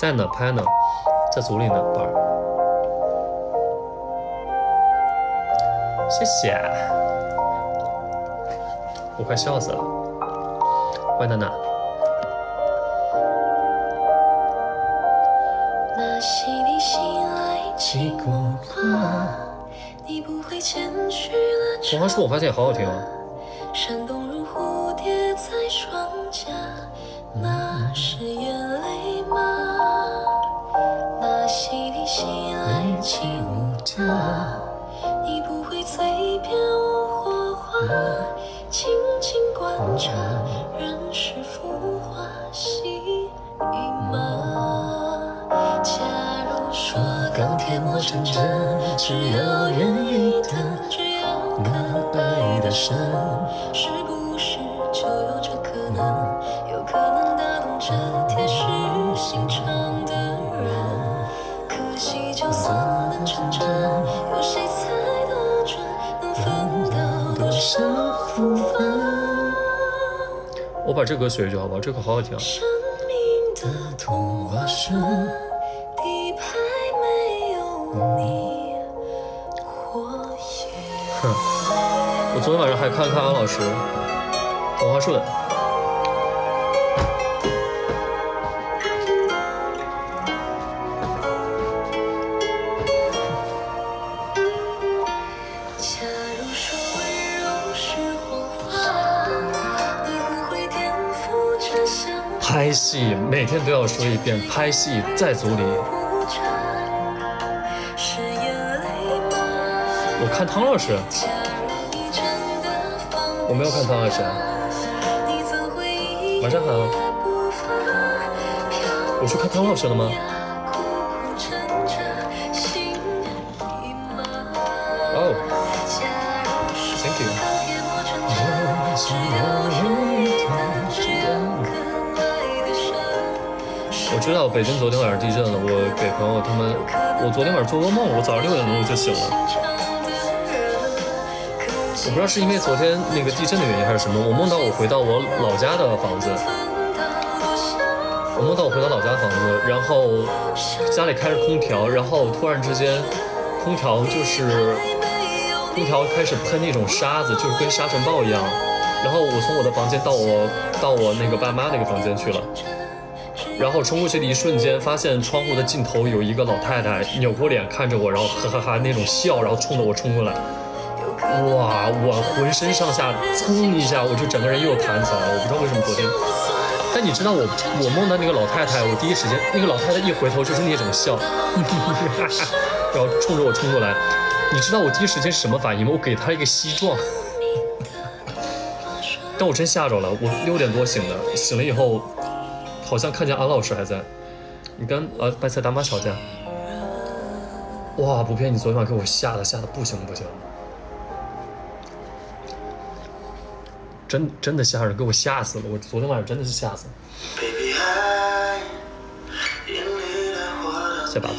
在呢，拍呢，在组里呢，宝儿。谢谢，我快笑死了。欢迎娜娜。那洗涤心来你不会前去了红花树我发现也好好听啊。把这歌学一句好不好？这歌好好听啊。生命的童话顺，底牌没有你，我也。哼，我昨天晚上还看看安老师《童话顺》，拍戏每天都要说一遍，拍戏在组里。我看汤老师，我没有看汤老师，你怎会以晚上好。我去看汤老师了吗？知道北京昨天晚上地震了，我给朋友他们，我昨天晚上做噩梦，我早上六点钟就醒了。我不知道是因为昨天那个地震的原因还是什么，我梦到我回到我老家的房子，我梦到我回到老家房子，然后家里开着空调，然后突然之间，空调就是空调开始喷那种沙子，就是跟沙尘暴一样。然后我从我的房间到我到我那个爸妈那个房间去了，然后冲过去的一瞬间，发现窗户的尽头有一个老太太扭过脸看着我，然后哈哈哈那种笑，然后冲着我冲过来。哇！我浑身上下噌一下，我就整个人又弹起来了。我不知道为什么昨天，但你知道我我梦到那个老太太，我第一时间那个老太太一回头就是那种笑，然后冲着我冲过来。你知道我第一时间什么反应吗？我给她一个膝撞，但我真吓着了。我六点多醒的，醒了以后好像看见安老师还在。你跟呃白菜大妈吵架？哇！不骗你，昨天晚上给我吓得吓得不行不行。真真的吓人，给我吓死了！我昨天晚上真的是吓死了。谢把子。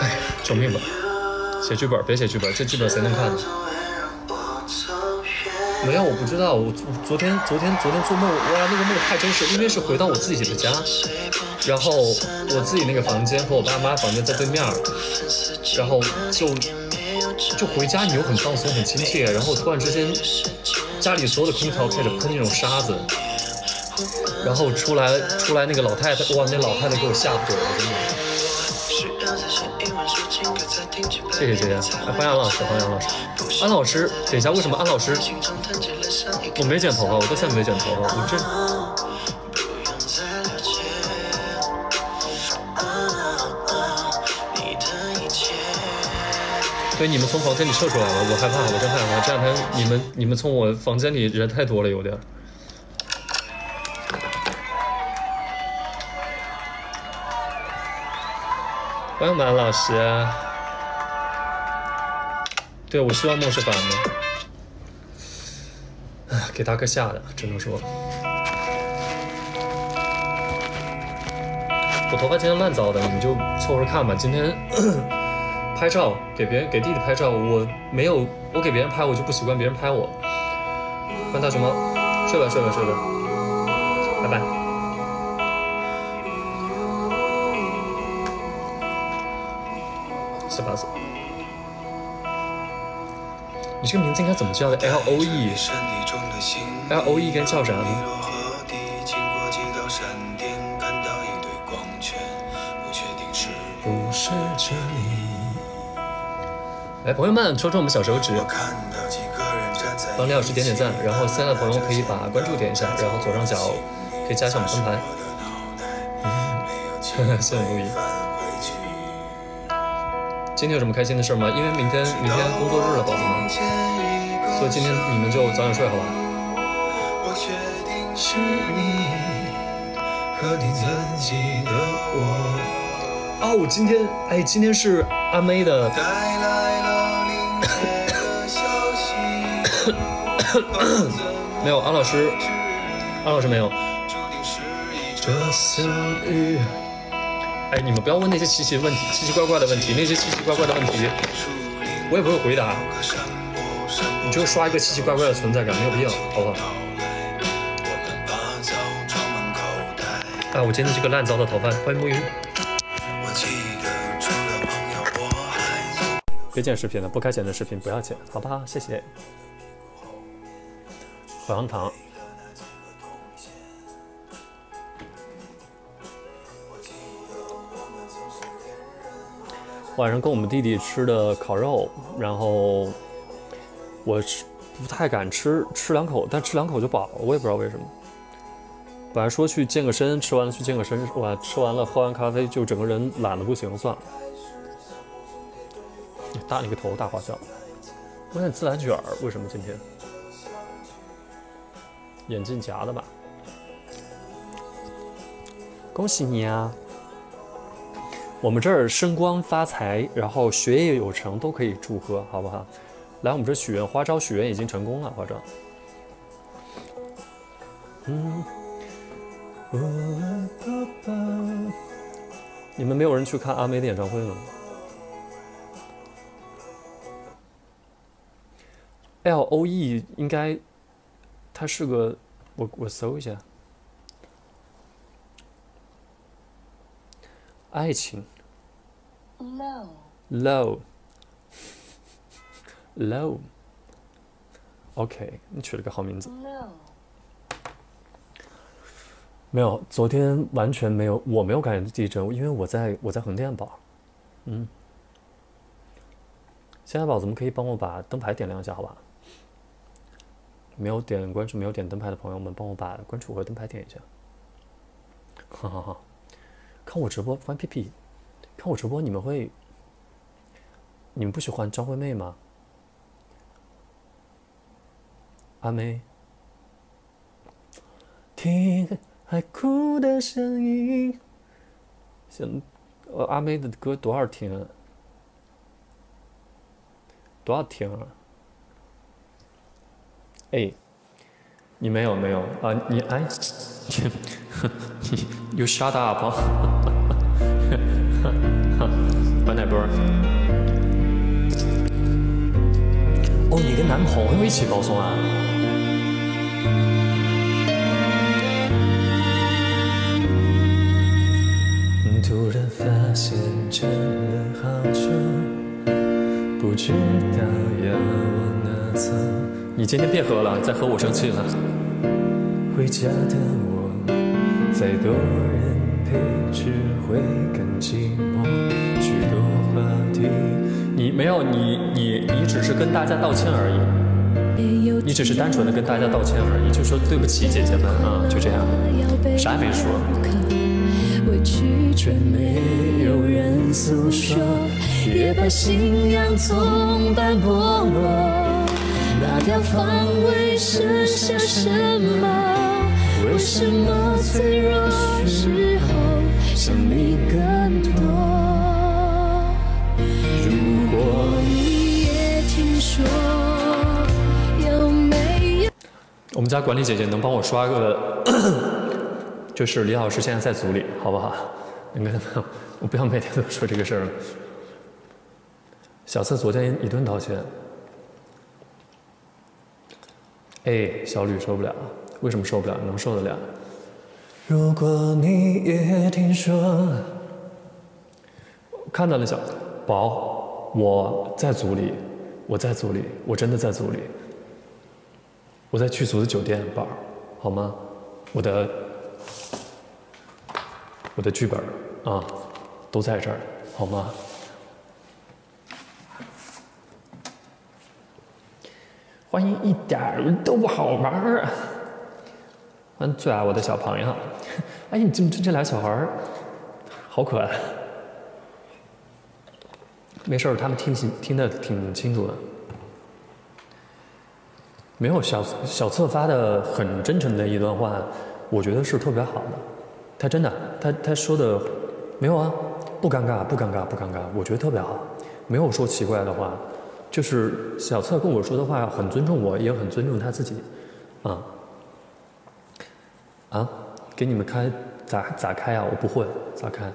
哎，救命吧！写剧本，别写剧本，这剧本谁能看呢？没有，我不知道。我昨昨天昨天昨天做梦，哇，那个梦太真实，因为是回到我自己的家，然后我自己那个房间和我爸妈房间在对面，然后就就回家，你又很放松很亲切，然后突然之间家里所有的空调开始喷那种沙子，然后出来出来那个老太太，哇，那老太太给我吓死了，真的。谢谢姐姐，哎，欢迎安老师，欢迎安老师。安老师，等一下，为什么安老师？我没剪头发，我到现在没剪头发，我这。对，你们从房间里撤出来了，我害怕，我真害怕。这两天你们你们从我房间里人太多了，有点。欢迎马老师。对，我希望梦是反的。哎，给大哥吓的，只能说。我头发今天乱糟的，你们就凑合着看吧。今天 拍照给别人给弟弟拍照，我没有，我给别人拍，我就不习惯别人拍我。欢迎大熊猫，睡吧睡吧睡吧。拜拜。十八岁，你这个名字应该怎么叫的？L O E L O E 应该叫啥呢？不是这里。来，朋友们，戳戳我们小手指，帮李老师点点赞，然后新来的朋友可以把关注点一下，然后左上角可以加一下我们灯牌。谢谢陆毅。今天有什么开心的事吗？因为明天明天工作日了，宝子们，所以今天你们就早点睡，好吧？是你和你自己的我。哦，今天哎，今天是阿妹的。没有，安老师，安老师没有。哎，你们不要问那些奇奇问题、奇奇怪怪的问题，那些奇奇怪怪的问题，我也不会回答。你就刷一个奇奇怪怪的存在感，没有必要，好不好？哎，我今天是个烂糟的逃犯，欢迎木鱼。别剪视频了，不该剪的视频不要剪，好不好？谢谢。口香糖。晚上跟我们弟弟吃的烤肉，然后我吃不太敢吃，吃两口，但吃两口就饱了，我也不知道为什么。本来说去健个身，吃完了去健个身，哇，吃完了喝完咖啡就整个人懒得不行，算了。大你个头，大花笑。我想自来卷儿，为什么今天？眼镜夹的吧？恭喜你啊！我们这儿升官发财，然后学业有成都可以祝贺，好不好？来我们这许愿，花招许愿已经成功了，花招。嗯。你们没有人去看阿妹的演唱会吗？L O E 应该。它是个，我我搜一下，爱情，low，low，low，OK，你取了个好名字。没有，昨天完全没有，我没有感觉地震，因为我在我在横店宝，嗯，现在宝，怎么可以帮我把灯牌点亮一下，好吧？没有点关注、没有点灯牌的朋友们，帮我把关注和灯牌点一下。哈哈哈！看我直播关屁屁，看我直播你们会，你们不喜欢张惠妹吗？阿妹，听海哭的声音，想，呃，阿妹的歌多少听？多少听啊？哎，你没有没有啊？你哎，你，you shut up！白奶波。哦，你跟男朋友一起包送啊？突然发现真的好久，不知道要往哪走。你今天别喝了，再喝我生气了。回家的我，再多人陪只会更寂寞。你没有你你你只是跟大家道歉而已。你只是单纯的跟大家道歉而已，就说对不起姐姐们啊，就这样，啥也没说。委屈却没有人诉说，也把信仰从斑驳落。那条防卫剩下什么？为什么脆弱时候想你更多？我们家管理姐姐能帮我刷个？就是李老师现在在组里，好不好？你们我不要每天都说这个事儿了。小策昨天一顿道歉。哎，小吕受不了，为什么受不了？能受得了？如果你也听说，看到了小宝，我在组里，我在组里，我真的在组里，我在剧组的酒店，宝儿，好吗？我的我的剧本啊，都在这儿，好吗？欢迎一点都不好玩儿啊！嗯，最爱我的小朋友。哎，你这这这俩小孩儿，好可爱。没事儿，他们听清听得挺清楚的。没有小小策发的很真诚的一段话，我觉得是特别好的。他真的，他他说的没有啊，不尴尬，不尴尬，不尴尬，我觉得特别好，没有说奇怪的话。就是小策跟我说的话很尊重我，也很尊重他自己，啊，啊，给你们开咋咋开啊？我不会咋开，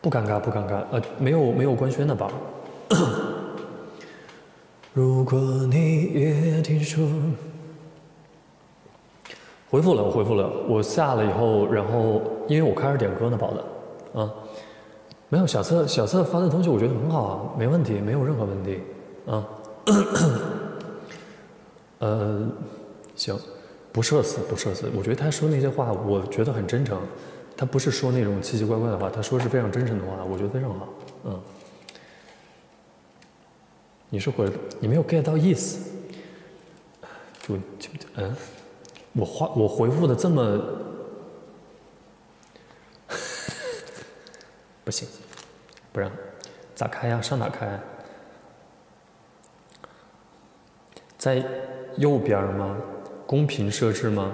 不尴尬不尴尬，呃，没有没有官宣的吧？如果你也听说，回复了我回复了，我下了以后，然后因为我开始点歌呢，宝子，啊，没有小策小策发的东西，我觉得很好啊，没问题，没有任何问题。啊，呃，行，不社死，不社死。我觉得他说那些话，我觉得很真诚。他不是说那种奇奇怪怪的话，他说是非常真诚的话，我觉得非常好。嗯，你是回，你没有 get 到意思。就就嗯，我话我回复的这么，不行，不让，咋开呀？上哪开？在右边吗？公屏设置吗？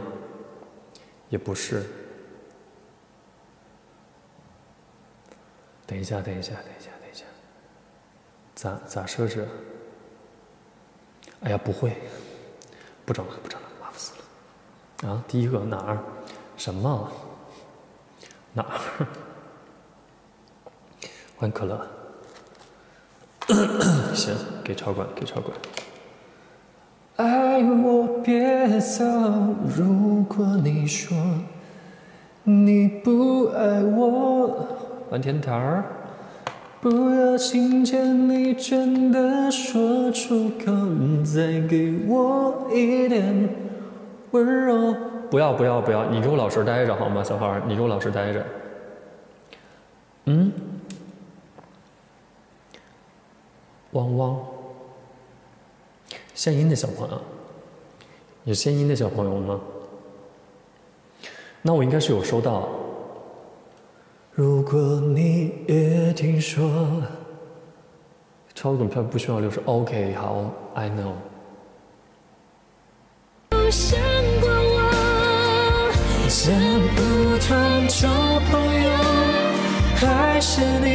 也不是。等一下，等一下，等一下，等一下。咋咋设置？哎呀，不会，不整了，不整了，麻烦死了。啊，第一个哪儿？什么？哪儿？欢迎可乐。行，给超管，给超管。爱我别走，如果你说你不爱我，玩天台儿。不要听见你真的说出口，再给我一点温柔。不要不要不要，你给我老实待着好吗，小孩儿？你给我老实待着。嗯？汪汪。献音的小朋友，有献音的小朋友吗？那我应该是有收到。如果你也听说，超总票不需要六十，OK，好，I know。想过我，想不通做朋友，还是你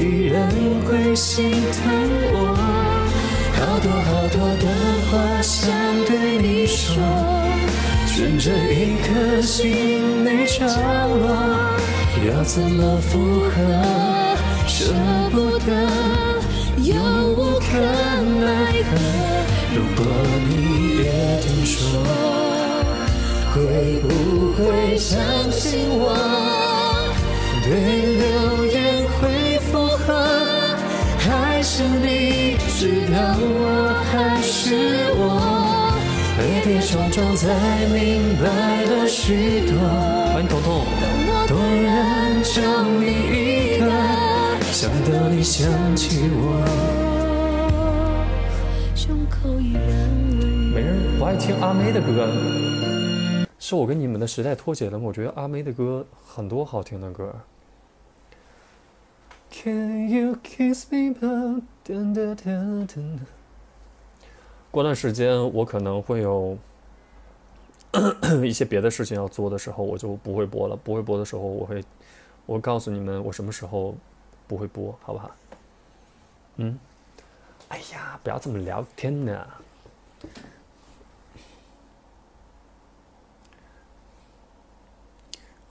依然会心疼我。好多好多的话想对你说，悬着一颗心没着落，要怎么复合？舍不得，又无可奈何。如果你也听说，会不会相信我？对流言会附和，还是你？知道我还是我，跌跌撞撞才明白了许多。欢迎彤彤。多人就你一个，想到你想起我。没人不爱听阿妹的歌，是我跟你们的时代脱节了吗？我觉得阿妹的歌很多好听的歌。Can you kiss me, but 过段时间我可能会有 一些别的事情要做的时候，我就不会播了。不会播的时候，我会我告诉你们我什么时候不会播，好不好？嗯。哎呀，不要这么聊天呢。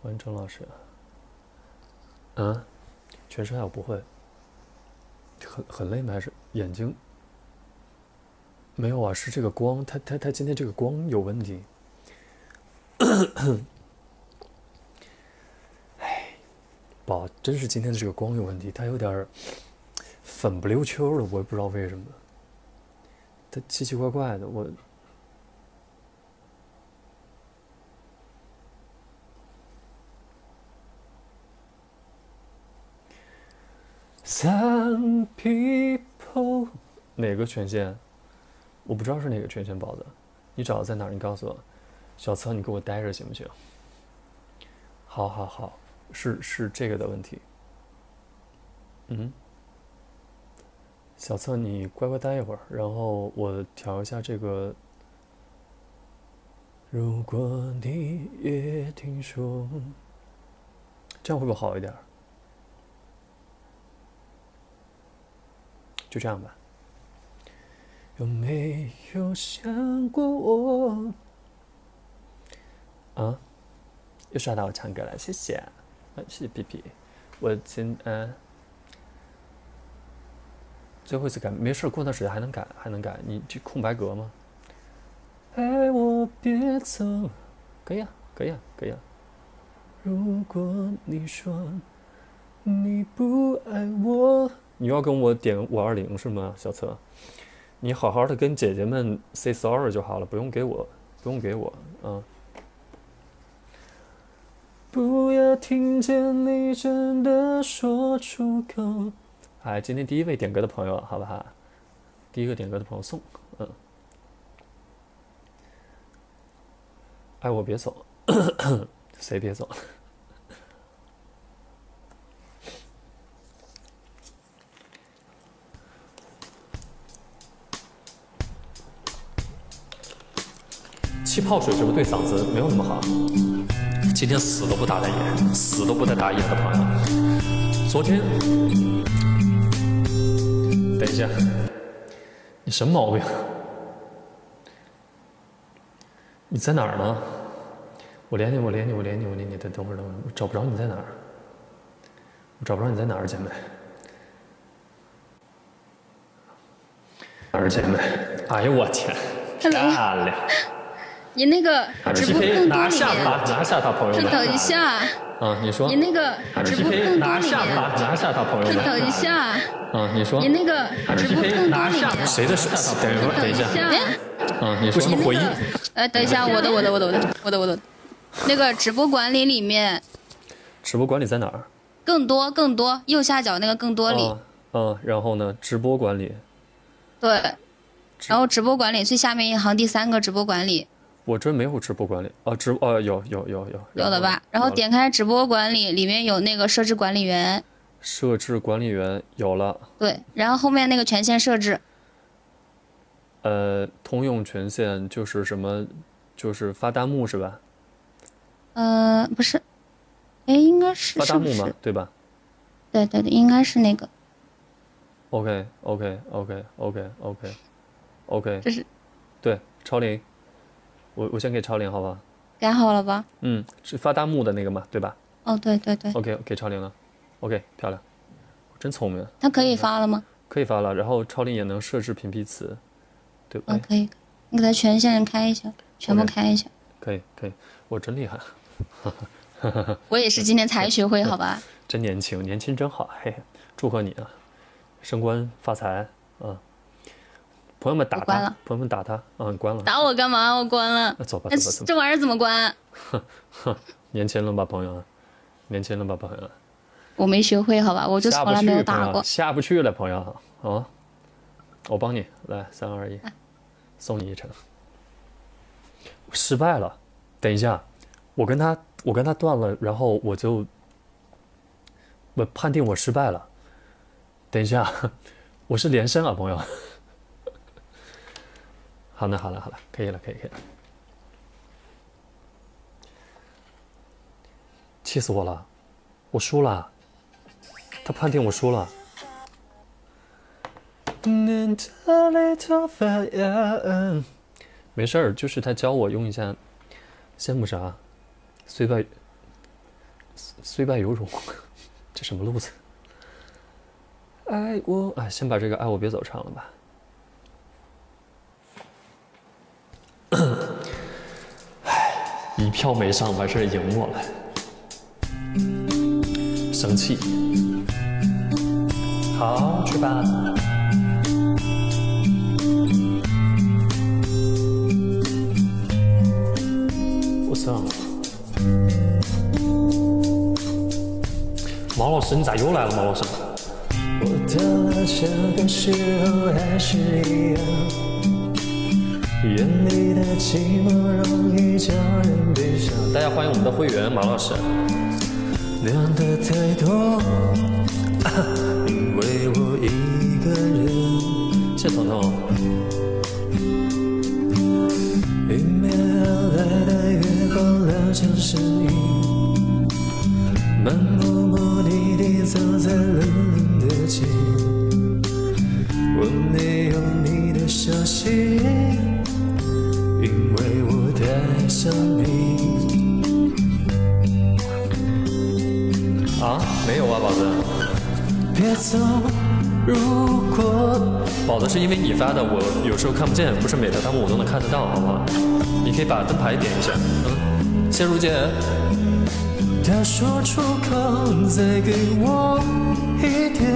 欢迎郑老师。啊。全身还有不会，很很累吗？还是眼睛？没有啊，是这个光，他他他今天这个光有问题。哎宝，真是今天的这个光有问题，它有点粉不溜秋的，我也不知道为什么，它奇奇怪怪的，我。Some people 哪个权限？我不知道是哪个圈圈包子，你找的在哪儿？你告诉我。小策，你给我待着行不行？好好好，是是这个的问题。嗯，小策，你乖乖待一会儿，然后我调一下这个。如果你也听说，这样会不会好一点？就这样吧。有没有想过我？啊，又刷到我唱歌了，谢谢，啊，谢谢皮皮。我今嗯，最后一次改，没事，过段时间还能改，还能改。你这空白格吗？爱我别走，可以啊，可以啊，可以啊。如果你说你不爱我。你要跟我点五二零是吗，小策？你好好的跟姐姐们 say sorry 就好了，不用给我，不用给我，嗯。不要听见你真的说出口。哎，今天第一位点歌的朋友，好不好？第一个点歌的朋友送，嗯。哎我别走，谁别走？气泡水是不是对嗓子没有那么好？今天死都不打眼，死都不带打眼的朋友。昨天，等一下，你什么毛病？你在哪儿呢？我连你，我连你，我连你，我连你。等等会儿，等会儿，我找不着你在哪儿。我找不着你在哪儿，姐妹。哪儿，姐妹？哎呦我天，漂亮！你那个直播更多里面，拿下他，拿下他朋友们。等一下，啊，你说。你那个直播更多里面，拿下他，拿下他朋友们。等一下，啊，你说。你那个直播更多里面，谁的？等一会儿，等一下。啊，你说什么回应？哎，等一下，我的，我的，我的，我的，我的，我的，那个直播管理里面。直播管理在哪儿？更多，更多，右下角那个更多里。嗯，然后呢？直播管理。对。然后直播管理最下面一行第三个直播管理。我这没有直播管理啊，直哦有有有有有的吧？然后点开直播管理，里面有那个设置管理员。设置管理员有了。对，然后后面那个权限设置。呃，通用权限就是什么？就是发弹幕是吧？呃，不是，哎，应该是发弹幕吗？对吧？对对对，应该是那个。OK OK OK OK OK OK。这是。对，超龄。我我先给超龄，好吧？改好了吧？嗯，是发弹幕的那个嘛，对吧？哦，对对对。OK，给超龄了。OK，漂亮，真聪明。它可以发了吗？可以发了，然后超龄也能设置屏蔽词，对吧？可以，你给它权限开一下，全部开一下。可以可以，我真厉害。我也是今天才学会，好吧？真年轻，年轻真好，嘿，祝贺你啊，升官发财啊！朋友们打他，朋友们打他，嗯，关了。打我干嘛？我关了。那走吧，走吧，走。这玩意儿怎么关？哼哼，年轻了吧，朋友？年轻了吧，朋友？我没学会，好吧，我就从来没有打过。下不去了，朋友啊！我帮你来，三二一，送你一程。失败了，等一下，我跟他，我跟他断了，然后我就，我判定我失败了。等一下，我是连胜啊，朋友。好的，好了，好了，可以了，可以，可以了。气死我了，我输了，他判定我输了。没事儿，就是他教我用一下，羡慕啥？虽败虽败犹荣，这什么路子？爱我，哎，先把这个爱我别走唱了吧。唉，一票没上，完事儿赢我了。生气。好，去吧。我操！毛老师，你咋又来了，毛老师？我到了这个时候还是一样，眼里的寂寞容易叫人悲伤。大家欢迎我们的会员马老师。那样的太多，因为我一个人。谢谢彤彤。迎面而来的月光身影，漫无目的地走在冷冷的街。我没有你的消息，想你。啊，没有啊，宝子。别走，如果宝子是因为你发的，我有时候看不见，不是每条弹幕我都能看得到，好不好？你可以把灯牌点一下。嗯，谢如姐。他说出口，再给我一点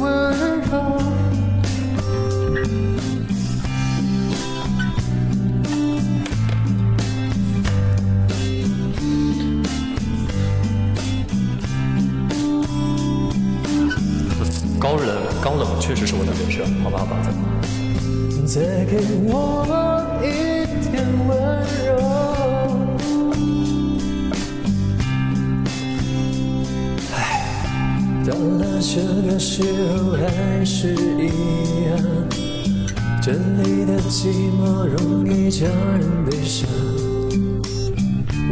温柔。高冷，确实是我的人设，好不好，宝子？再给我一点温柔。唉，到了这个时候还是一样，这里的寂寞容易叫人悲伤。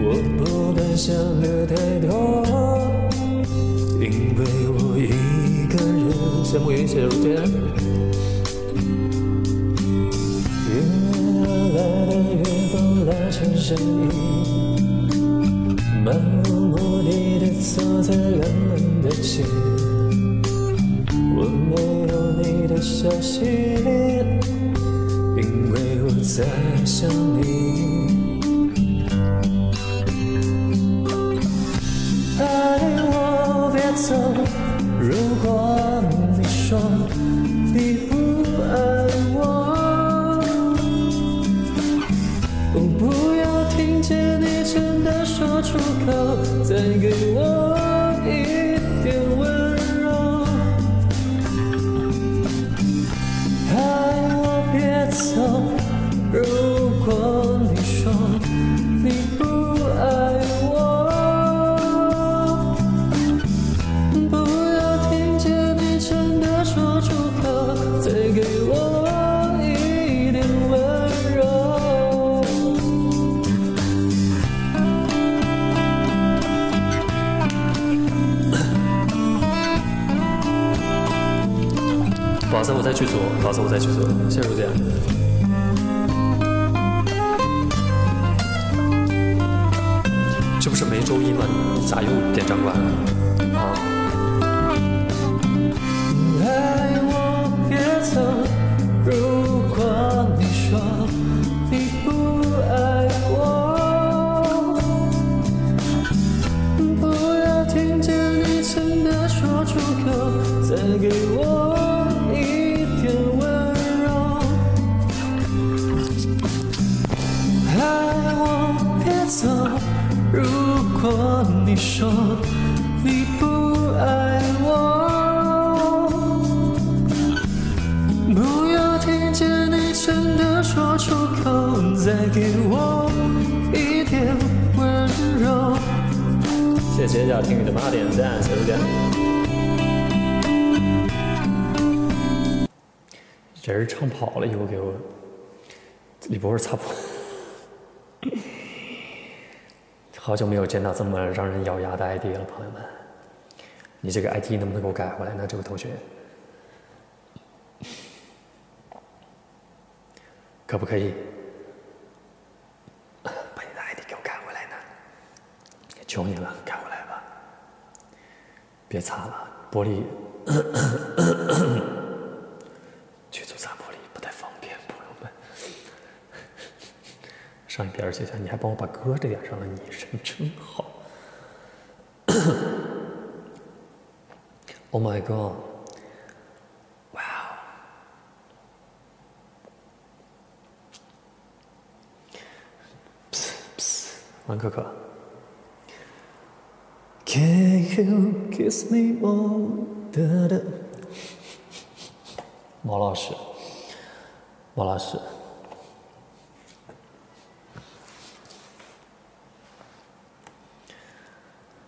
我不敢想的太多，人。谢慕云，谢谢如姐。迎面而来的月光拉长身影，谢谢小听雨的八点赞，谢谢如姐。人唱跑了，以后给我李博士擦破。好久没有见到这么让人咬牙的 ID 了，朋友们，你这个 ID 能不能给我改回来呢？这位同学，可不可以把你的 ID 给我改回来呢？求你了，别擦了，玻璃，剧组擦玻璃不太方便，朋友们。上一边去，你还帮我把歌这点上了，你人真好。Oh my god！哇王可可。Can you kiss me more？哒哒。毛老师，毛老师，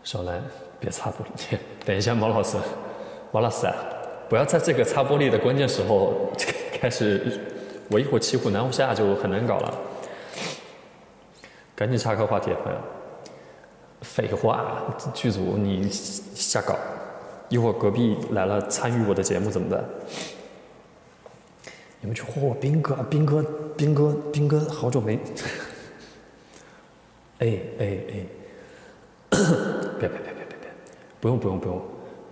少来，别擦玻璃。等一下，毛老师，毛老师啊，不要在这个擦玻璃的关键时候 开始，我一会儿骑虎难下就很难搞了。赶紧岔开话题，朋友。废话，剧组你瞎搞，一会儿隔壁来了参与我的节目怎么办？你们去嚯，斌哥，斌哥，斌哥，斌哥，好久没。哎哎哎！别别别别别别！不用不用不用，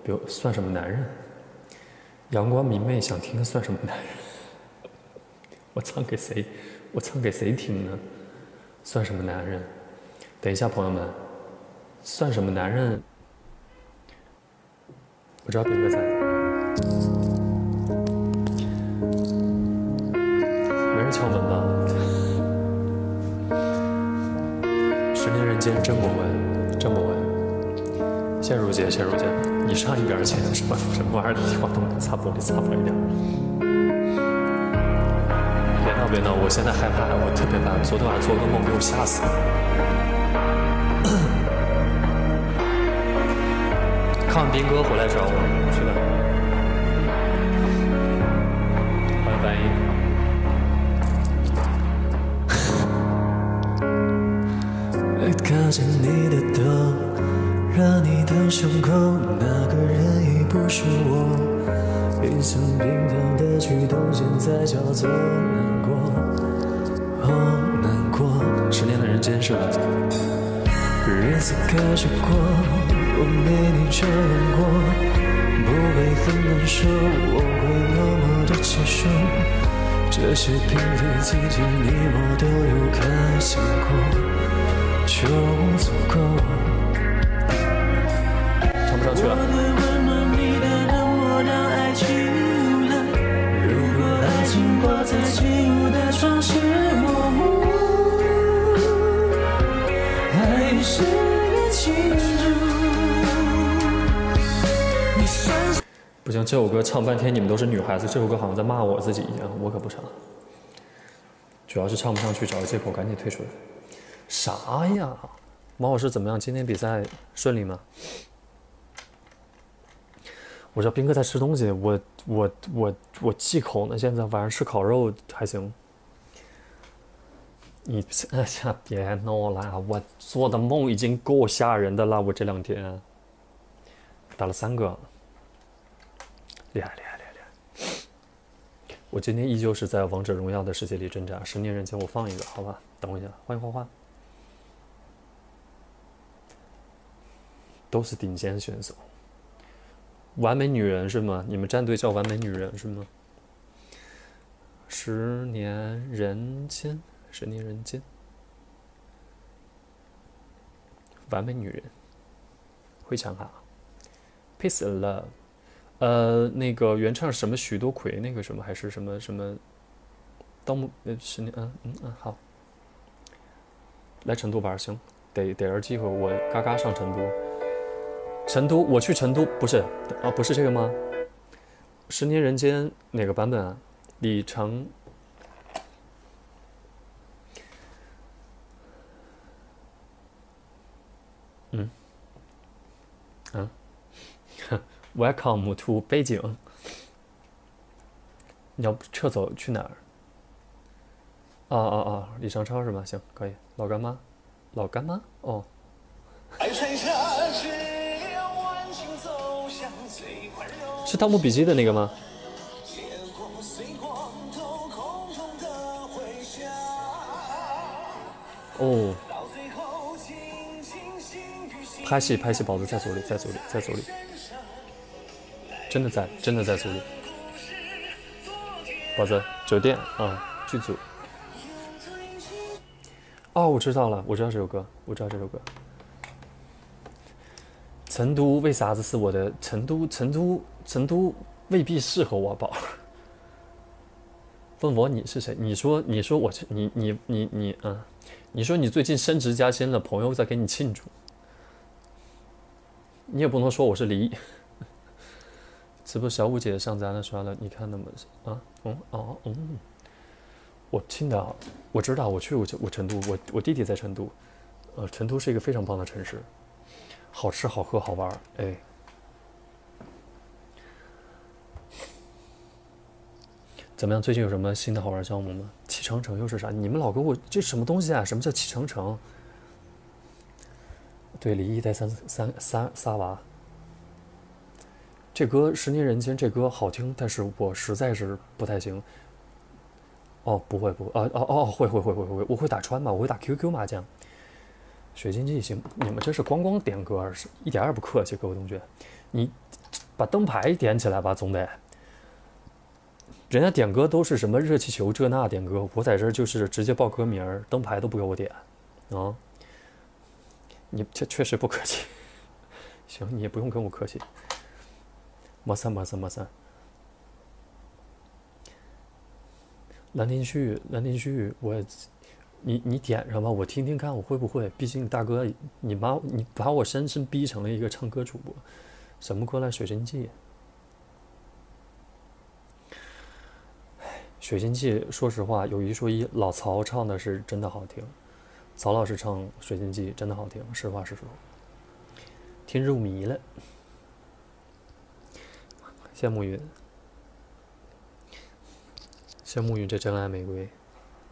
不用，算什么男人？阳光明媚想听算什么男人？我唱给谁？我唱给谁听呢？算什么男人？等一下，朋友们，算什么男人？我知道斌哥在。没人敲门吧？十年人间真不稳，真不稳。谢如姐，谢如姐，你上一边去，什么什么玩意儿？地方都擦玻璃擦破一点。别闹别闹，我现在害怕，我特别怕。昨天晚上做噩梦，给我吓死了。看完斌哥回来找我，去吧。欢迎白衣。靠近你的头，让你的胸口，那个人已不是我。一向平常的举动，现在叫做难过，哦，难过。十年的人间是吧？日子开始过，我没你这样过，不会很难受，我会默默的接受。这些平日季节，你我都有开心过。就足够。唱不上去了。如果爱经过再进入的窗是这首歌唱半天，你们都是女孩子，这首歌好像在骂我自己一样，我可不唱。主要是唱不上去，找个借口赶紧退出来。啥呀，毛老师怎么样？今天比赛顺利吗？我知道斌哥在吃东西，我我我我忌口呢。现在晚上吃烤肉还行。你哎呀，别闹了！我做的梦已经够吓人的了。我这两天打了三个，厉害厉害厉害厉害！我今天依旧是在王者荣耀的世界里挣扎。十年人间，我放一个，好吧？等我一下，欢迎花花。都是顶尖选手，完美女人是吗？你们战队叫完美女人是吗？十年人间，十年人间，完美女人，会唱哈，Peace and Love，呃，那个原唱什么许多奎那个什么还是什么什么，盗墓呃十年嗯嗯嗯好，来成都玩行，得得着机会我嘎嘎上成都。成都，我去成都不是啊，不是这个吗？十年人间哪个版本啊？李成，嗯，嗯，Welcome to 北京。你要撤走去哪儿？啊啊啊！李尚超是吧？行，可以。老干妈，老干妈哦。是《盗墓笔记》的那个吗？哦，拍戏拍戏，宝子在组里，在组里，在组里，真的在，真的在组里。宝子，酒店啊，剧组。哦，我知道了，我知道这首歌，我知道这首歌。成都为啥子是我的？成都，成都，成都未必适合我，宝。问我你是谁？你说，你说我，你你你你，嗯，你说你最近升职加薪了，朋友在给你庆祝，你也不能说我是离。是不是小五姐上咱了刷了，你看那么啊？嗯哦嗯，我青岛，我知道，我去过我成都，我我弟弟在成都，呃，成都是一个非常棒的城市，好吃好喝好玩儿，哎。怎么样？最近有什么新的好玩项目吗？启程城又是啥？你们老给我这什么东西啊？什么叫启程城？对，李毅带三三三仨娃。这歌《十年人间》这歌好听，但是我实在是不太行。哦，不会不会，啊哦哦，会会会会会，我会打川吧，我会打 QQ 麻将。水晶记行，你们这是光光点歌，是一点也不客气，各位同学。你把灯牌点起来吧，总得。人家点歌都是什么热气球这那点歌，我在这儿就是直接报歌名，灯牌都不给我点，啊！你这确实不客气，行，你也不用跟我客气，没事没事没事。兰亭序，兰亭序，我，你你点上吧，我听听看我会不会，毕竟大哥，你把你把我深深逼成了一个唱歌主播，什么歌来？水神记。《水晶记》，说实话，有一说一，老曹唱的是真的好听，曹老师唱《水晶记》真的好听，实话实说，听入迷了。羡慕云，羡慕云这真爱玫瑰，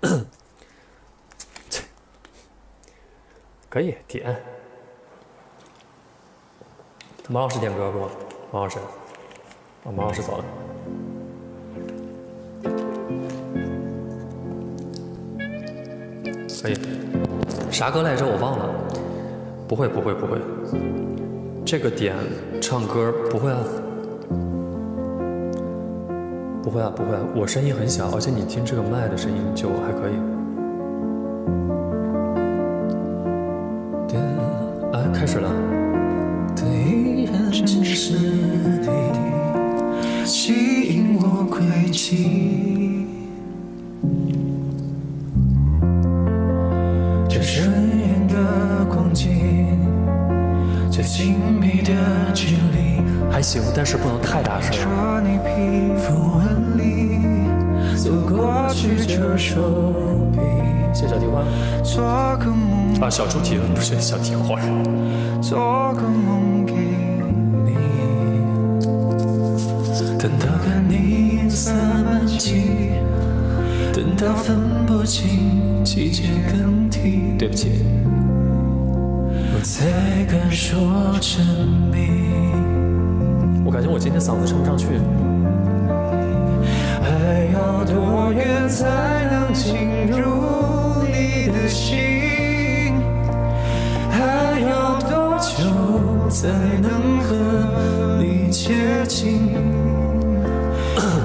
可以点。马老师点歌不？马老师，啊，马老师走了。可以，啥歌来着？我忘了。不会，不会，不会。这个点唱歌不会啊，不会啊，不会啊。我声音很小，而且你听这个麦的声音就还可以。啊，开始了。还行，但是不能太大声。走过去这手臂谢小提花。做个梦啊，小猪蹄子不是小蹄花。做个梦给你等到看你颜色满际，等到分不清季节更替。对不起。我才敢说沉迷。我感觉我今天嗓子撑不上去。多远才能进入你的心？还要多久才能和你接近？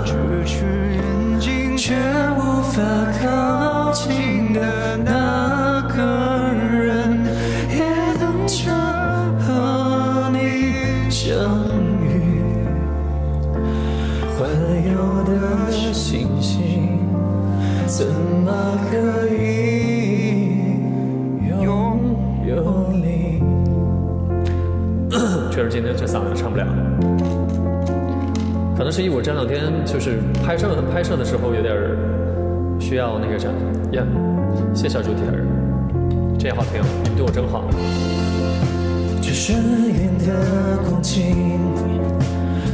咫尺远近却无法靠近的可能是因为我这两天就是拍摄拍摄的时候有点需要那个啥呀。谢小猪蹄儿，这也好听，你们对我真好。的光景。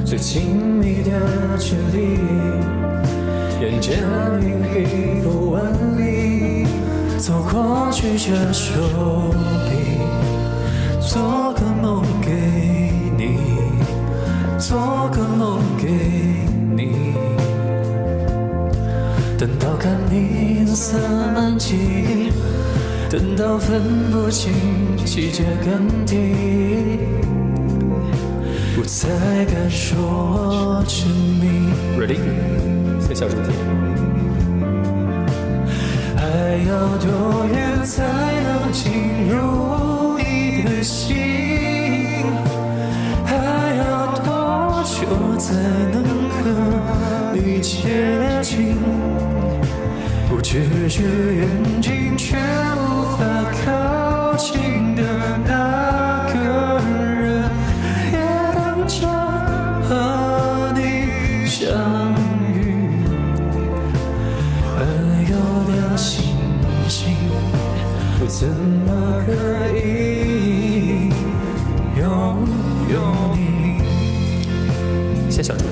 最亲密的距离，沿着你皮肤纹理走过去，这手臂，做个梦给你。等到看你银色满际，等到分不清季节更替。不再敢说沉迷。Ready？谢小猪蹄。还要多远才能进入你的心？才能和你接近，不觉却眼睛却无法靠近的那个人，也等着和你相遇，还有点心情，怎么可以？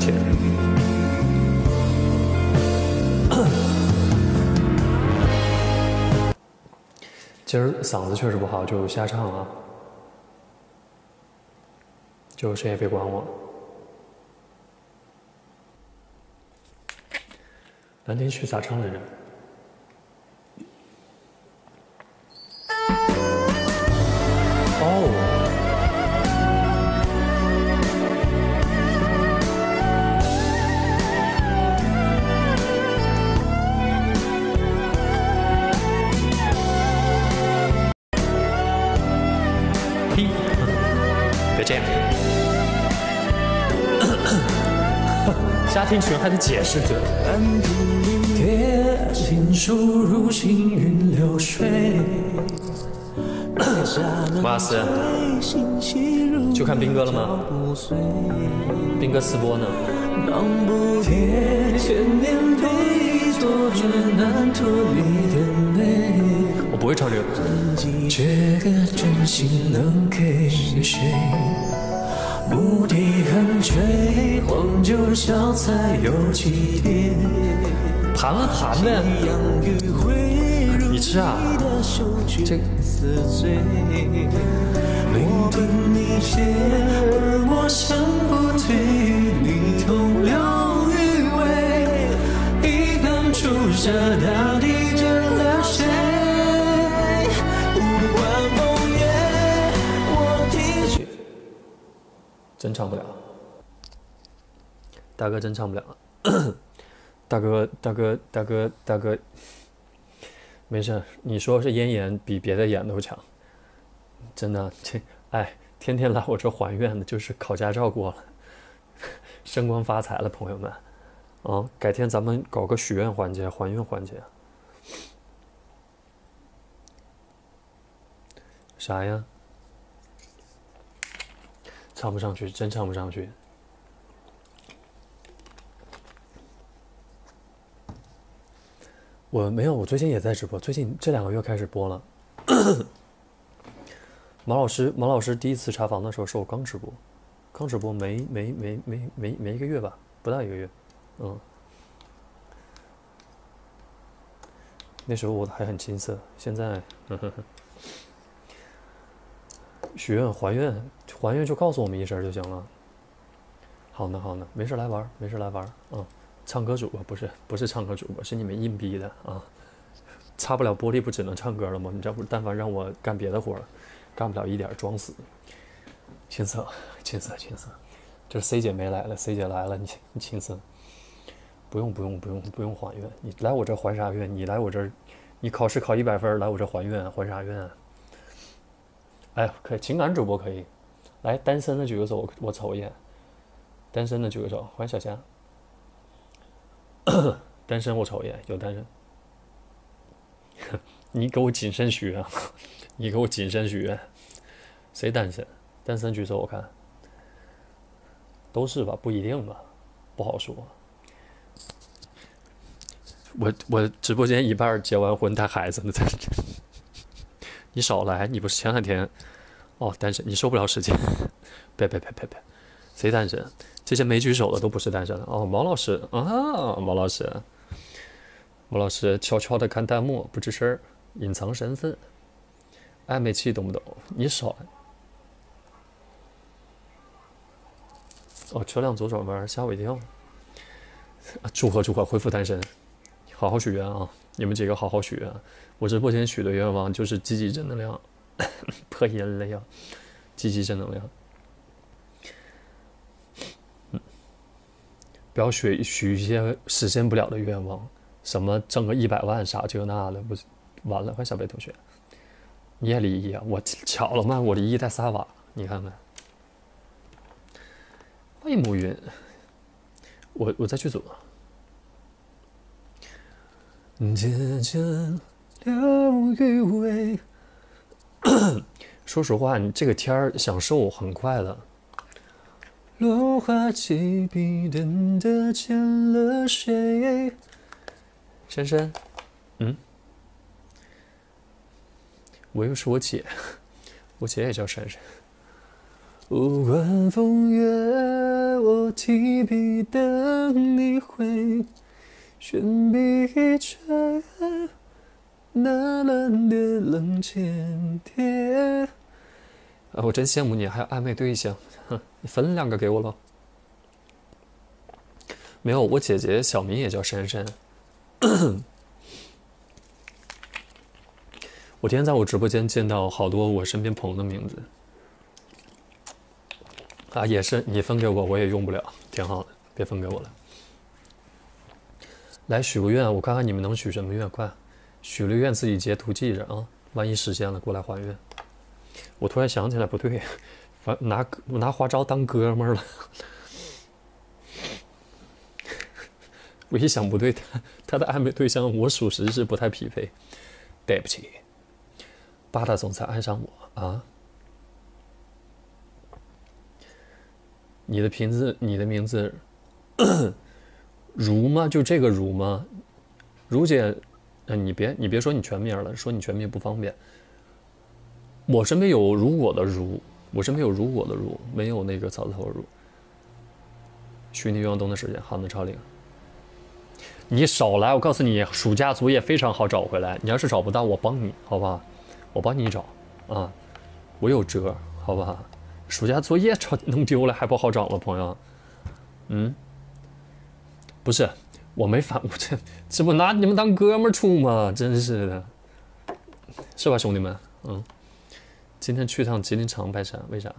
今儿嗓子确实不好，就瞎唱啊，就谁也别管我。蓝天旭咋唱来着？还得解释嘴。蝶锦书如行云流水。就看兵哥了吗？兵哥吃播呢。千年难的美，我不会唱这个。这个真心能给谁？目的很追，黄酒小菜有几碟？盘了盘呗。你吃啊？这聆听你写，而我想不对，你同流于味。遗憾出射到底真唱不了，大哥真唱不了，大哥大哥大哥大哥，没事，你说是咽炎比别的炎都强，真的这哎，天天来我这还愿的，就是考驾照过了，升官发财了，朋友们，啊，改天咱们搞个许愿环节、还愿环节，啥呀？唱不上去，真唱不上去。我没有，我最近也在直播，最近这两个月开始播了。毛老师，毛老师第一次查房的时候是我刚直播，刚直播没没没没没没一个月吧，不到一个月，嗯。那时候我还很青涩，现在，许愿还愿，还愿就告诉我们一声就行了。好呢，好呢，没事来玩，没事来玩啊！唱歌主播不是不是唱歌主播，是你们硬逼的啊！擦不了玻璃不只能唱歌了吗？你这不但凡让我干别的活儿，干不了一点装死。青涩，青涩，青涩。这 C 姐没来了，C 姐来了，你你青涩。不用不用不用不用还愿，你来我这还啥愿？你来我这，你考试考一百分来我这还愿，还啥愿？哎，可以，情感主播可以，来单身的举个手，我我瞅一眼。单身的举个手，欢迎小霞。单身我瞅一眼，有单身。你给我谨慎许愿，你给我谨慎许愿。谁单身？单身举手，我看。都是吧？不一定吧？不好说。我我直播间一半结完婚带孩子呢，这 你少来！你不是前两天哦单身，你受不了时间？别别别别别，谁单身？这些没举手的都不是单身哦。毛老师啊，毛老师，毛老师悄悄的看弹幕，不吱声儿，隐藏身份，暧昧期懂不懂？你少。哦，车辆左转弯，吓我一跳。祝贺祝贺，恢复单身，好好许愿啊！你们几个好好许愿。我直播间许的愿望就是积极正能量，破音了呀！积极正能量。嗯，不要许许一些实现不了的愿望，什么挣个一百万啥这那的，不是完了？欢迎小贝同学，你也离异啊？我巧了吗？我离异带仨娃，你看看。欢迎暮云，我我在剧组。铁剑留余味。说实话，你这个天儿享受很快的。落花几笔，等得见了谁？珊珊，嗯，我又是我姐，我姐也叫珊珊。无关风月，我提笔等你回。悬笔一折，那冷的冷间谍。啊，我真羡慕你还有暧昧对象，哼，你分两个给我喽。没有，我姐姐小名也叫珊珊。我今天在我直播间见到好多我身边朋友的名字，啊，也是你分给我，我也用不了，挺好的，别分给我了。来许个愿，我看看你们能许什么愿，快，许了愿自己截图记着啊，万一实现了过来还愿。我突然想起来，不对，反拿拿花招当哥们儿了。我一想不对，他他的暧昧对象我属实是不太匹配，对不起。八大总裁爱上我啊？你的名字，你的名字，如吗？就这个如吗？如姐，嗯，你别你别说你全名了，说你全名不方便。我身边有如果的如，我身边有如果的如，没有那个草字头如。虚拟愿望灯的时间，好的，超龄。你少来！我告诉你，暑假作业非常好找回来。你要是找不到，我帮你，好吧？我帮你找啊，我有辙，好吧？暑假作业找 弄丢了还不好找吗，朋友？嗯，不是，我没反，我这这不拿你们当哥们处吗？真是的，是吧，兄弟们？嗯，今天去趟吉林长白山，为啥？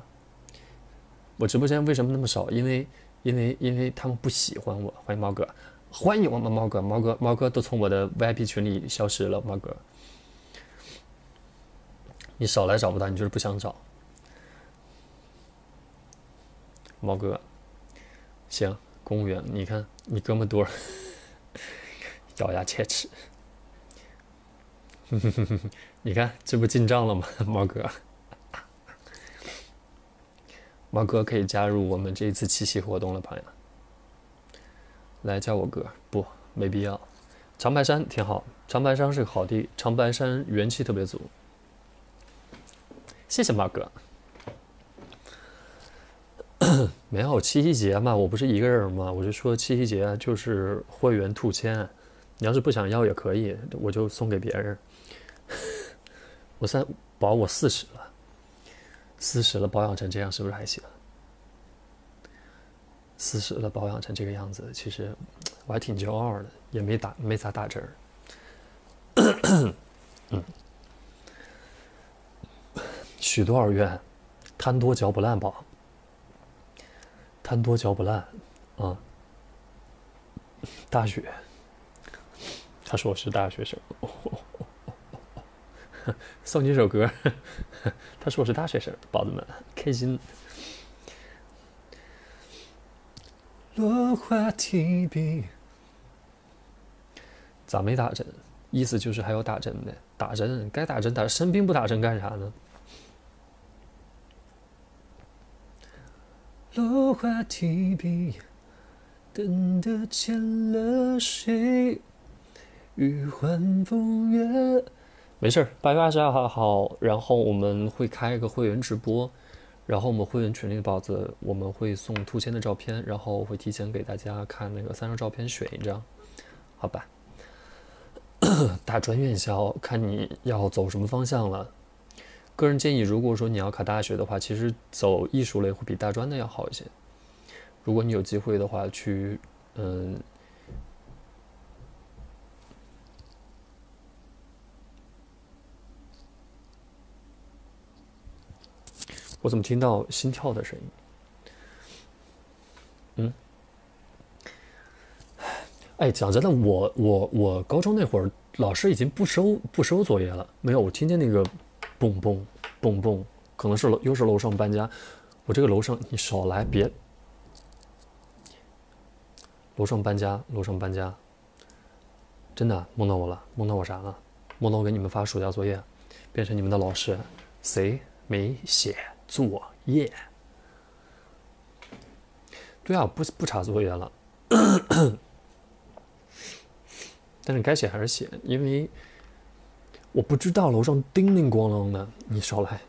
我直播间为什么那么少？因为，因为，因为他们不喜欢我。欢迎猫哥。欢迎我们猫哥，猫哥，猫哥都从我的 VIP 群里消失了。猫哥，你少来找不到，你就是不想找。猫哥，行，公务员，你看你哥们多，咬牙切齿。你看这不进账了吗？猫哥，猫哥可以加入我们这一次七夕活动了，朋友。来叫我哥，不，没必要。长白山挺好，长白山是个好地，长白山元气特别足。谢谢马哥。没有七夕节嘛，我不是一个人吗？我就说七夕节就是会员兔签，你要是不想要也可以，我就送给别人。我三保我四十了，四十了保养成这样是不是还行？四十了，保养成这个样子，其实我还挺骄傲的，也没打没咋打针儿。嗯，许多少愿，贪多嚼不烂吧？贪多嚼不烂啊！大雪，他说我是大学生，送你一首歌。他说我是大学生，宝子们开心。落花提笔，咋没打针？意思就是还要打针的，打针该打针打，生病不打针干啥呢？落花提笔，等得见了谁？欲还风月。没事儿，八月二十二号好，然后我们会开一个会员直播。然后我们会员群里的宝子，我们会送兔签的照片，然后会提前给大家看那个三张照片，选一张，好吧？大专院校看你要走什么方向了。个人建议，如果说你要考大学的话，其实走艺术类会比大专的要好一些。如果你有机会的话，去嗯。我怎么听到心跳的声音？嗯，哎，讲真的，我我我高中那会儿，老师已经不收不收作业了。没有，我听见那个嘣嘣嘣嘣，可能是楼又是楼上搬家。我这个楼上，你少来，别楼上搬家，楼上搬家。真的梦到我了，梦到我啥了？梦到我给你们发暑假作业，变成你们的老师，谁没写作业？对啊，不不查作业了，但是该写还是写，因为我不知道楼上叮铃咣啷的，你少来。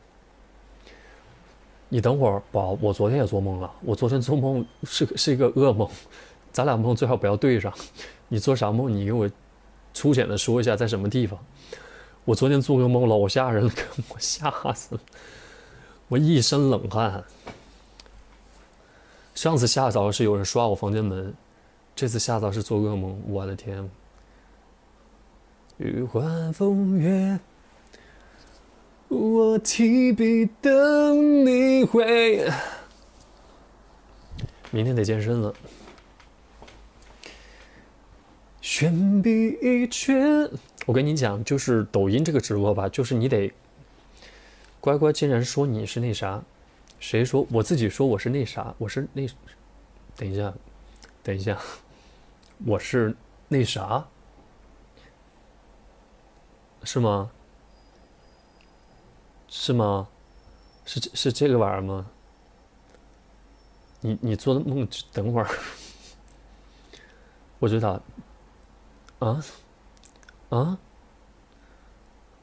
你等会儿，宝，我昨天也做梦了，我昨天做梦是是一个噩梦，咱俩梦最好不要对上。你做啥梦？你给我粗浅的说一下，在什么地方？我昨天做个梦，老吓人了，我吓死了，我一身冷汗。上次吓着是有人刷我房间门，这次吓到是做噩梦。我的天！雨欢风月，我提笔等你回。明天得健身了。悬笔一拳，我跟你讲，就是抖音这个直播吧，就是你得乖乖，竟然说你是那啥。谁说我自己说我是那啥？我是那，等一下，等一下，我是那啥？是吗？是吗？是是这个玩意儿吗？你你做的梦，等会儿，我知道。啊？啊？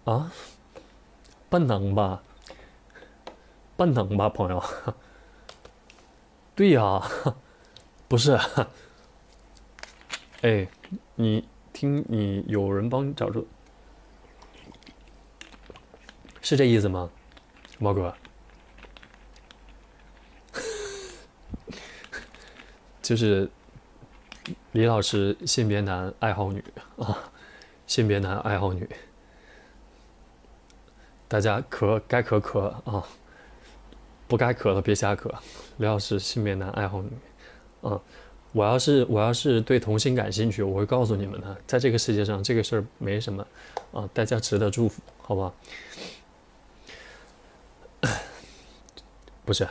啊？不能吧？不能吧，朋友？对呀，不是。哎，你听，你有人帮你找出，是这意思吗，毛哥？就是李老师性别男爱好女啊，性别男爱好女，大家咳该咳咳啊。不该渴的别瞎渴，刘老师性别男爱好女，嗯，我要是我要是对同性感兴趣，我会告诉你们的，在这个世界上这个事儿没什么，啊，大家值得祝福，好吧？不是，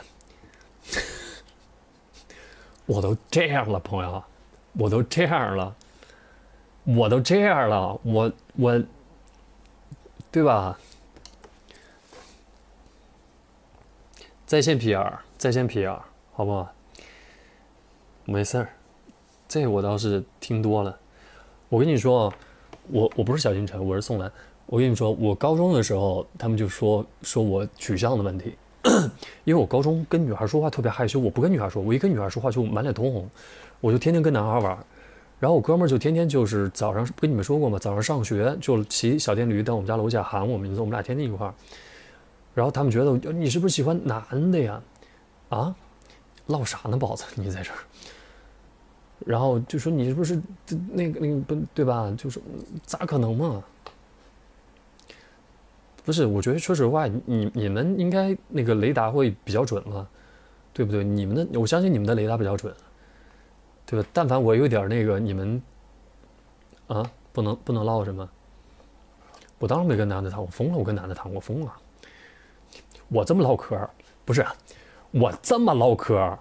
我都这样了，朋友，我都这样了，我都这样了，我我，对吧？在线 PR，在线 PR，好不好？没事儿，这我倒是听多了。我跟你说啊，我我不是小星辰，我是宋兰。我跟你说，我高中的时候，他们就说说我取向的问题，因为我高中跟女孩说话特别害羞，我不跟女孩说，我一跟女孩说话就满脸通红，我就天天跟男孩玩。然后我哥们儿就天天就是早上跟你们说过嘛，早上上学就骑小电驴到我们家楼下喊我名字，我们俩天天一块儿。然后他们觉得你是不是喜欢男的呀？啊，唠啥呢，宝子，你在这儿。然后就说你是不是那个那个不对吧？就是咋可能嘛？不是，我觉得说实话，你你们应该那个雷达会比较准嘛，对不对？你们的我相信你们的雷达比较准，对吧？但凡我有点那个，你们啊，不能不能唠什么？我当然没跟男的谈，我疯了，我跟男的谈，我疯了。我这么唠嗑，不是我这么唠嗑，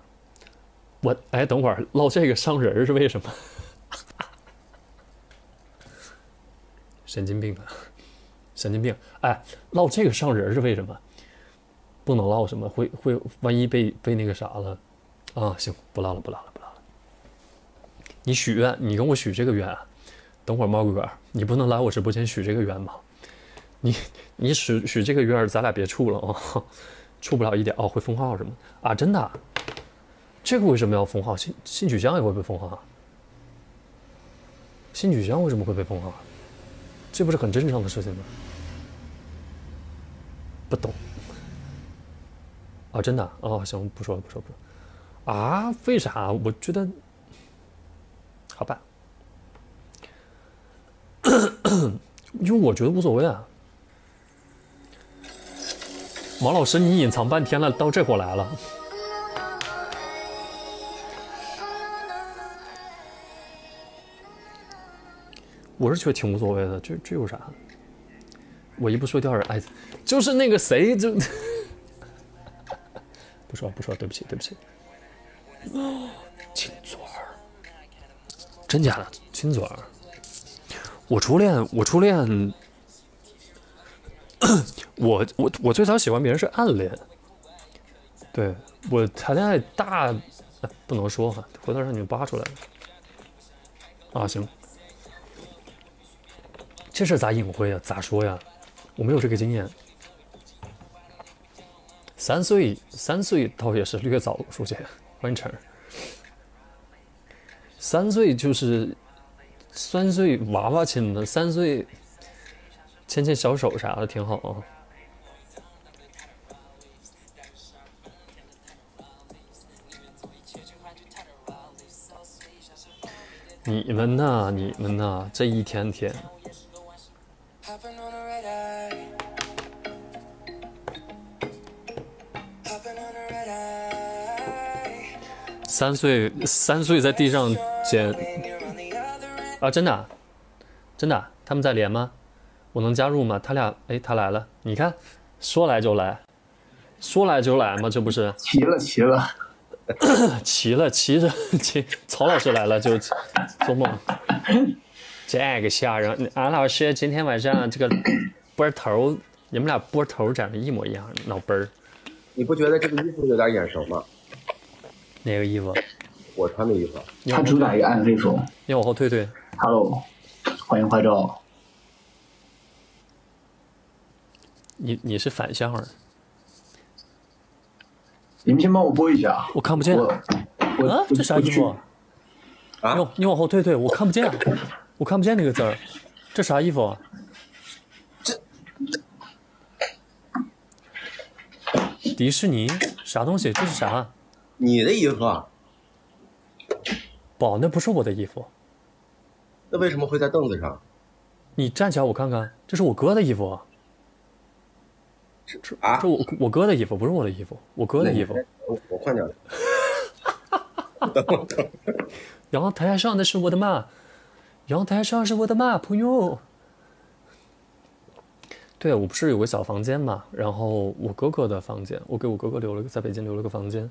我哎，等会儿唠这个伤人是为什么？神经病啊，神经病！哎，唠这个伤人是为什么？不能唠什么？会会万一被被那个啥了啊？行，不唠了，不唠了，不唠了。你许愿，你跟我许这个愿。等会儿猫哥，你不能来我直播间许这个愿吗？你你许许这个愿儿，咱俩别处了啊，处不了一点哦，会封号是吗？啊，真的？这个为什么要封号？性性取向也会被封号？性取向为什么会被封号？这不是很正常的事情吗？不懂。啊，真的？哦，行，不说了，不说不说。啊？为啥？我觉得，好吧，因为我觉得无所谓啊。王老师，你隐藏半天了，到这会来了。我是觉得挺无所谓的，这这有啥？我一不说掉人哎，就是那个谁就不说不说，对不起对不起。亲嘴儿，真假的亲嘴儿？我初恋，我初恋，我我我最早喜欢别人是暗恋。对我谈恋爱大，不能说哈，回头让你们扒出来。啊，行，这事咋隐晦呀？咋说呀？我没有这个经验。三岁，三岁倒也是略早，书姐，欢迎晨。三岁就是三岁娃娃亲的，三岁牵牵小手啥的挺好啊。你们呐你们呐，这一天天。三岁三岁在地上捡，啊，真的真的，他们在连吗？我能加入吗？他俩，哎，他来了，你看，说来就来，说来就来嘛，这不是齐了 齐了，齐了，齐着齐，曹老师来了就做梦，这个吓人！安老师今天晚上这个波头，你们俩波头长得一模一样，脑杯儿，你不觉得这个衣服有点眼熟吗？哪个衣服？我穿的衣服，他主打一个暗黑风。你往后退退，Hello，欢迎拍照。你你是反向儿，你们先帮我播一下，我看不见。我我啊，这啥衣服？啊你往你往后退退，我看不见，我看不见那个字儿，这啥衣服？这迪士尼啥东西？这是啥？你的衣服啊，宝，那不是我的衣服。那为什么会在凳子上？你站起来，我看看，这是我哥的衣服，啊这这，这，我我哥的衣服，不是我的衣服，我哥的衣服。我我换掉了。阳台上的是我的妈，阳台上是我的妈，朋友。对，我不是有个小房间嘛，然后我哥哥的房间，我给我哥哥留了个在北京留了个房间。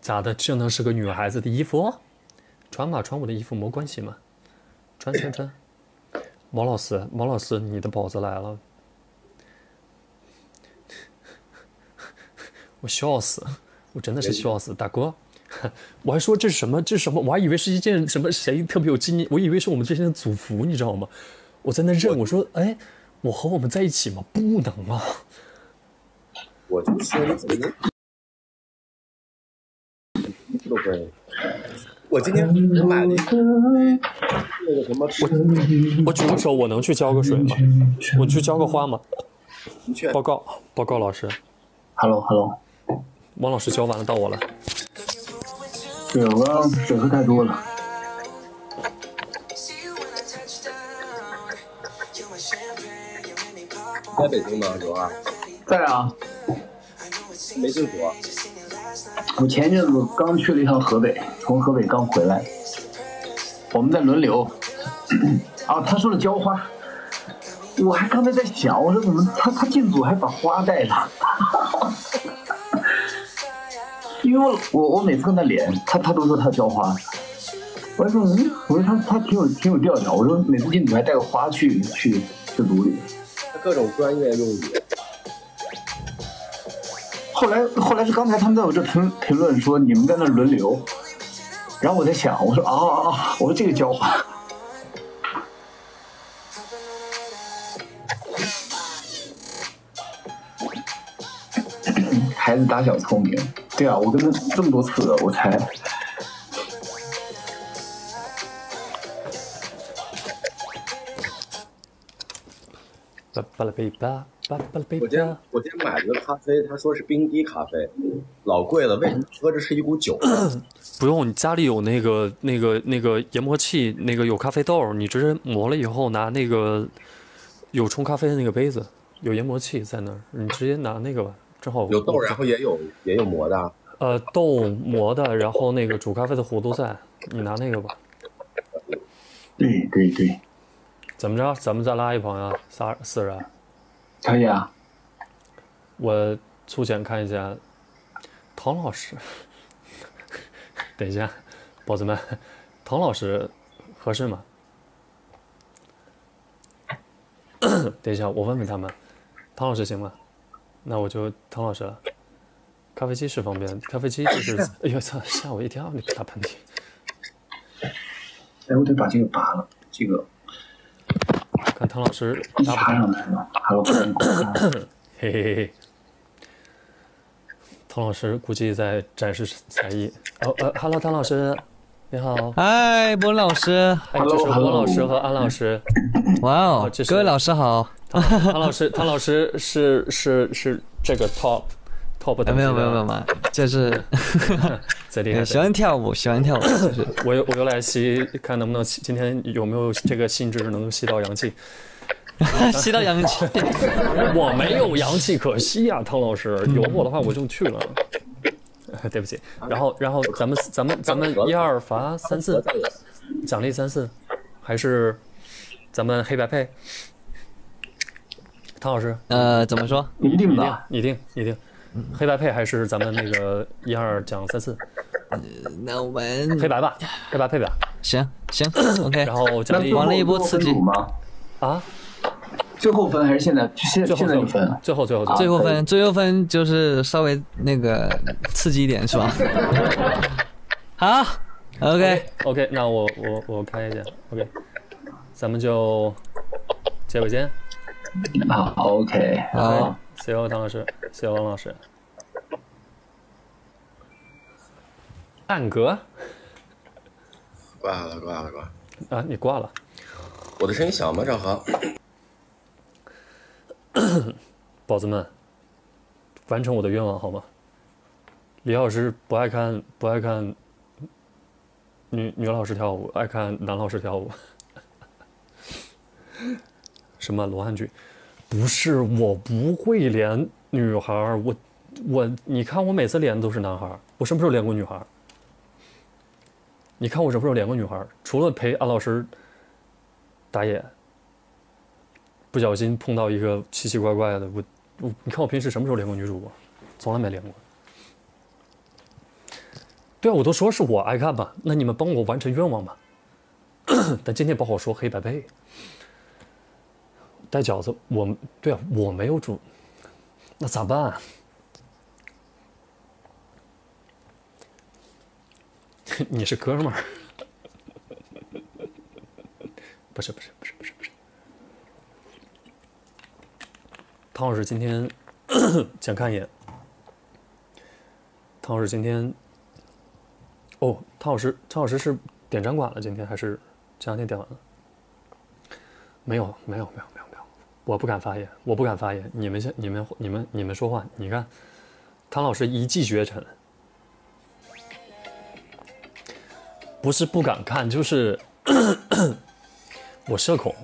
咋的？这能是个女孩子的衣服？穿吧，穿我的衣服没关系嘛，穿穿穿。毛老师，毛老师，你的宝子来了，我笑死，我真的是笑死，大哥。我还说这是什么？这是什么？我还以为是一件什么谁特别有纪念，我以为是我们之间的祖服，你知道吗？我在那认，我说，哎，我和我们在一起吗？不能啊！我就说你怎么能？我今天我买了一个那个什么，我举个手，我能去浇个水吗？我去浇个花吗？报告，报告老师，Hello Hello，王老师浇完了，到我了。对我刚刚水喝太多了。See you when I touch down. You're my champagne. You make me pop 在.北京吗？刘啊，在啊没 seems 进我前阵子刚去了一趟河北，从河北刚回来，我们在轮流。啊，他说了浇花，我还刚才在想，我说怎么他他进组还把花带上？因为我我我每次跟他连，他他都说他浇花，我还说嗯，我说他他挺有挺有调调，我说每次进组还带个花去去去组里。各种专业用语，后来后来是刚才他们在我这评评论说你们在那轮流，然后我在想，我说啊啊啊，我说这个浇花。孩子打小聪明，对啊，我跟他这么多次了，我才巴巴拉贝巴，巴巴拉我今天巴。我今天买了个咖啡，他说是冰滴咖啡，老贵了，为什么喝着是一股酒味？不用，你家里有那个那个那个研磨器，那个有咖啡豆，你直接磨了以后拿那个有冲咖啡的那个杯子，有研磨器在那儿，你直接拿那个吧，正好有豆，然后也有也有磨的啊。呃豆磨的，然后那个煮咖啡的壶都在，你拿那个吧。对对对，怎么着？咱们再拉一朋友，仨四人，可以啊。我粗浅看一下，唐老师。等一下，宝子们，唐老师合适吗？等一下，我问问他们，唐老师行吗？那我就唐老师了。咖啡机是方便，咖啡机就是，哎呦操，吓我一跳！你打喷嚏。哎，我得把这个拔了，这个看唐老师一打不插上来了，还有喷口。嘿嘿嘿，唐老师估计在展示才艺。哦呃，Hello，唐老师，你好。嗨，波老师，哎，这是郭老师和安老师。哇哦哦这，是各位老师好。唐唐老师，唐老师是是是这个 top top 等级的没有没有没有没有，这是贼厉害的。喜欢跳舞，喜欢跳舞，就是 我又我又来吸，看能不能吸今天有没有这个兴致能吸到阳气。吸到阳气。我没有阳气可吸呀、汤老师，有我的话我就去了。对不起，然后然后咱们咱们咱们一二罚三四，奖励三四，还是咱们黑白配？汤老师，呃，怎么说？你定吧，你定你定，黑白配还是咱们那个 一二讲三四？那我们黑白吧，黑白配吧。行行，OK。然后奖励那最后玩了一波刺激？啊，最后分还是现在？现最后现在就分？最后最后最后最后分，最后分就是稍微那个刺激一点，是吧？好，OK，OK，那我我我开一下，OK，咱们就结尾见。好，OK，好，谢谢唐老师，谢谢王老师。暗格挂了挂了挂了。啊，你挂了。我的声音小吗？赵和？宝子们，完成我的愿望好吗？李老师不爱看不爱看女女老师跳舞，爱看男老师跳舞。什么罗汉剧？不是，我不会连女孩儿，我我你看我每次连的都是男孩儿，我什么时候连过女孩儿？你看我什么时候连过女孩儿？除了陪安老师打野，不小心碰到一个奇奇怪怪的，我我你看我平时什么时候连过女主播？从来没连过。对啊，我都说是我爱看吧，那你们帮我完成愿望吧。但今天不好说黑白配，带饺子，我对啊，我没有煮，那咋办、啊？你是哥们儿？不是不是不是不是不是。汤老师今天 想看一眼。汤老师今天，哦，汤老师，汤老师是点展馆了，今天还是前两天点完了？没有，没有，没有，我不敢发言，我不敢发言。你们先，你们，你们，你们说话。你看，汤老师一骑绝尘，不是不敢看，就是 我社恐。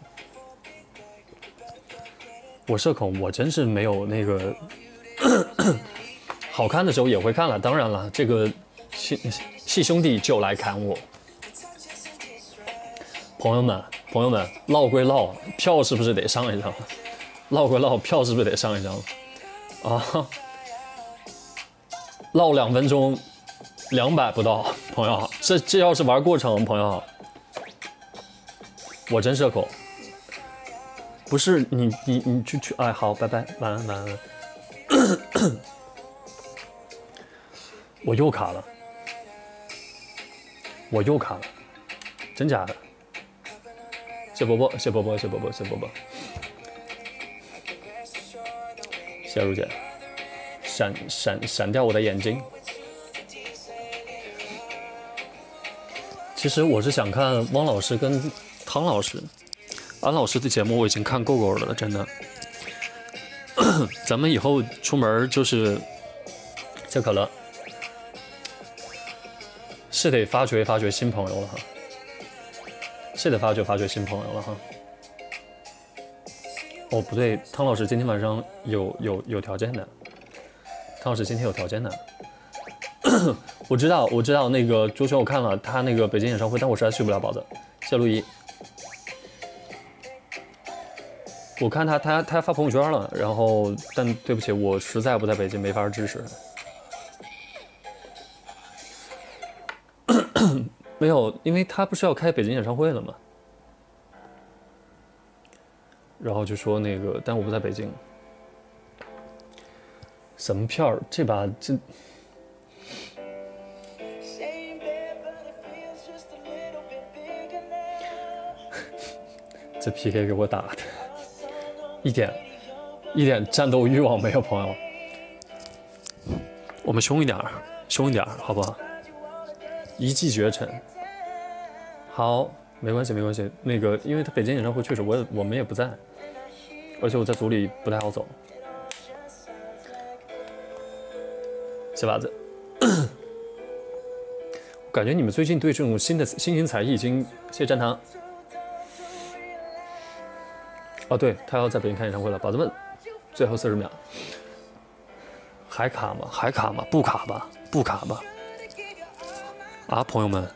我社恐，我真是没有那个 好看的时候也会看了。当然了，这个戏戏兄弟就来砍我。朋友们，朋友们，唠归唠，票是不是得上一张？唠归唠，票是不是得上一张？啊，唠两分钟，两百不到，朋友，这这要是玩过程，朋友，我真社恐。不是你你你去去，哎，好，拜拜，晚安晚安。我又卡了，我又卡了，真假的？谢伯伯，谢伯伯，谢伯伯，谢伯伯，谢茹姐，闪闪闪掉我的眼睛。其实我是想看汪老师跟汤老师。安老师的节目我已经看够够了，真的。咱们以后出门就是小可乐，是得发掘发掘新朋友了哈，是得发掘发掘新朋友了哈。哦，不对，汤老师今天晚上有有有条件的，汤老师今天有条件的。我知道，我知道那个周旋我看了他那个北京演唱会，但我实在去不了宝子。谢陆毅。我看他他他发朋友圈了，然后但对不起，我实在不在北京，没法支持。没有，因为他不是要开北京演唱会了吗？然后就说那个，但我不在北京。什么票？这把这 这 PK 给我打的，一点一点战斗欲望没有，朋友。我们凶一点，凶一点，好不好？一骑绝尘。好，没关系，没关系。那个，因为他北京演唱会确实我也我们也不在，而且我在组里不太好走。小袜子，感觉你们最近对这种新的新型才艺已经，谢谢战堂。哦，对他要在北京开演唱会了，宝子们，最后四十秒，还卡吗？还卡吗？不卡吧，不卡吧。啊，朋友们，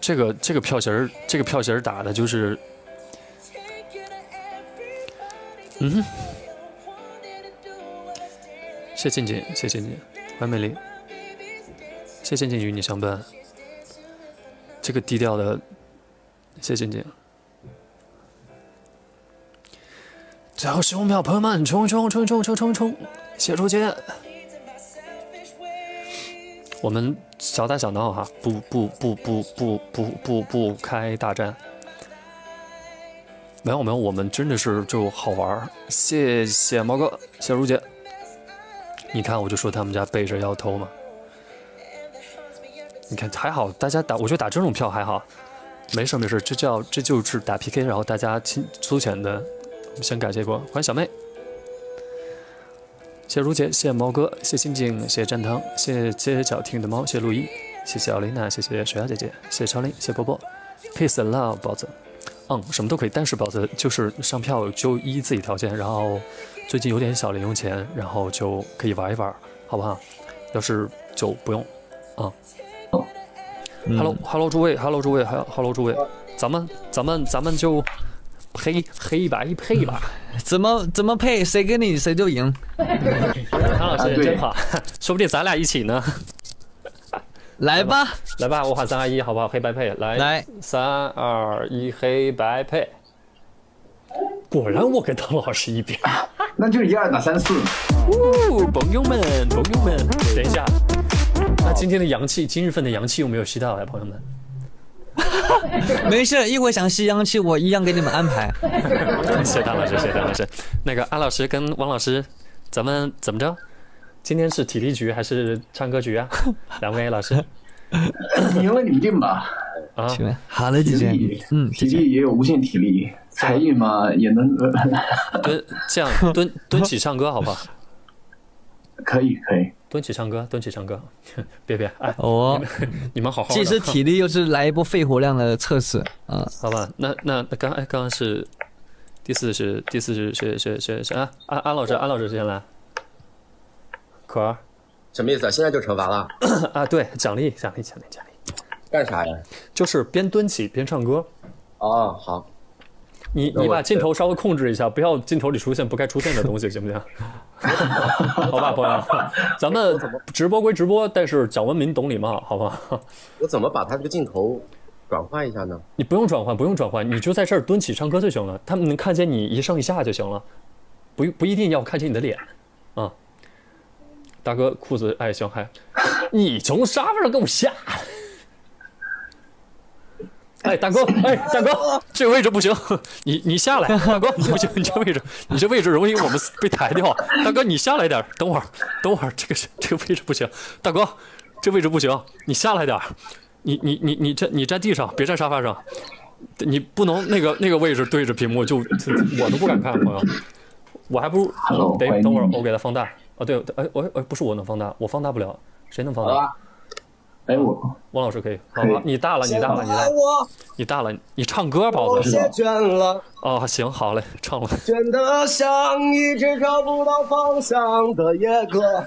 这个这个票型儿，这个票型儿打的就是，嗯，谢静静，谢静静，欢迎美丽，谢静静与你相伴。这个低调的，谢静静。最后十五秒，朋友们，冲冲冲冲冲冲冲！谢周杰，我们小打小闹哈，不不不不不不不不开大战。没有没有，我们真的是就好玩儿。谢谢猫哥，谢谢如姐。你看，我就说他们家背着要偷嘛。你看还好，大家打，我觉得打这种票还好，没事没事，这叫这就是打 PK，然后大家亲粗浅的。先感谢过，欢迎小妹，谢如姐，谢毛哥，谢心静，谢战堂，谢街角听的猫，谢陆一，谢谢奥琳娜，谢谢水瑶姐姐，谢谢超林，谢波波，peace and love，宝子，嗯，什么都可以，但是宝子就是上票就依自己条件，然后最近有点小零用钱，然后就可以玩一玩，好不好？要是就不用，啊、嗯。Hello Hello 诸位，Hello 诸位，还有 Hello 诸位，咱们咱们咱们就。黑黑白配一把，怎么怎么配，谁跟你谁就赢。唐老师人真好，说不定咱俩一起呢。来吧，来吧，我喊三二一，好不好？黑白配，来来，三二一，黑白配。果然我跟唐老师一边，那就是一二打三四。哦，朋友们，朋友们，等一下，那今天的阳气，今日份的阳气有没有吸到呀，朋友们？没事，一会想吸氧气，我一样给你们安排。谢谢唐老师，谢谢唐老师。那个安老师跟王老师，咱们怎么着？今天是体力局还是唱歌局啊？两位老师，你赢了你定吧。啊，好嘞，姐姐，嗯，体力也有无限体力，才艺嘛也能。蹲这样蹲蹲起唱歌好不好？可以可以。蹲起唱歌，蹲起唱歌，别别，哎，哦，你们 你们好好。既是体力，又是来一波肺活量的测试，啊，好吧，那那那刚哎刚刚是第四是第四是是是是是啊安安老师安老师先来，可儿，什么意思啊？现在就惩罚了？啊，对，奖励奖励奖励奖励，干啥呀？就是边蹲起边唱歌。哦，好。你你把镜头稍微控制一下，不要镜头里出现不该出现的东西，行不行？好吧，朋友，咱们直播归直播，但是讲文明懂礼貌，好吧？我怎么把他这个镜头转换一下呢？你不用转换，不用转换，你就在这儿蹲起唱歌就行了，他们能看见你一上一下就行了，不不一定要看见你的脸啊。大哥，裤子哎行还，你从沙发上给我下来。哎，大哥，哎，大哥，这个位置不行，你你下来，大哥，不行，你这位置，你这位置容易我们被抬掉。大哥，你下来点，等会儿，等会儿，这个这个位置不行，大哥，这位置不行，你下来点，你你你你站你站地上，别站沙发上，你不能那个那个位置对着屏幕，就我都不敢看，朋友，我还不如得等会儿我给他放大。哦，对，哎，我哎不是我能放大，我放大不了，谁能放大？哎，我汪老师可以，好吧，你大了，你大了，你大了，你大了，你唱歌，宝子。卷了。哦，行，好嘞，唱了。像一只找不到方向的野鸽，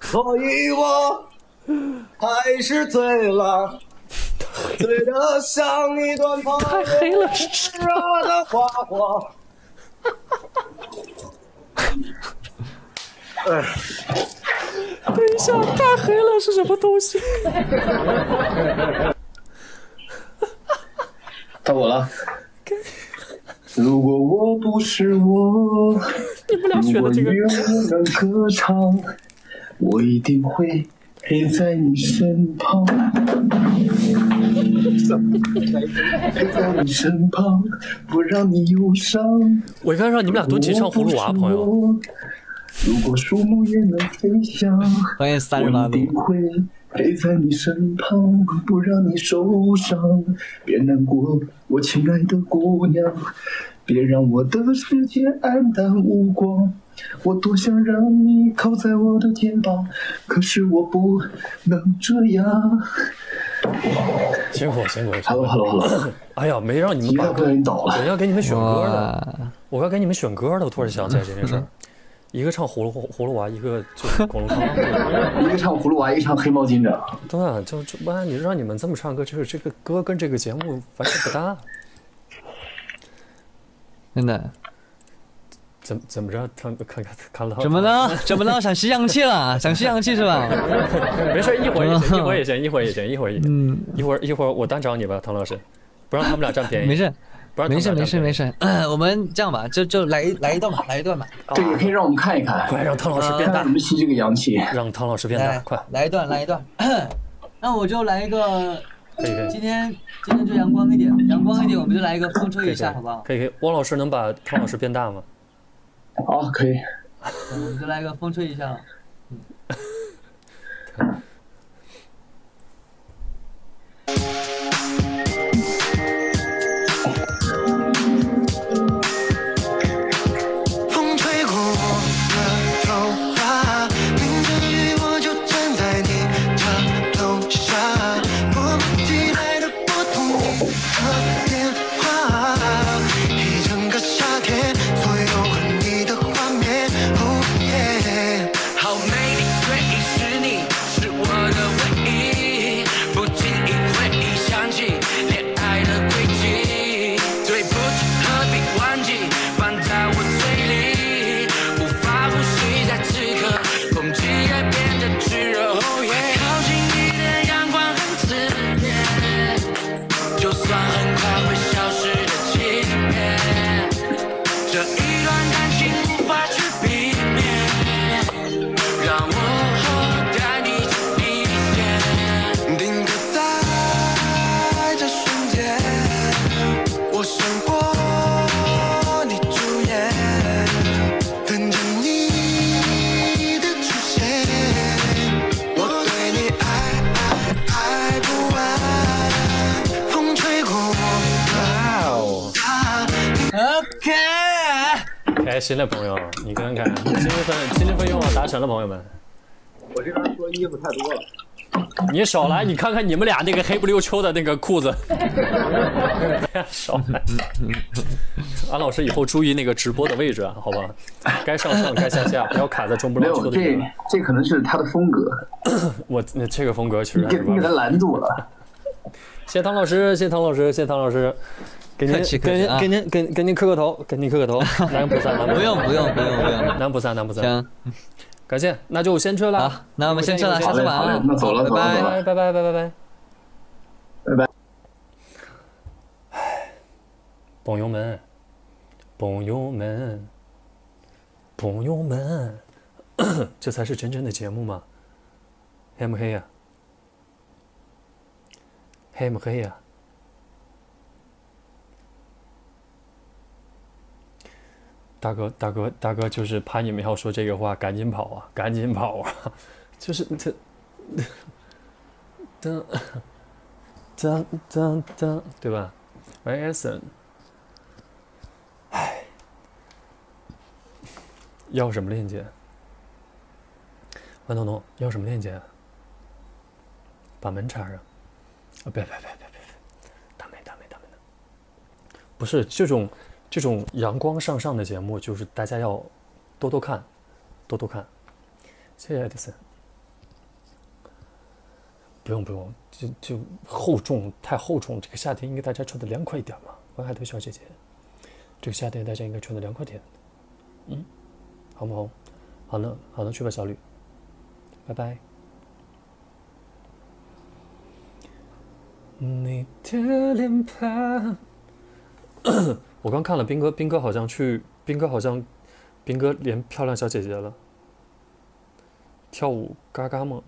所以我还是醉了，醉得像一段 泡太黑了，热的花火。哎。等一下，太黑了是什么东西？到我了。如果我不是我，你们俩选如果的这个歌唱，我一定会陪在你身旁。陪在你身旁，不让你忧伤。我应该让你们俩蹲起唱葫芦娃，朋友。友。如果树木也能飞翔，欢迎三十八度我一定会陪在你身旁，不让你受伤。别难过，我亲爱的姑娘，别让我的世界黯淡无光。我多想让你靠在我的肩膀，可是我不能这样。辛苦辛苦。Hello Hello Hello，哎呀，没让你们把吉他个人倒了。我要给你们选歌的，哇，我要给你们选歌的。我突然想起来这件事儿，一个唱葫芦葫芦娃，一个就是 恐龙汤。一个唱葫芦娃，一个唱黑猫警长。对啊，就就不然你让你们这么唱歌，就是这个歌跟这个节目完全不搭。真的？怎么怎么着？看看看看了怎么？了？怎么了？想吸氧气了？想吸氧气是吧？没事，一会儿也行，一会儿也行，一会儿也行，一会儿也行。嗯，一会儿一会儿我单找你吧，唐老师，不让他们俩占便宜。没，事，没事，没事，没。事。我们这样吧，就就来一来一段吧，来一段吧。这也可以让我们看一看，快让汤老师变大怎，么吸这个阳气。让汤老师变大，快，来一段，来一段。那我就来一个，可以可以今天今天就阳光一点，阳光一点，我们就来一个风吹一下，好不好？可以可以。汪老师能把汤老师变大吗？好，可以。我们就来一个风吹一下。心了，朋友，你看看，今日份今日份愿望达成了，朋友们。我这边说衣服太多了，你少来，你看看你们俩那个黑不溜秋的那个裤子，少来。安老师以后注意那个直播的位置啊，好吧？该上上该下下，不要卡在中不没有，溜秋的地这方。这可能是他的风格，我那这个风格确实你给你给他。拦住了。谢谢唐老师，谢谢唐老师，谢谢唐老师，给您 客气客给您给您给给您磕个头，给您磕个头，南菩萨，不用不用不用不用。南菩萨，南菩萨，行，感谢，那就先撤了。好，那我们先撤了，下次晚安，那走了拜走了走拜。拜拜拜拜拜拜。拜拜。朋友们，朋友们，朋友们，这才是真正的节目吗？黑不黑呀？黑不黑呀？大哥，大哥，大哥，就是怕你们要说这个话，赶紧跑啊，赶紧跑啊！就是这，噔噔噔噔，对吧？喂，Eason，唉，要什么链接？万东东要什么链接？把门插上。啊，别别别别别别，大美大美大美的。不是这种这种阳光向上的节目，就是大家要多多看，多多看。谢谢艾迪森。不用不用，就就厚重太厚重，这个夏天应该大家穿的凉快一点嘛。欢迎海豚小姐姐，这个夏天大家应该穿的凉快点。嗯，好不好？好呢，好呢，去吧，小吕，拜拜。你的脸庞我刚看了斌哥，斌哥好像去，斌哥好像，斌哥连漂亮小姐姐了，跳舞嘎嘎猛。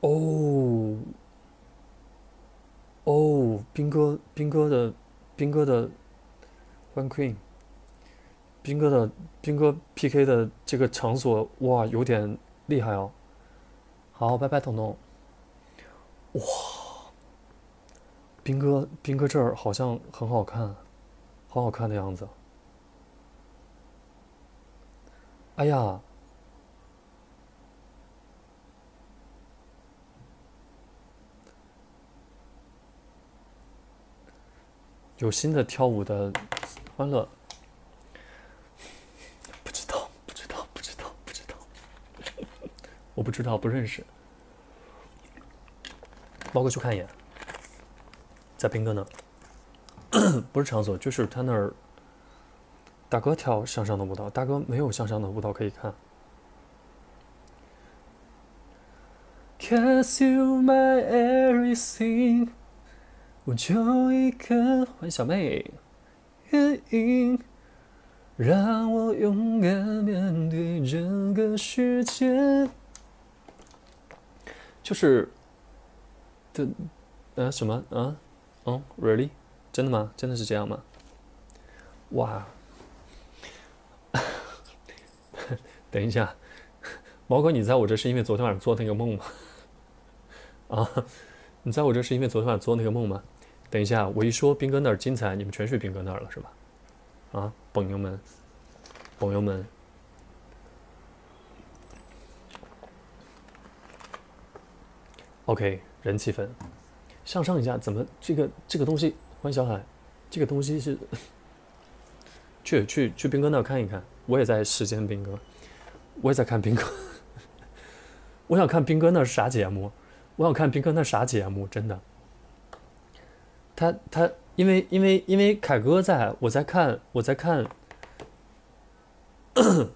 哦，哦，斌哥，斌哥的，斌哥的，One Queen，斌哥的，斌哥 PK 的这个场所，哇，有点厉害哦。好，拜拜，彤彤。哇，斌哥，斌哥这儿好像很好看，好好看的样子。哎呀，有新的跳舞的欢乐。不知道，不知道，不知道，不知道，我不知道，不认识。猫哥去看一眼，在斌哥那儿，不是场所，就是他那儿。大哥跳向上的舞蹈，大哥没有向上的舞蹈可以看。Cause you my everything，我就一个欢迎小妹，原因让我勇敢面对这个世界。就是，的，呃，什么啊？嗯，really？真的吗？真的是这样吗？哇！等一下，毛哥，你在我这是因为昨天晚上做那个梦吗？啊，你在我这是因为昨天晚上做那个梦吗？等一下，我一说斌哥那儿精彩，你们全去斌哥那儿了是吧？啊，朋友们，朋友们，OK，人气粉，向上一下，怎么这个这个东西？欢迎小海，这个东西是 去去去斌哥那看一看，我也在时间斌哥。我也在看斌哥，我想看斌哥那是啥节目？我想看斌哥那啥节目？真的，他他因为因为因为凯哥在，我在看我在看，噔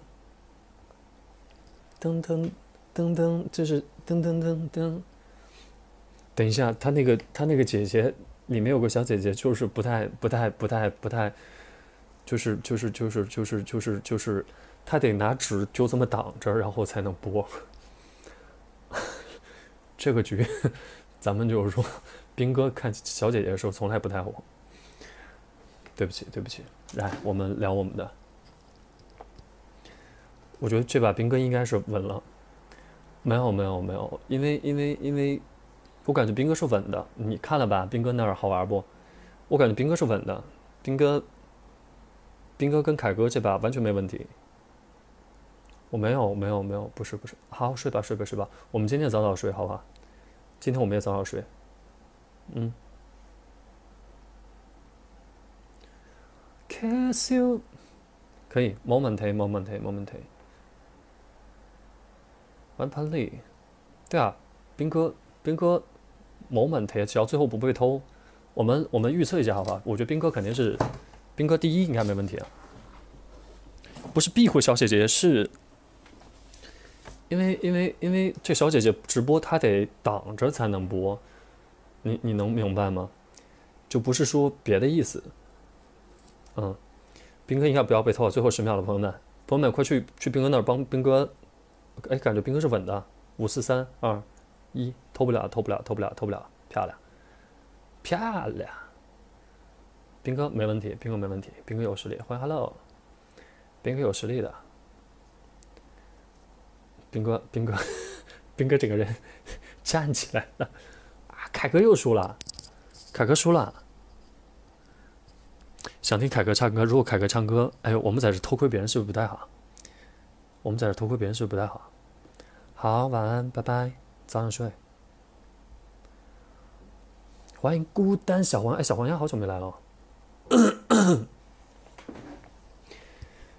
噔噔噔，这是噔噔噔噔。等一下，他那个他那个姐姐里面有个小姐姐，就是不太不太不太不太，就是就是就是就是就是就是。他得拿纸就这么挡着，然后才能播。这个局，咱们就是说，斌哥看小姐姐的时候从来不太火。对不起，对不起，来，我们聊我们的。我觉得这把斌哥应该是稳了。没有，没有，没有，因为，因为，因为，我感觉斌哥是稳的。你看了吧？斌哥那儿好玩不？我感觉斌哥是稳的。斌哥，斌哥跟凯哥这把完全没问题。我没有，没有，没有，不是，不是，好好睡吧，睡吧，睡吧。我们今天早早睡，好吧？今天我们也早早睡。嗯。Kiss you，可以，冇問題，冇問題，冇問題。玩潘丽，对啊，斌哥，斌哥，moment，只要最后不被偷，我们我们预测一下，好吧？我觉得斌哥肯定是，斌哥第一应该没问题啊。不是庇护小姐姐，是。因为因为因为这小姐姐直播，她得挡着才能播，你你能明白吗？就不是说别的意思。嗯，斌哥应该不要被偷，最后十秒了，朋友们，朋友们快去去斌哥那儿帮斌哥。哎，感觉斌哥是稳的，五四三二一，偷不了，偷不了，偷不了，偷不了，漂亮，漂亮。斌哥没问题，斌哥没问题，斌哥有实力，欢迎 Hello，斌哥有实力的。斌哥，斌哥，斌哥，这个人 站起来了啊！凯哥又输了，凯哥输了。想听凯哥唱歌，如果凯哥唱歌，哎呦，我们在这偷窥别人是不是不太好？我们在这偷窥别人是不是不太好？好，晚安，拜拜，早点睡。欢迎孤单小黄，哎，小黄鸭好久没来了。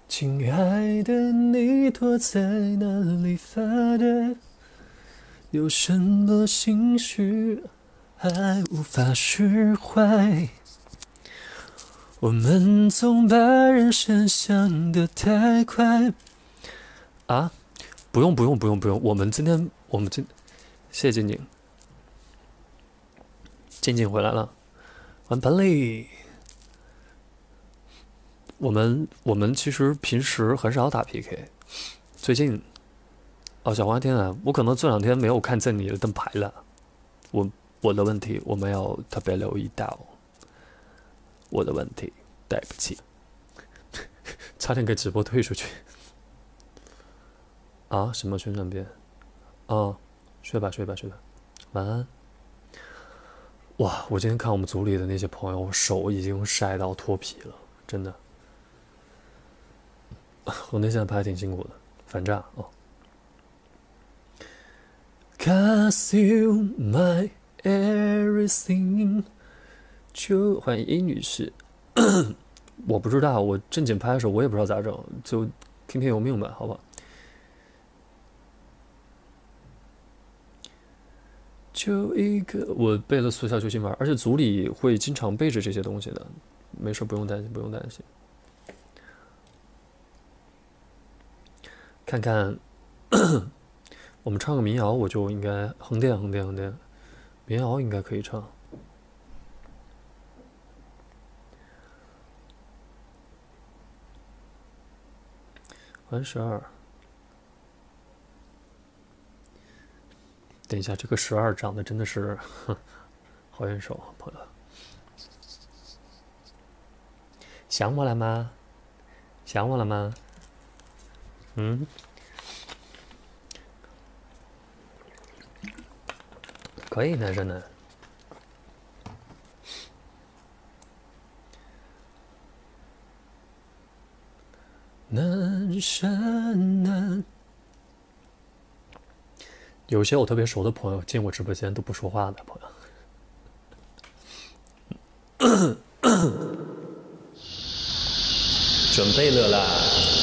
亲爱的，你躲在哪里发呆？有什么心事还无法释怀？我们总把人生想得太快。啊，不用不用不用不用，我们今天我们今，谢谢静静，静静回来了。完班嘞。我们我们其实平时很少打 PK，最近，哦，小花天啊，我可能这两天没有看见你的灯牌了，我我的问题我没有特别留意到，我的问题，对不起，差点给直播退出去。啊，什么宣传片？啊，睡吧睡吧睡吧，晚安。哇，我今天看我们组里的那些朋友，手已经晒到脱皮了，真的。我那现在拍挺辛苦的，反诈哦。Cause you my everything，就欢迎殷女士。我不知道，我正经拍的时候我也不知道咋整，就听天由命吧，好吧。就一个，我背了速效救心丸，而且组里会经常备着这些东西的，没事不用担心，不用担心。看看，我们唱个民谣，我就应该横店横店横店，民谣应该可以唱。环十二，等一下，这个十二长得真的是 好眼熟，朋友。想我了吗？想我了吗？嗯，可以的，真的。南山南，有些我特别熟的朋友进我直播间都不说话的朋友。准备了啦！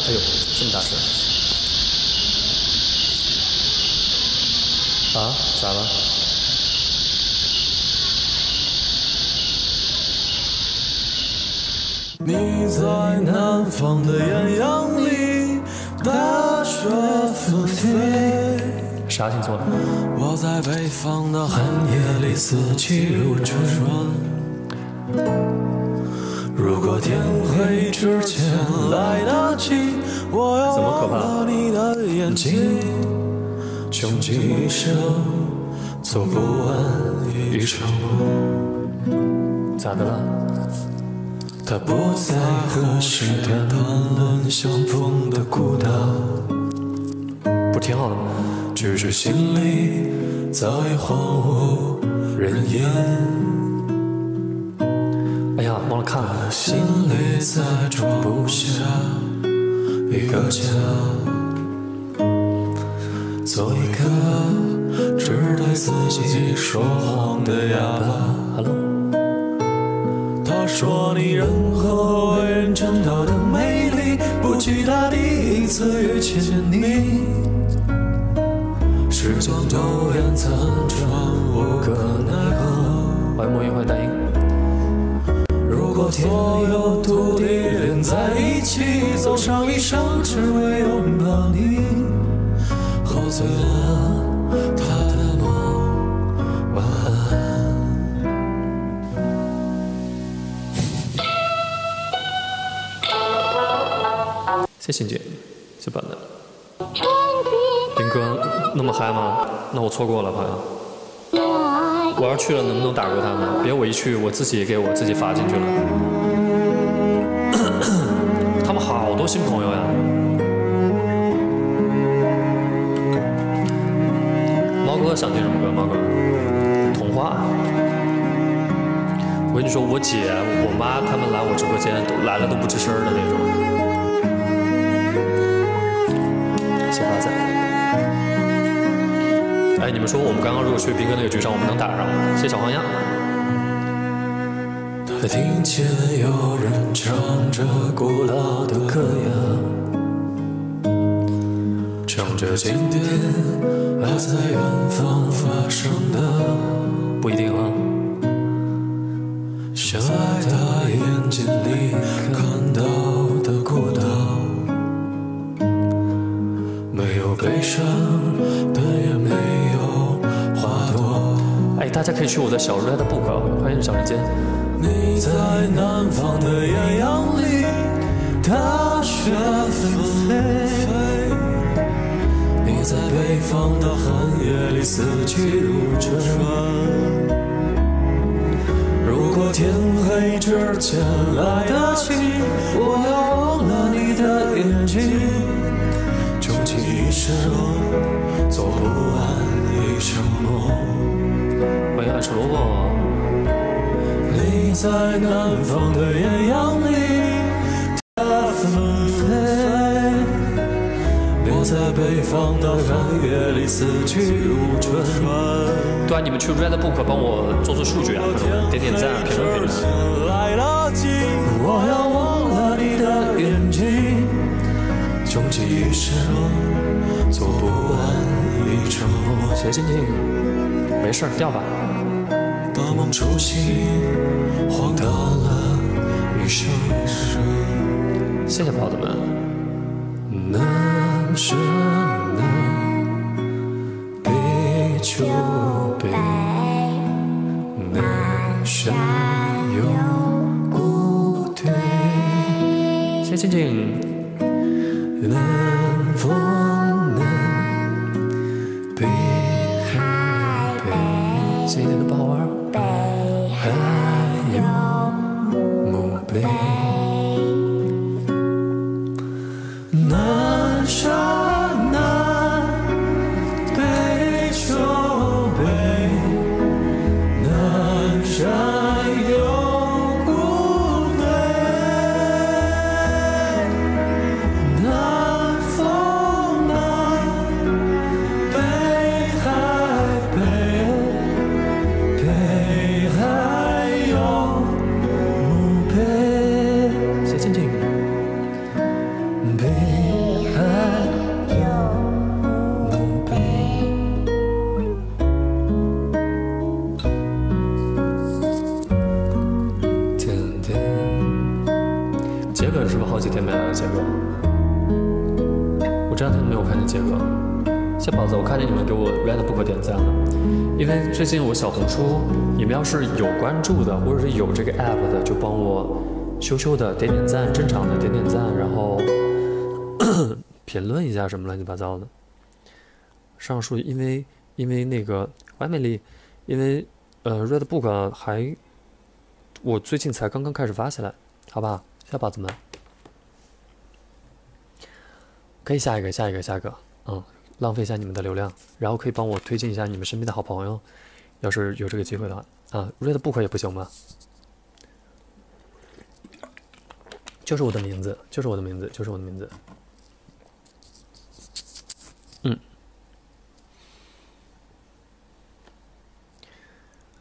哎呦，这么大声！啊？咋了？你在南方的艳阳里，大雪纷飞。啥星座的？我在北方的寒夜里，四季如春。如果天黑之前来得及，我要忘了你的眼睛，穷极一生走不完一场梦。咋的了？他不再和谁谈论相逢的孤岛，不挺好的吗？只是心里早已荒无人烟。哎呀，忘了看了。心里再装不下一个家，做一个只对自己说谎的哑巴。Hello，他说你任何为人称道的美丽，不及他第一次遇见你。时间都演残喘，无可奈何。欢迎莫言，欢迎大英。如果所有土地连在一起，走上一生，只为拥抱你，喝醉了他的梦，晚安。谢谢姐，谢板的。哥那么嗨吗？那我错过了，朋友。我要去了，能不能打过他们？别我一去，我自己给我自己发进去了。他们好多新朋友呀。猫哥想听什么歌？猫哥，童话。我跟你说，我姐、我妈他们来我直播间都来了都不吱声的那种。你们说我们刚刚如果去斌哥那个局上，我们能打上吗？谢小黄鸭。他听见有人唱着古老的歌谣，唱着今天还在远方发生的，不一定啊。可以去我的小 Red Book，欢迎小人间。你在南方的艳阳里，大雪纷飞；你在北方的寒夜里，四季如春。如果天黑之前来得及，我要忘了你的眼睛，终其一生做不完一场梦。欢迎爱吃萝卜。你在南方的艳阳里，它纷飞；我在北方的寒夜里，四季如春。对啊，你们去 Red Book 帮我做做数据啊，点点赞，评论评论。我要忘了你的眼睛，终极一生做不完一场梦。谁静静？没事儿，掉吧。初心，晃荡了一生。谢谢宝子们。南山南，北秋北，南山有古堆。谢谢静静。进我小红书，你们要是有关注的，或者是有这个 app 的，就帮我羞羞的点点赞，正常的点点赞，然后评论一下什么乱七八糟的。上述因为因为那个完美丽，因为呃 Red Book 还我最近才刚刚开始发起来，好不好？小宝子们，可以下一个，下一个，下一个，嗯，浪费一下你们的流量，然后可以帮我推荐一下你们身边的好朋友，要是有这个机会的话，啊，Red Book 也不行吗？就是我的名字，就是我的名字，就是我的名字。嗯，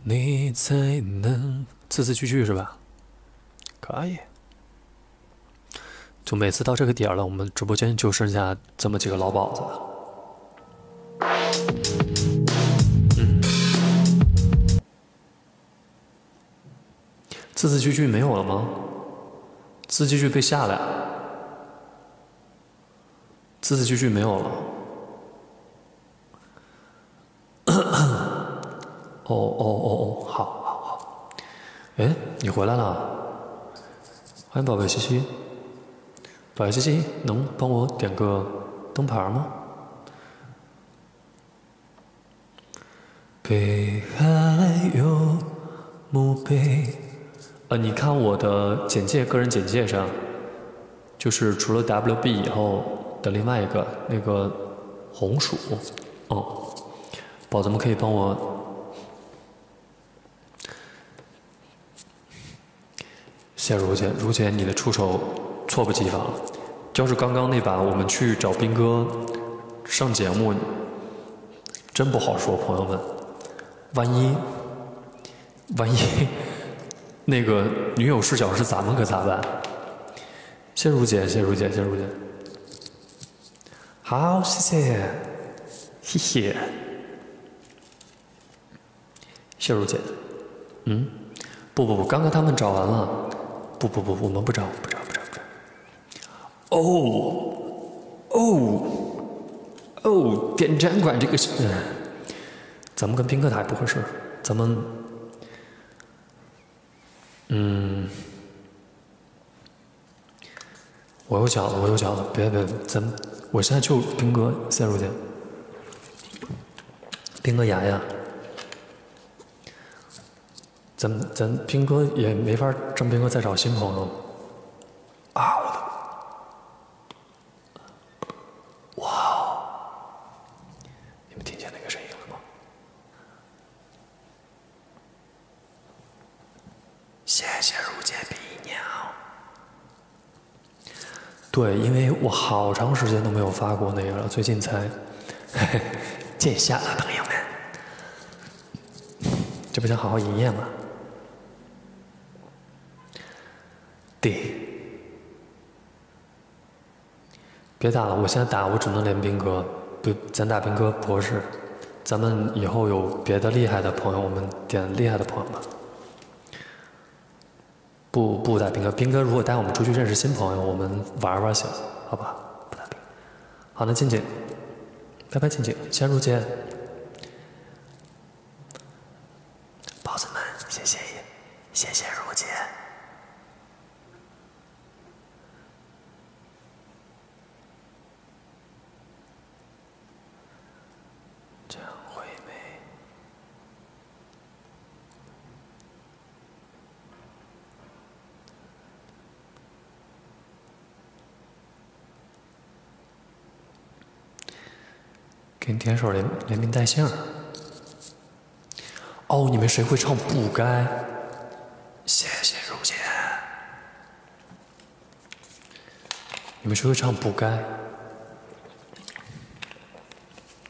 你才能，字字句句是吧？可以。就每次到这个点儿了，我们直播间就剩下这么几个老鸨子了。字字句句没有了吗？字字句句被下来，字字句句没有了。哦哦哦哦，好好好。哎，你回来了，欢迎宝贝西西。宝贝西西，能帮我点个灯牌吗？北海有墓碑。呃，你看我的简介，个人简介上，就是除了 WB 以后的另外一个那个红薯，哦，宝子们可以帮我。谢如姐，如姐，你的出手措不及防。就是刚刚那把我们去找兵哥上节目，真不好说，朋友们。万一，万一那个女友视角是咱们可咋办？谢如姐，谢如姐，谢如姐。好，谢谢，谢谢。谢如姐，嗯，不不不，刚刚他们找完了。不不不，我们不找，不找，不找，不找。哦，哦，哦，点展馆这个是，嗯咱们跟宾客塔不合适。咱们，嗯，我有脚了，我有脚了，别别，咱，我现在就兵哥现如姐，兵哥牙呀，咱咱兵哥也没法让兵哥再找新朋友啊！我的，哇哦！你们听见那个声音了吗？谢谢如姐比鸟。对，因为我好长发过那个了，最近才嘿 嘿见下了，朋友们。这不想好好营业吗？对，别打了，我现在打我只能连兵哥，不，咱打兵哥博士。咱们以后有别的厉害的朋友，我们点厉害的朋友吧。不不打兵哥，兵哥如果带我们出去认识新朋友，我们玩玩行，好吧？好，的静静，拜拜，静静，先入见。宝子们，谢谢，谢谢如姐。张惠妹。给你点首连连名带姓。哦，你们谁会唱不该？谢谢如姐。你们谁会唱不该？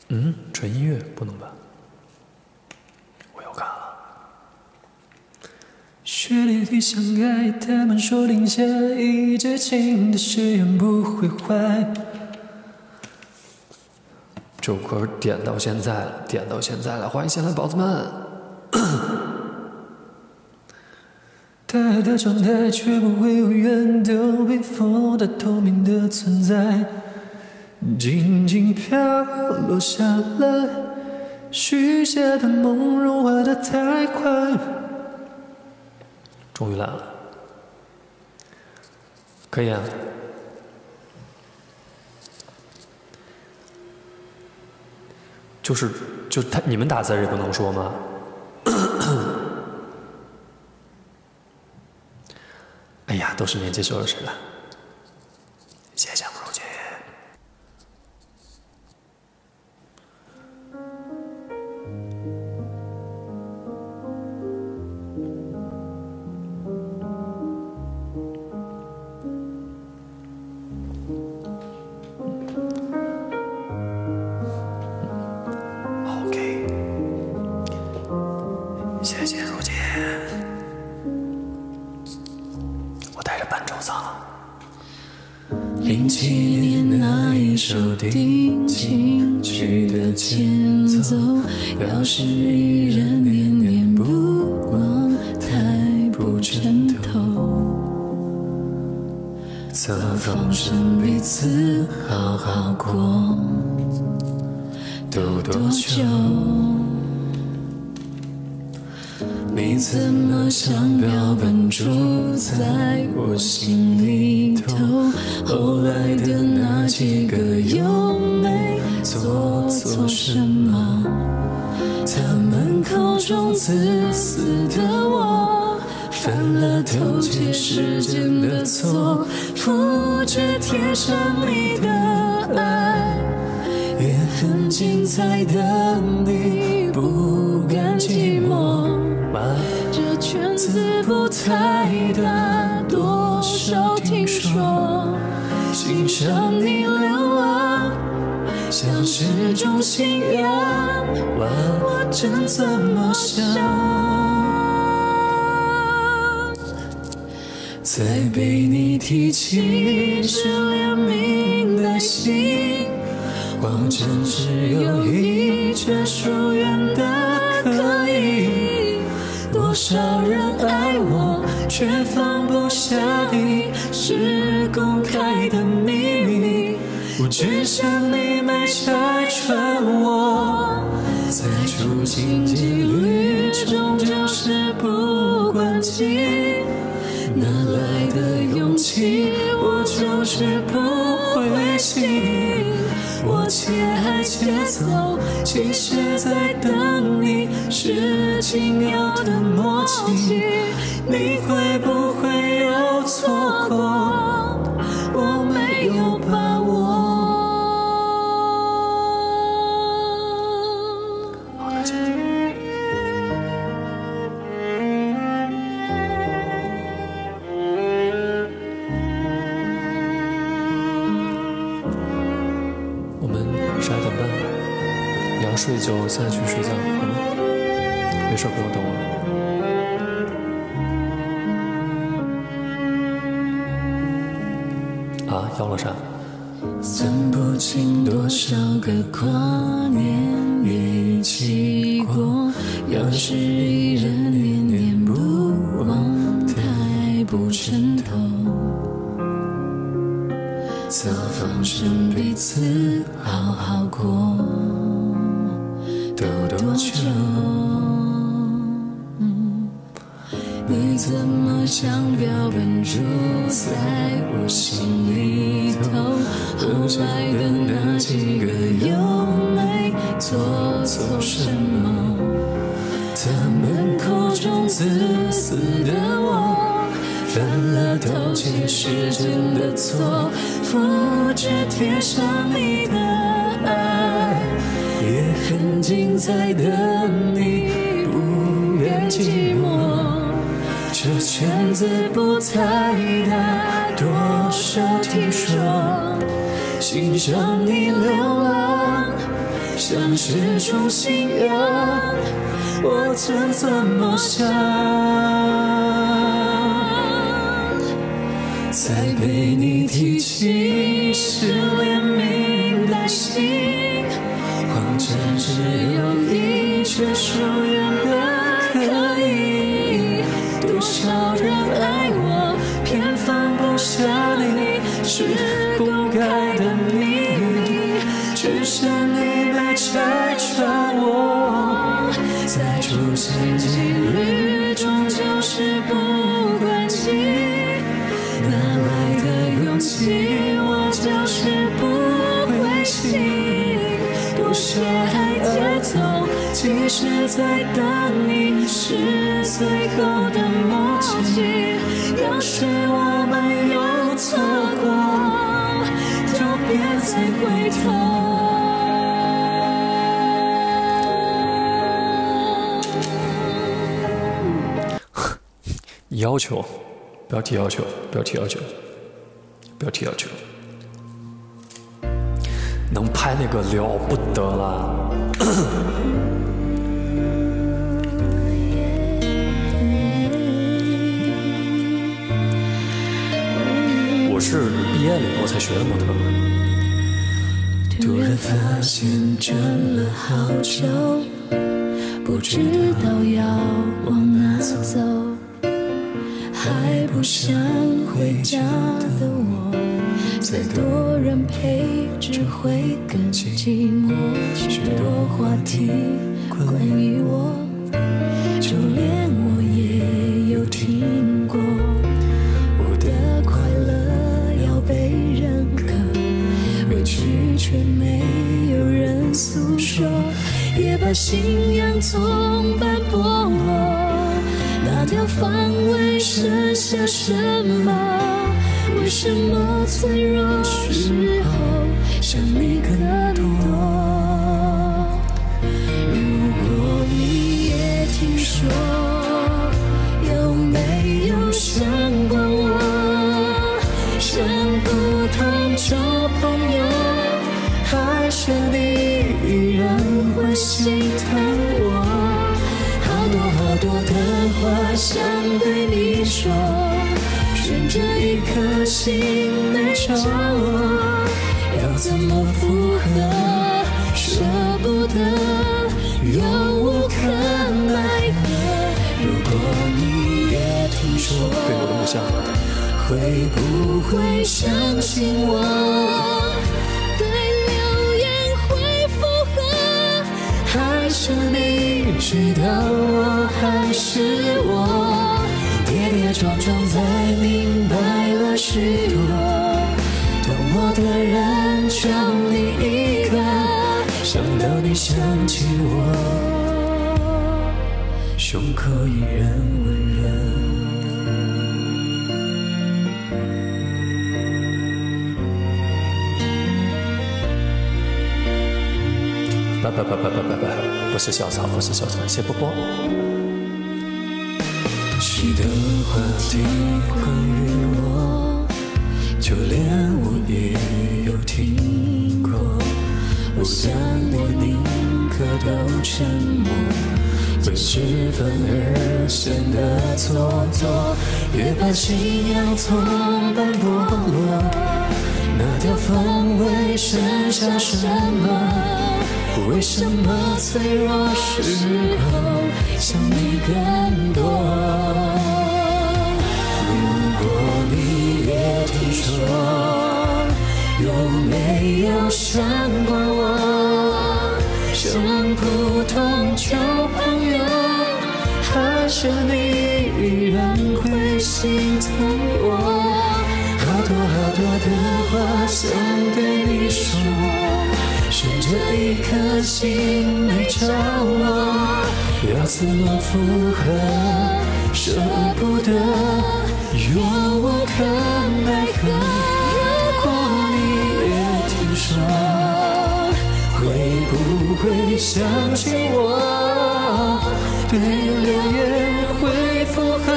嗯，纯音乐不能吧？我又卡了。雪里里相爱，他们说定下一结情的誓言不会坏。这首歌点到现在了，点到现在了，欢迎新来宝子们。他的状态却不会永远都被风的透明的存在，静静飘落下来，许下的梦融化的太快。终于来了，可以啊。就是就他你们打字也不能说吗？哎呀，都是年纪小的事了？谢谢想？再被你提起是怜悯的心，我真是有意却疏远的可以。多少人爱我，却放不下你，是公开的秘密。我只想你没拆穿我，在处心积虑，终究是不关己。哪来的勇气？我就是不灰心。我且爱且走，其实在等你，是仅有的默契。你会不会有错就现在去睡觉，好吗？没事，不用等我。啊，要了啥？分不清多少个跨年一起过，要是像标本住在我心里头？后来的那几个又没做错什么？他们口中自私的我，犯了偷窃是真的错，复制贴上你的爱，也很精彩的你，这圈子不太大，多少听说，欣赏你流浪，像是种信仰。我曾怎么想，才被你提起是怜悯的心，谎称只有一，却疏远在等你，是最后的默契。要是我们有错过，就别再回头。要求，不要提要求，不要提要求，不要提要求。能拍那个了不得了。是毕业了以后才学的模特。突然发现转了好久，不知道要往哪走，还不想回家的我，再多人陪只会更寂寞。许多话题关于我，就连我诉说，也把信仰从斑剥落。那条防卫剩下什么？为什么脆弱时候想你更多？心没着落，要怎么附和？舍不得，又无可奈何。如果你也听说，对我的录像。会不会相信我？对流言会附和，还是你知道我还是我，跌跌撞撞才许多。懂我的人就你一个，想到你想起我，胸口依然温热。不不不不不不不，不是小草，不是小草，谢波波。许多话题关于我，就连我也有听过。我想我宁可都沉默，为释反而显得做作，也把信仰从半剥落。那条缝为剩下什么？为什么脆弱时候想你更多？说，有没有想过我？像普通旧朋友，还是你依然会心疼我？好多好多的话想对你说。悬着一颗心没着落，要怎么附和？舍不得，若无可奈何。如果你也听说，会不会想起我？对流言会附和，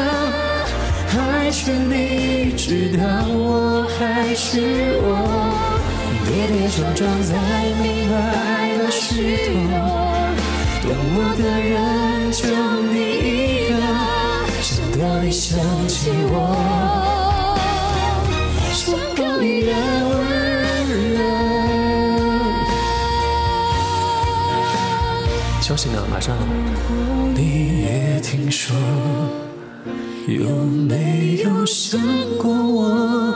还是你知道我还是我？跌跌撞撞才明白了许多，懂我的人就你一个，想到你想起我，休息呢，马上。你也听说，有没有想过我？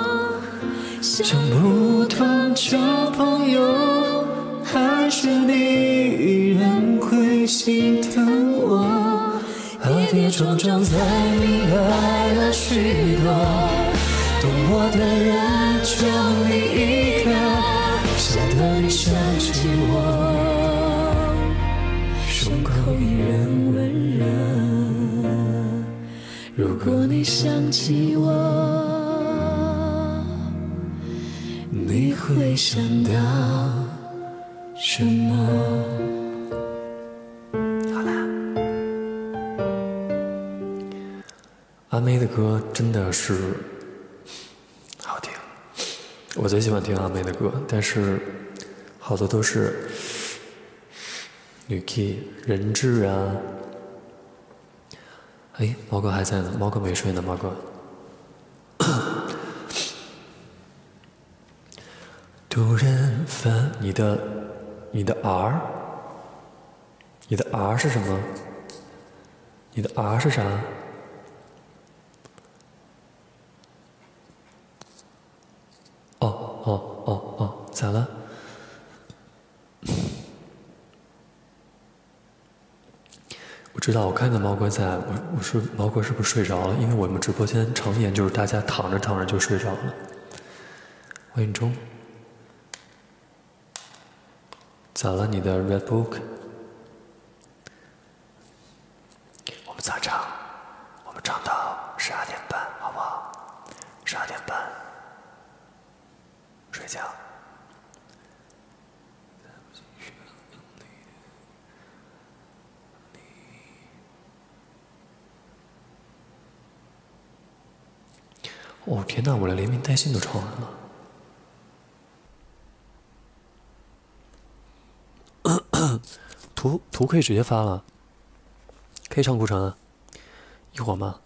像普通旧朋友，还是你依然会心疼我？跌跌撞撞才明白了许多，懂我的人就你一个，想到你想起我，如果你想起我。你会想到什么？好啦，阿妹的歌真的是好听，我最喜欢听阿妹的歌，但是好多都是女 key 人质啊。哎，猫哥还在呢，猫哥没睡呢，猫哥。突然发你的你的 R，你的 R 是什么？你的 R 是啥？哦哦哦哦，咋了？我知道，我看见猫哥在，我我说猫哥是不是睡着了？因为我们直播间常年就是大家躺着躺着就睡着了。欢迎钟。咋了？你的 Red Book？我们咋唱？我们唱到十二点半，好不好？十二点半睡觉。哦天哪！我连连名带姓都唱完了。图图可以直接发了，可以上顾城啊，一会儿吗？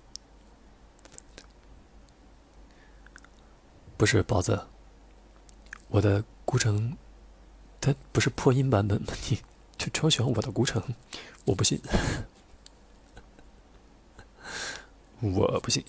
不是包子，我的孤城，它不是破音版本吗？你就超喜欢我的孤城，我不信，我不信。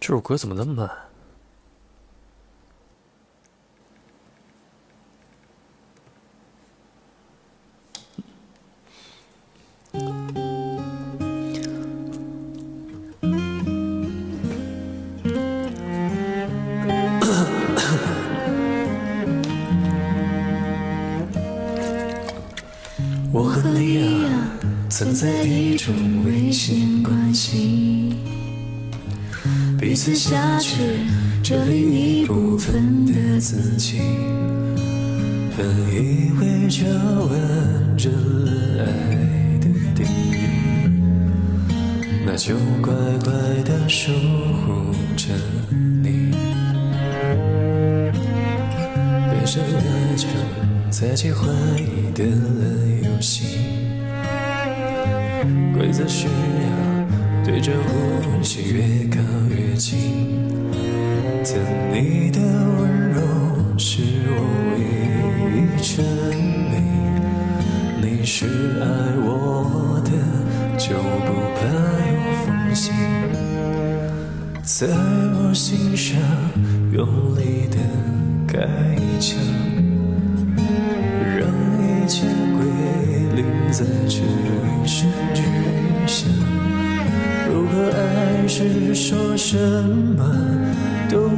这首歌怎么那么慢？我和你啊，存在一种危险关系，彼此下去，这另一部分的自己。本以为这完整了爱的定义，那就乖乖的守护着你。变成了场猜忌怀疑的游戏，规则是要对着呼吸越靠越近，但你的温柔是我唯一真理。你是爱我的，就不怕有缝隙，在我心上用力的开枪，让一切归零，在这一声说什么都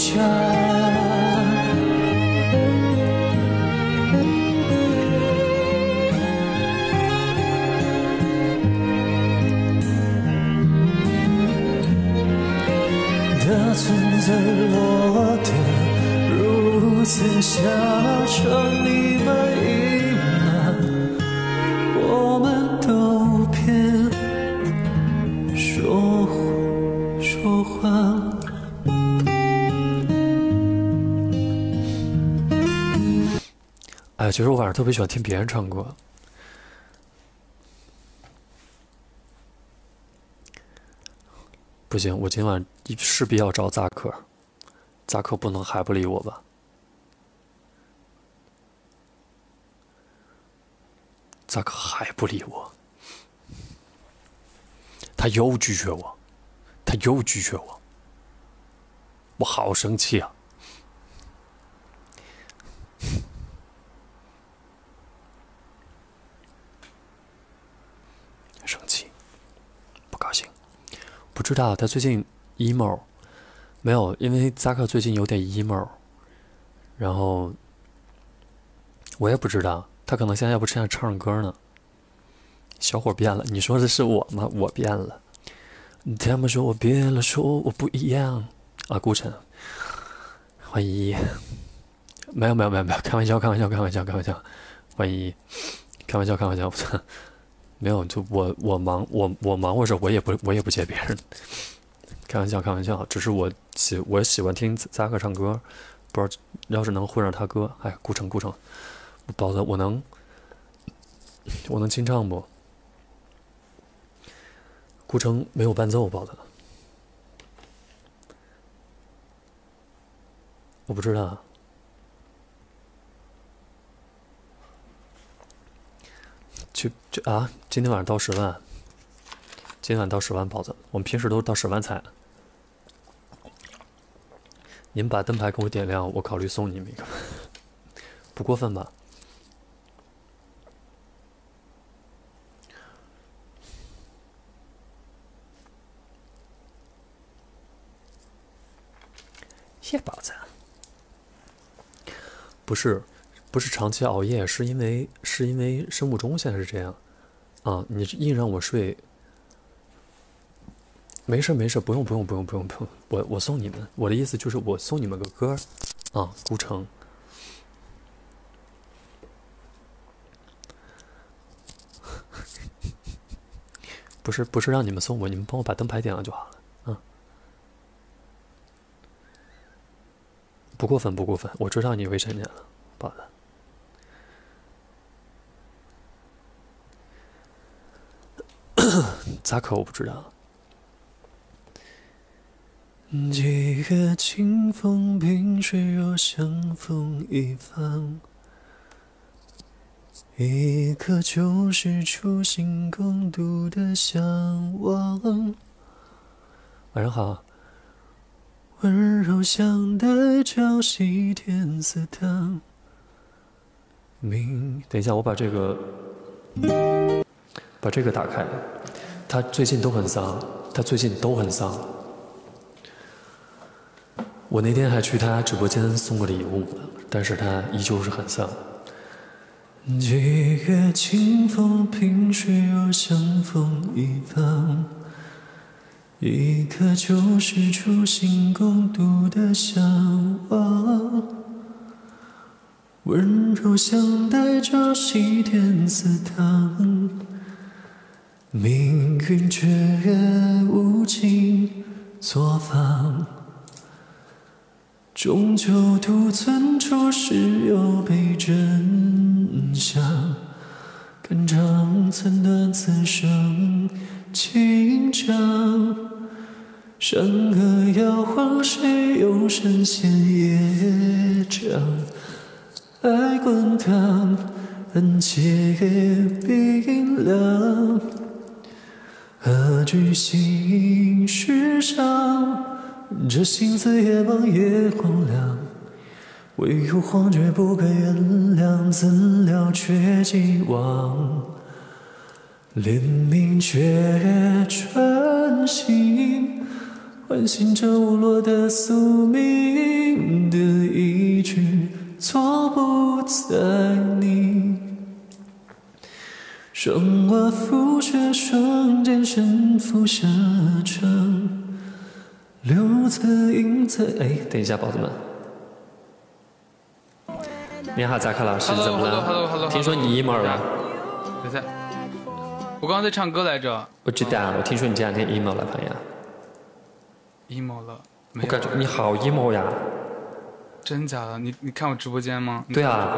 家的存在落得如此下场其实我晚上特别喜欢听别人唱歌。不行，我今晚势必要找扎克，扎克不能还不理我吧？扎克还不理我，他又拒绝我，他又拒绝我，我好生气啊！生气，不高兴。不知道他最近 emo 没有，因为扎克最近有点 emo，然后我也不知道，他可能现在要不正在唱歌呢。小伙变了，你说的是我吗？我变了。他们说我变了，说我不一样啊。顾晨，欢迎，没有没有没有没有，开玩笑开玩笑开玩笑开玩笑，欢迎，开玩笑开玩笑，没有，就我我忙我我忙活着，我也不我也不接别人，开玩笑开玩笑，只是我喜我喜欢听扎克唱歌，不知道要是能混上他歌，哎，顾城顾城，宝子我能我能清唱不？顾城没有伴奏，宝子。我不知道。就就啊，今天晚上到十万，今天晚上到十万包子，我们平时都是到十万才。你们把灯牌给我点亮，我考虑送你们一个，不过分吧？谢宝子，不是，不是长期熬夜，是因为是因为生物钟现在是这样，啊，你硬让我睡，没事没事，不用不用不用不用不用，我我送你们，我的意思就是我送你们个歌，啊，孤城，不是不是让你们送我，你们帮我把灯牌点了就好了。啊不过分，不过分，我知道你未成年了，宝子。咋可我不知道？几个清风萍水若相逢一方，一颗就是初心共度的向往。晚上好。温柔相待，朝夕天似汤。明，等一下，我把这个把这个打开。他最近都很丧，他最近都很丧。我那天还去他直播间送过礼物，但是他依旧是很丧。几月清风萍水若相逢一方。一颗就是初心共度的向往，温柔相待，朝夕天似糖，命运却无情作坊，终究独存出世有悲真相，肝肠寸断，此生情长。山河摇晃，谁又神仙业障？爱滚烫，恩切冰凉。何惧心事伤？这心思也忙也荒凉。唯有荒绝不该原谅，怎料却既往。怜悯却穿心。唤醒这无落的宿命的一句，错不在你。霜花覆雪，双剑身负沙场，留字影在。哎，等一下，宝子们。你好，扎克老师，怎么了？听说你 emo 了？等一下，我刚刚在唱歌来着。我知道，我听说你这两天 emo 了，朋友。emo 了，我感觉你好 emo 呀！真假的？你你看我直播间吗？对啊，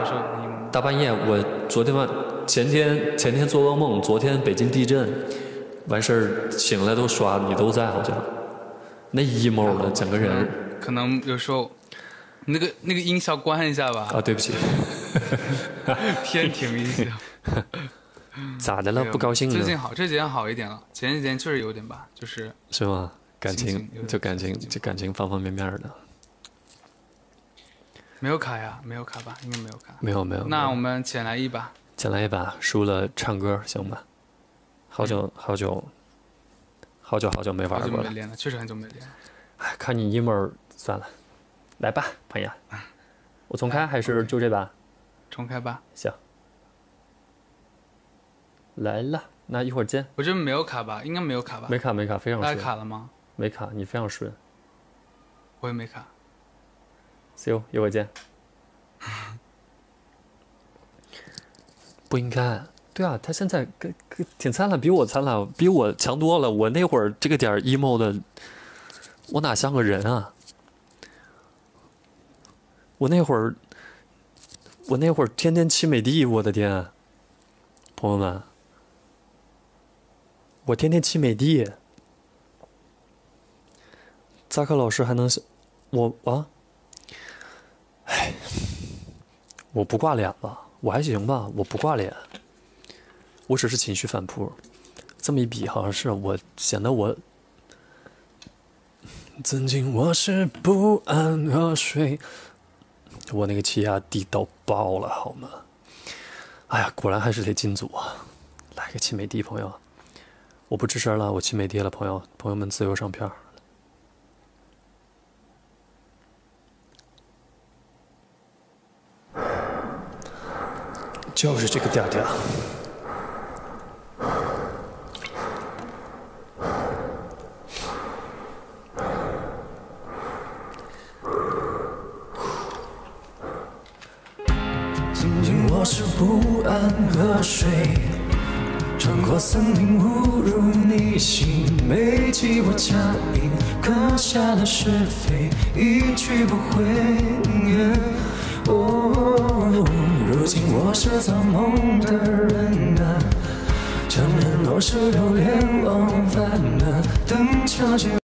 大半夜我昨天晚前天前天做噩梦，昨天北京地震，完事儿醒来都刷你都在好像，那 emo 的整个人。可能有时候那个那个音效关一下吧。啊，对不起。天庭音效。咋的了？不高兴了？最近好，这几天好一点了。前几天确实有点吧，就是。是吗？感情就感情就感情方方面面的，没有卡呀，没有卡吧？应该没有卡。没有没有。那我们浅来一把。浅来一把，输了唱歌行吧？好久好久，好久好久没玩过了。没练了，确实很久没练。哎，看你一门算了，来吧，朋友。我重开还是就这把？重开吧。行。来了，那一会儿见。我这没有卡吧？应该没有卡吧？没卡没卡，非常顺。卡了吗？没卡，你非常顺。我也没卡。See you，一会儿见。不应该。对啊，他现在跟跟挺灿烂，比我灿烂，比我强多了。我那会儿这个点儿 emo 的，我哪像个人啊？我那会儿，我那会儿天天骑美的，我的天，朋友们，我天天骑美的。扎克老师还能想，我啊，我不挂脸了，我还行吧，我不挂脸，我只是情绪反扑。这么一比，好像是我显得我。曾经我是不安和睡，我那个气压低到爆了，好吗？哎呀，果然还是得进组啊！来个亲美的，朋友，我不吱声了，我亲美的了，朋友，朋友们自由上片儿。就是这个调调。曾经我是不安河水，穿过森林误入你心，没记过脚印，刻下了是非，一去不回。如今我是造梦的人啊，承认我是流连忘返啊，等悄悄。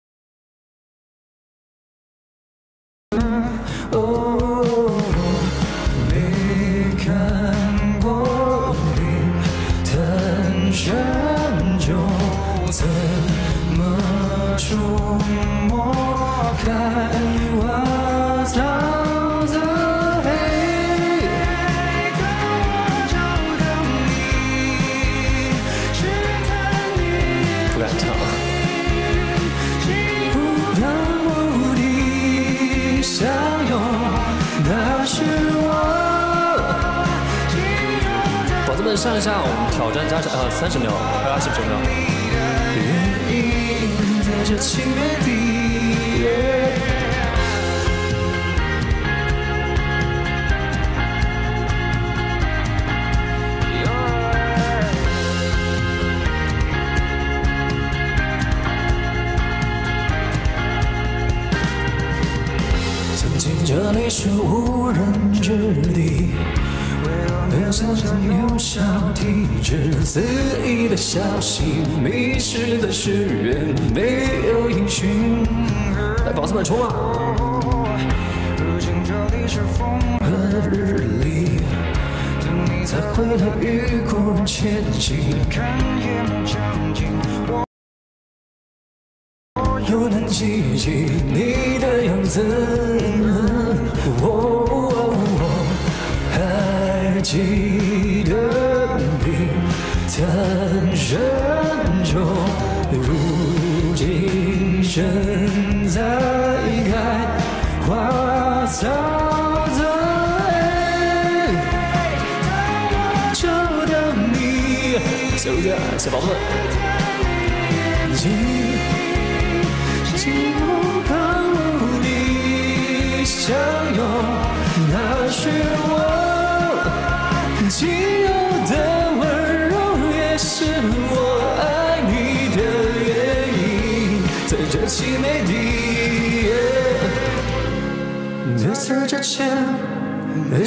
前夕，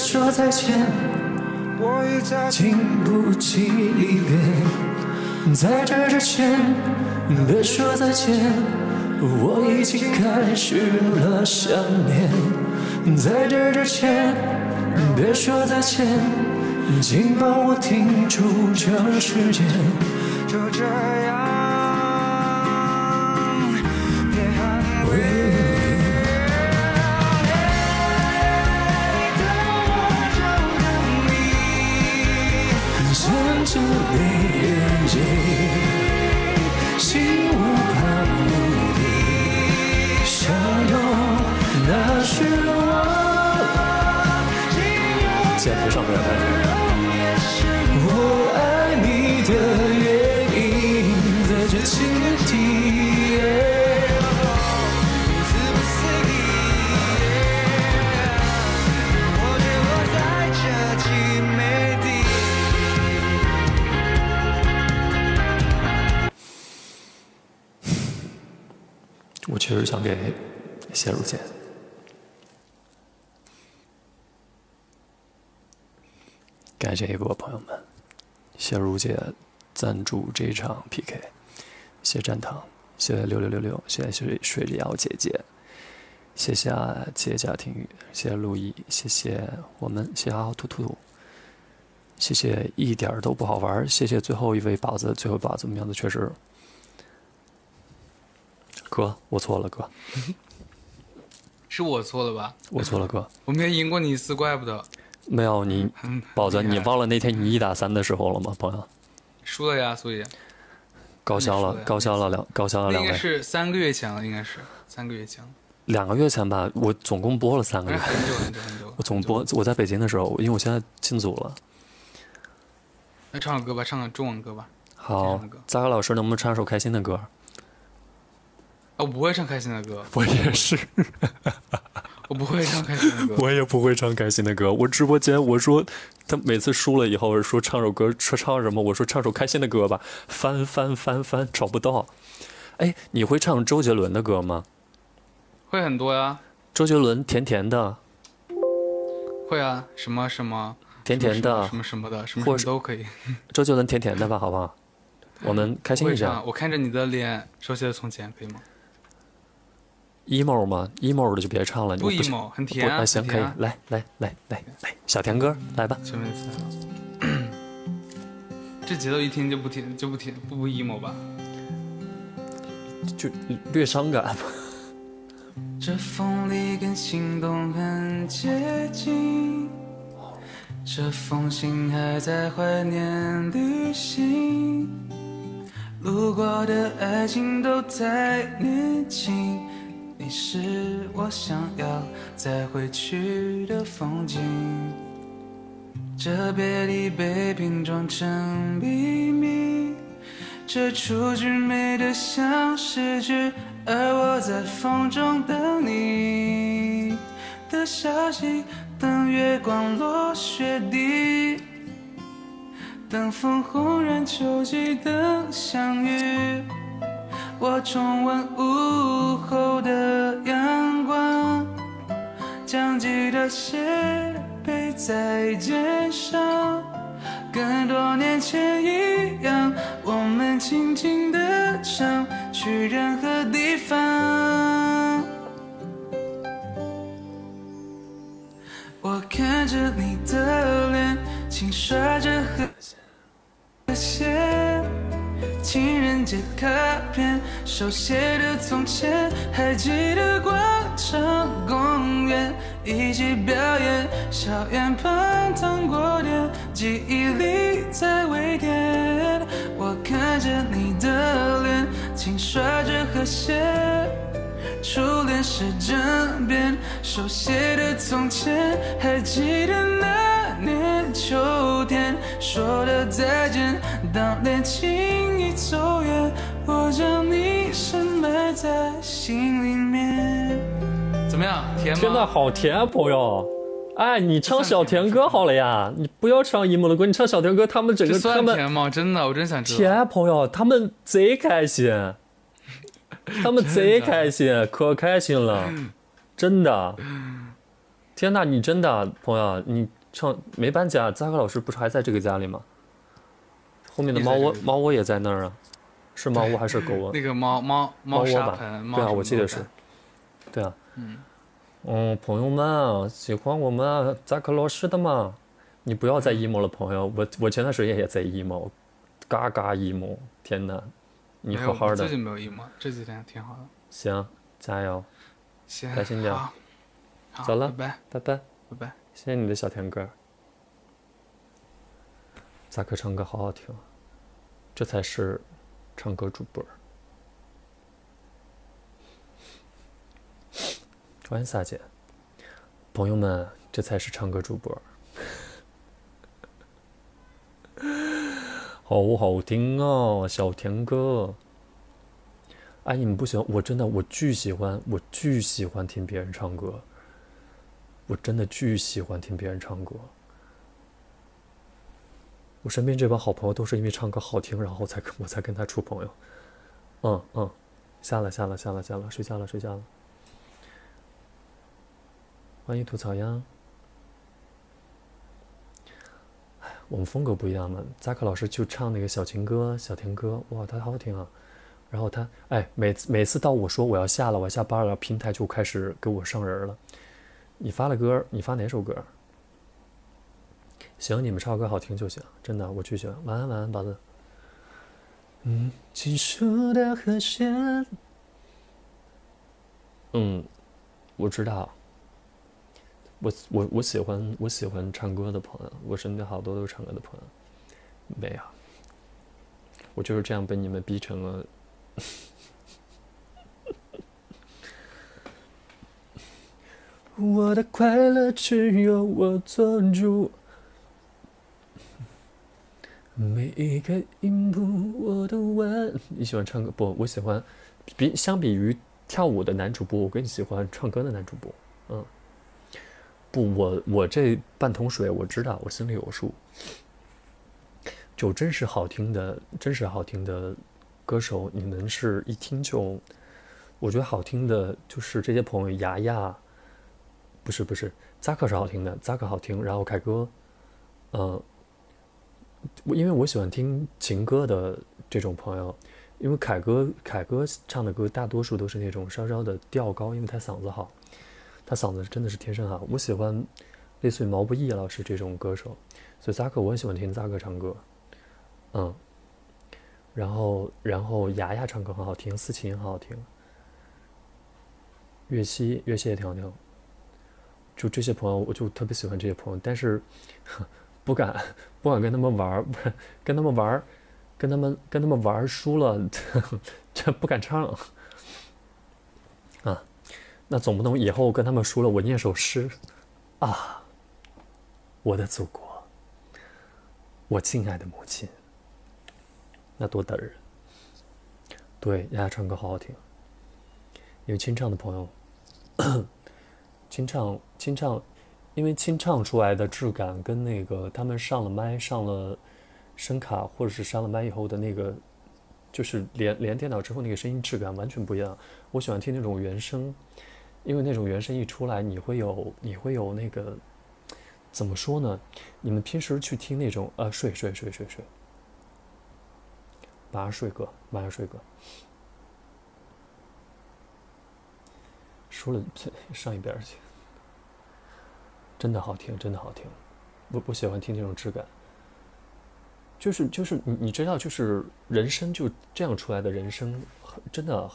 说再见。经不起离别，在这之前别说再见，我已经开始了想念。在这之前别说再见，请帮我停住这时间，就这赞助这场 PK，谢战堂，谢谢六六六六，谢谢水水瑶姐姐，谢谢啊，谢谢贾廷宇，谢谢陆毅，谢谢我们，谢谢阿兔兔兔，谢谢一点儿都不好玩，谢谢最后一位宝子，最后宝子名字确实，哥，我错了，哥，是我错了吧？我错了，哥，我没赢过你一次，怪不得没有你，嗯宝子，你忘了那天你一打三的时候了吗，朋友？输了呀，所以高消了，高消了两，高消了那应该是三个月前了，应该是三个月前了，两个月前吧，我总共播了三个月，很久很久很久。我总播，我在北京的时候，因为我现在进组了。那唱首歌吧，唱个中文歌吧。好，扎克老师能不能唱首开心的歌？啊，我不会唱开心的歌，我也是，我不会唱开心的歌。我也不会唱开心的歌。我直播间我说，他每次输了以后说唱首歌，说唱什么？我说唱首开心的歌吧，翻翻翻翻找不到。哎，你会唱周杰伦的歌吗？会很多呀，周杰伦甜甜的，会啊，什么什么甜甜的什么什么的，什么都可以。周杰伦甜甜的吧，好不好？我们开心一下。我看着你的脸，熟悉的从前，可以吗？Emo 吗？emo 的就别唱了，不你 emo，很甜啊行，可以来来来来来，小甜歌来吧。全面赛了。这节奏一听就不甜就不甜不不 emo 吧？就略伤感吧。这风里跟心动很接近，这封信还在怀念旅行，路过的爱情都太年轻，你是我想要再回去的风景。这别离被拼装成秘密，这出局美得像诗句，而我在风中等你的消息，等月光落雪地，等风轰然秋季，等相遇。我重温午后的阳光，将记得写背在肩上，跟多年前一样，我们轻轻地唱，去任何地方。我看着你的脸，轻刷着和弦，情人节卡片，手写的从前，还记得广场公园一起表演，校园旁糖果店，记忆里在微甜。我看着你的脸，轻刷着和弦。初恋是枕边手写的从前，还记得那年秋天说的再见。当恋情已走远，我将你深埋在心里面。怎么样？甜吗？真的好甜啊，朋友！哎，你唱小甜歌好了呀，你不要唱 emo 的歌，你唱小甜歌，他们整个他们甜吗？真的，我真想知道。甜啊，朋友，他们贼开心，他们贼开心，可开心了，真的。天呐，你真的朋友，你唱没搬家？扎克老师不是还在这个家里吗？后面的猫窝，猫窝也在那儿啊，是猫窝还是狗窝？那个猫猫猫窝吧对啊，我记得是。对啊，嗯，嗯，朋友们啊喜欢我们扎克老师的吗？你不要再 emo 了，朋友。我我前段时间也在 emo，嘎嘎 emo。天呐，你好好的最，近没有 emo，这几天挺好的。行，加油，行，开心点好，走了，拜拜拜，拜拜。谢谢你的小甜歌。萨克唱歌好好听，这才是唱歌主播。欢迎萨姐，朋友们，这才是唱歌主播。好好听啊，小甜歌。哎，你们不喜欢？我真的，我巨喜欢，我巨喜欢听别人唱歌。我真的巨喜欢听别人唱歌。我身边这帮好朋友都是因为唱歌好听，然后才跟我才跟他处朋友。嗯嗯，下了下了下了下了，睡觉了睡觉了。欢迎吐槽呀！哎，我们风格不一样嘛。扎克老师就唱那个小情歌、小甜歌，哇，他好好听啊！然后他哎，每次每次到我说我要下了，我要下班了，平台就开始给我上人了。你发了歌，你发哪首歌？行，你们唱歌好听就行，真的，我巨喜欢。晚安，晚安，宝子。嗯，金属的和弦。嗯，我知道。我我我喜欢我喜欢唱歌的朋友，我身边好多都是唱歌的朋友。没有，我就是这样被你们逼成了。我的快乐只有我做主，每一个音符我都玩。你喜欢唱歌不？我喜欢，比相比于跳舞的男主播，我更喜欢唱歌的男主播。嗯，不，我我这半桶水，我知道，我心里有数。就真实好听的，真实好听的歌手，你们是一听就，我觉得好听的，就是这些朋友，牙牙，不是不是，扎克是好听的，扎克好听，然后凯哥，嗯，我因为我喜欢听情歌的这种朋友，因为凯哥凯哥唱的歌大多数都是那种稍稍的调高，因为他嗓子好，他嗓子真的是天生好，我喜欢类似于毛不易老师这种歌手，所以扎克我很喜欢听扎克唱歌。嗯，然后然后牙牙唱歌很好听，思琴很好听，岳西岳西也挺好听。就这些朋友，我就特别喜欢这些朋友，但是不敢不敢跟他们玩儿，跟他们玩，跟他们跟他们玩输了，这不敢唱。那总不能以后跟他们输了，我念首诗啊，我的祖国，我敬爱的母亲。那多得人。对，丫丫唱歌好好听。因为清唱的朋友，清唱清唱，因为清唱出来的质感跟那个他们上了麦、上了声卡，或者是上了麦以后的那个，就是连连电脑之后那个声音质感完全不一样。我喜欢听那种原声，因为那种原声一出来，你会有你会有那个怎么说呢？你们平时去听那种呃，睡睡睡睡睡。晚上睡哥，晚上睡哥。输了，上一边去。真的好听，真的好听。我我喜欢听那种质感。就是就是你你知道，就是人声就这样出来的人声，真的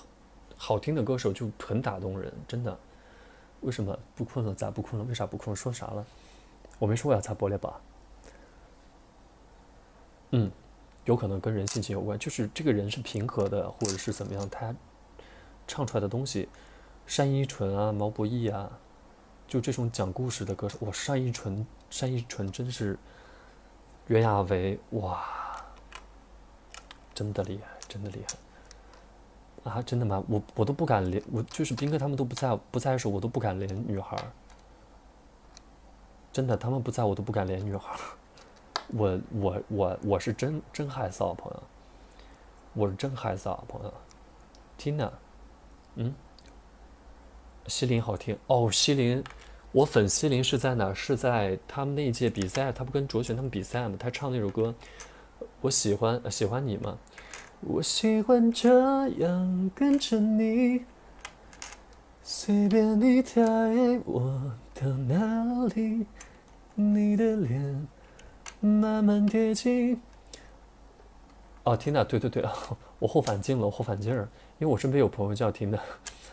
好听的歌手就很打动人，真的。为什么不困了？咋不困了？为啥不困？说啥了？我没说我要擦玻璃吧？嗯。有可能跟人性情有关，就是这个人是平和的，或者是怎么样，他唱出来的东西，单依纯啊、毛不易啊，就这种讲故事的歌手，哇，单依纯，单依纯真是，袁娅维，哇，真的厉害，真的厉害，啊，真的吗？我我都不敢连，我就是斌哥他们都不在不在的时候，我都不敢连女孩真的，他们不在我都不敢连女孩我我我我是真真害臊，朋友，我是真害臊，朋友。听呢，嗯，西林好听哦，西林，我粉西林是在哪？是在他们那一届比赛，他不跟卓璇他们比赛吗？他唱那首歌，我喜欢喜欢你吗？我喜欢这样跟着你，随便你带我到哪里，你的脸。慢慢贴近。哦，缇娜，对对对，我后反镜了，我后反镜儿，因为我身边有朋友叫缇娜。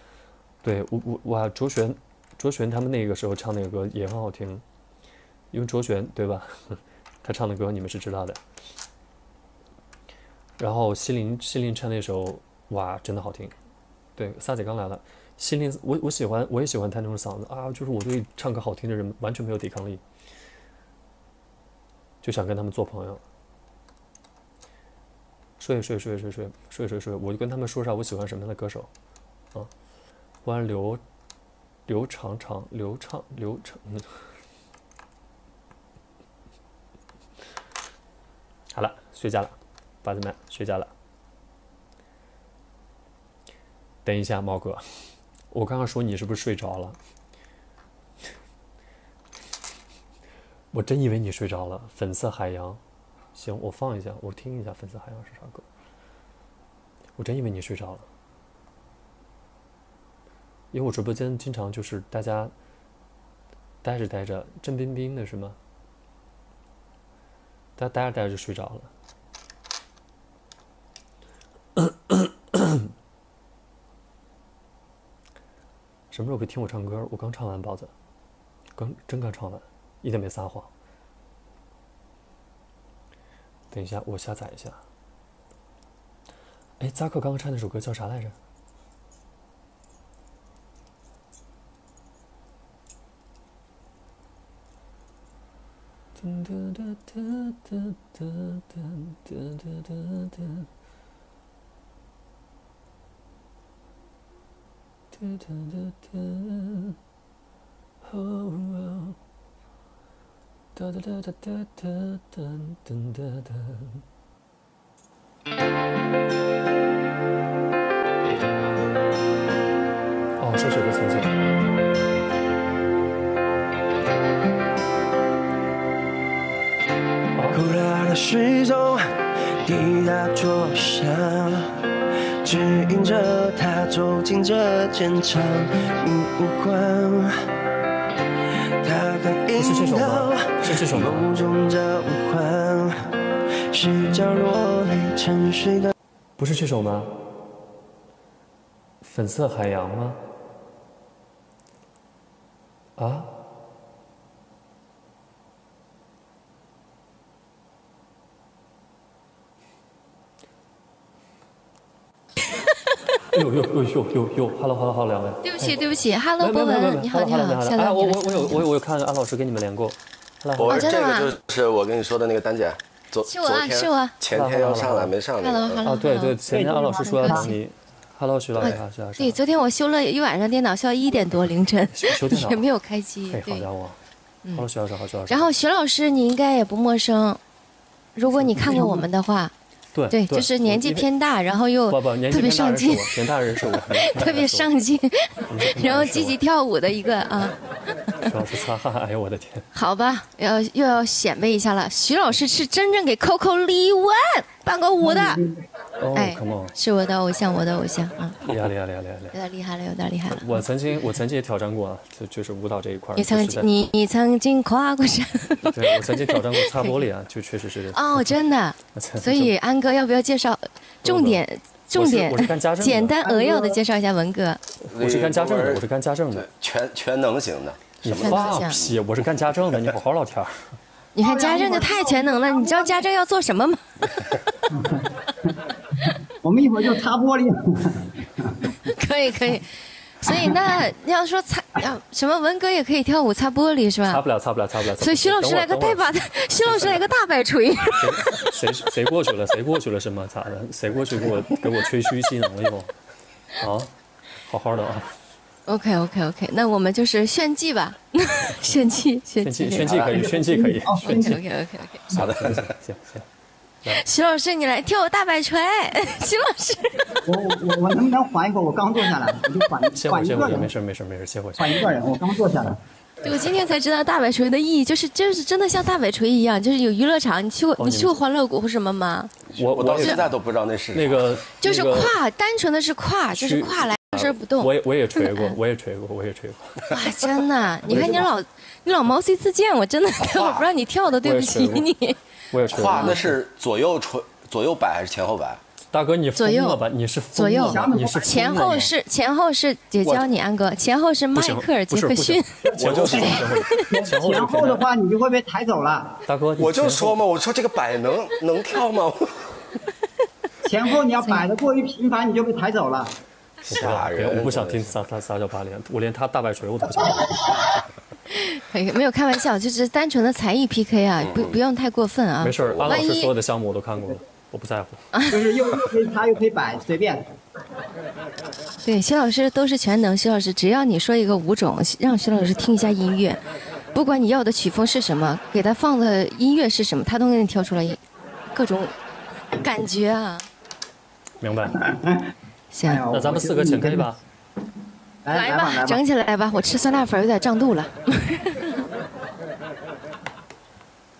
对我我哇，卓璇，卓璇他们那个时候唱那个歌也很好听，因为卓璇对吧？他唱的歌你们是知道的。然后西林西林唱那首哇，真的好听。对，萨姐刚来了，西林我我喜欢，我也喜欢他那种嗓子。啊，就是我对唱歌好听的人完全没有抵抗力。就想跟他们做朋友，睡睡睡睡睡睡睡睡，我就跟他们说啥，我喜欢什么样的歌手，啊，欢迎刘刘长长刘畅刘长，好了，睡觉了，宝子们睡觉了。等一下，猫哥，我刚刚说你是不是睡着了？我真以为你睡着了。粉色海洋，行，我放一下，我听一下粉色海洋是啥歌。我真以为你睡着了，因为我直播间经常就是大家待着待着，郑冰冰的是吗？大家待着待着就睡着了。什么时候可以听我唱歌？我刚唱完，包子，刚真刚唱完，一点没撒谎。等一下，我下载一下。哎，扎克刚刚唱那首歌叫啥来着？噔噔噔噔噔噔噔噔噔噔。哒哒哒哒，哦哦，哒哒哒哒哒哒哒哒哒哒。哦，这首歌曾经。古老的时钟抵达桌上，指引着他走进这间长无光。他是这首吗？是这首吗？梦中召唤，是角落里沉睡的。不是这首吗？粉色海洋吗？啊？呦呦呦呦呦呦！Hello Hello Hello，两位。对不起，对不起，Hello，博没有没有没有文，你好，你好，Hello 下。哎，来我我我有我有我有看安老师跟你们连过。Hello 我这哦真的吗个就是我跟你说的那个丹姐，昨是我啊昨天是我前天要上来没上来。Hello Hello，啊，对对，前天安老师说要对等你。Hello，徐老师，徐老师。对，昨天我修了一晚上电脑，修到一点多凌晨修修电脑，也没有开机嘿，。好家，伙！Hello，徐老师，好，徐老师。然后徐老师你应该也不陌生，如果你看过我们的话，对对，就是年纪偏大，然后又不不，年纪特别上进偏大人是我，，偏大人是我，特别上进，然后积极跳舞的一个啊。徐老师擦汗，哎呦我的天！好吧，要又要显摆一下了。徐老师是真正给 Coco 李玟伴过舞的，哦哎，Come on，是我的偶像，我的偶像啊，厉害厉害厉害厉害厉有！点厉害了，有点厉害了。我曾经我曾经也挑战过，就就是舞蹈这一块儿。你曾经你你曾经跨过山 对我曾经挑战过擦玻璃啊，就确实是。哦，真的。所以安哥要不要介绍重点？重点我是干家政的简单扼要的介绍一下文哥。我是干家政的，我是干家政的。全全能型的。你放屁！我是干家政的，你好好聊天儿。你看家政就太全能了，你知道家政要做什么吗？我们一会儿就擦玻璃。可以可以。所以那要说擦要什么文哥也可以跳舞擦玻璃是吧？擦不了，擦不了，擦不了。所以徐老师来个带把，徐老师来个大摆锤。谁谁过去了？谁过去了是吗？咋的？谁过去给我给我吹嘘技能了又？啊，好好的啊，OK OK OK，那我们就是炫技吧，炫技炫技炫技可以，炫技可以，炫技。OK OK OK。好的，行行行。徐老师，你来跳我大摆锤。徐老师，我我我能不能缓一会儿？我刚坐下来，我就缓 歇会儿，歇会儿，缓一个人没，事没事没事，歇会儿。缓一个人，我刚坐下来。对我今天才知道大摆锤的意义，就是就是真的像大摆锤一样，就是有娱乐场。你去过哦你去过欢乐谷或什么吗？我我到现在都不知道那是那个就是那个跨，单纯的是跨，就是跨来这儿不动。我也我也锤过，我也锤过，我也锤过。哇，真的！你看你老你老毛遂自荐，我真的我不让你跳的，对不起你。我也吹过。跨那是左右吹左右摆还是前后摆？大哥，你左右疯了吧？你是左右你 是前后是前后是姐教你安哥，前后是迈克尔杰克逊。前后是前后前后的话，你就会被抬走了。大哥，我就说嘛，我说这个摆能能跳吗？前后你要摆的过于频繁，你就被抬走了。吓人！我不想听撒撒撒娇八连，我连他大摆锤我都不想 没有开玩笑，就是单纯的才艺 PK 啊，不不用太过分啊。没事儿，安老师所有的项目我都看过了，我不在乎。就是又又可以擦又可以摆，随便。对徐老师都是全能，徐老师只要你说一个舞种，让徐老师听一下音乐，不管你要的曲风是什么，给他放的音乐是什么，他都给你挑出来各种感觉啊。明白。行，那咱们四个请 K 吧。来吧，整起来吧，我吃酸辣粉有点胀肚了。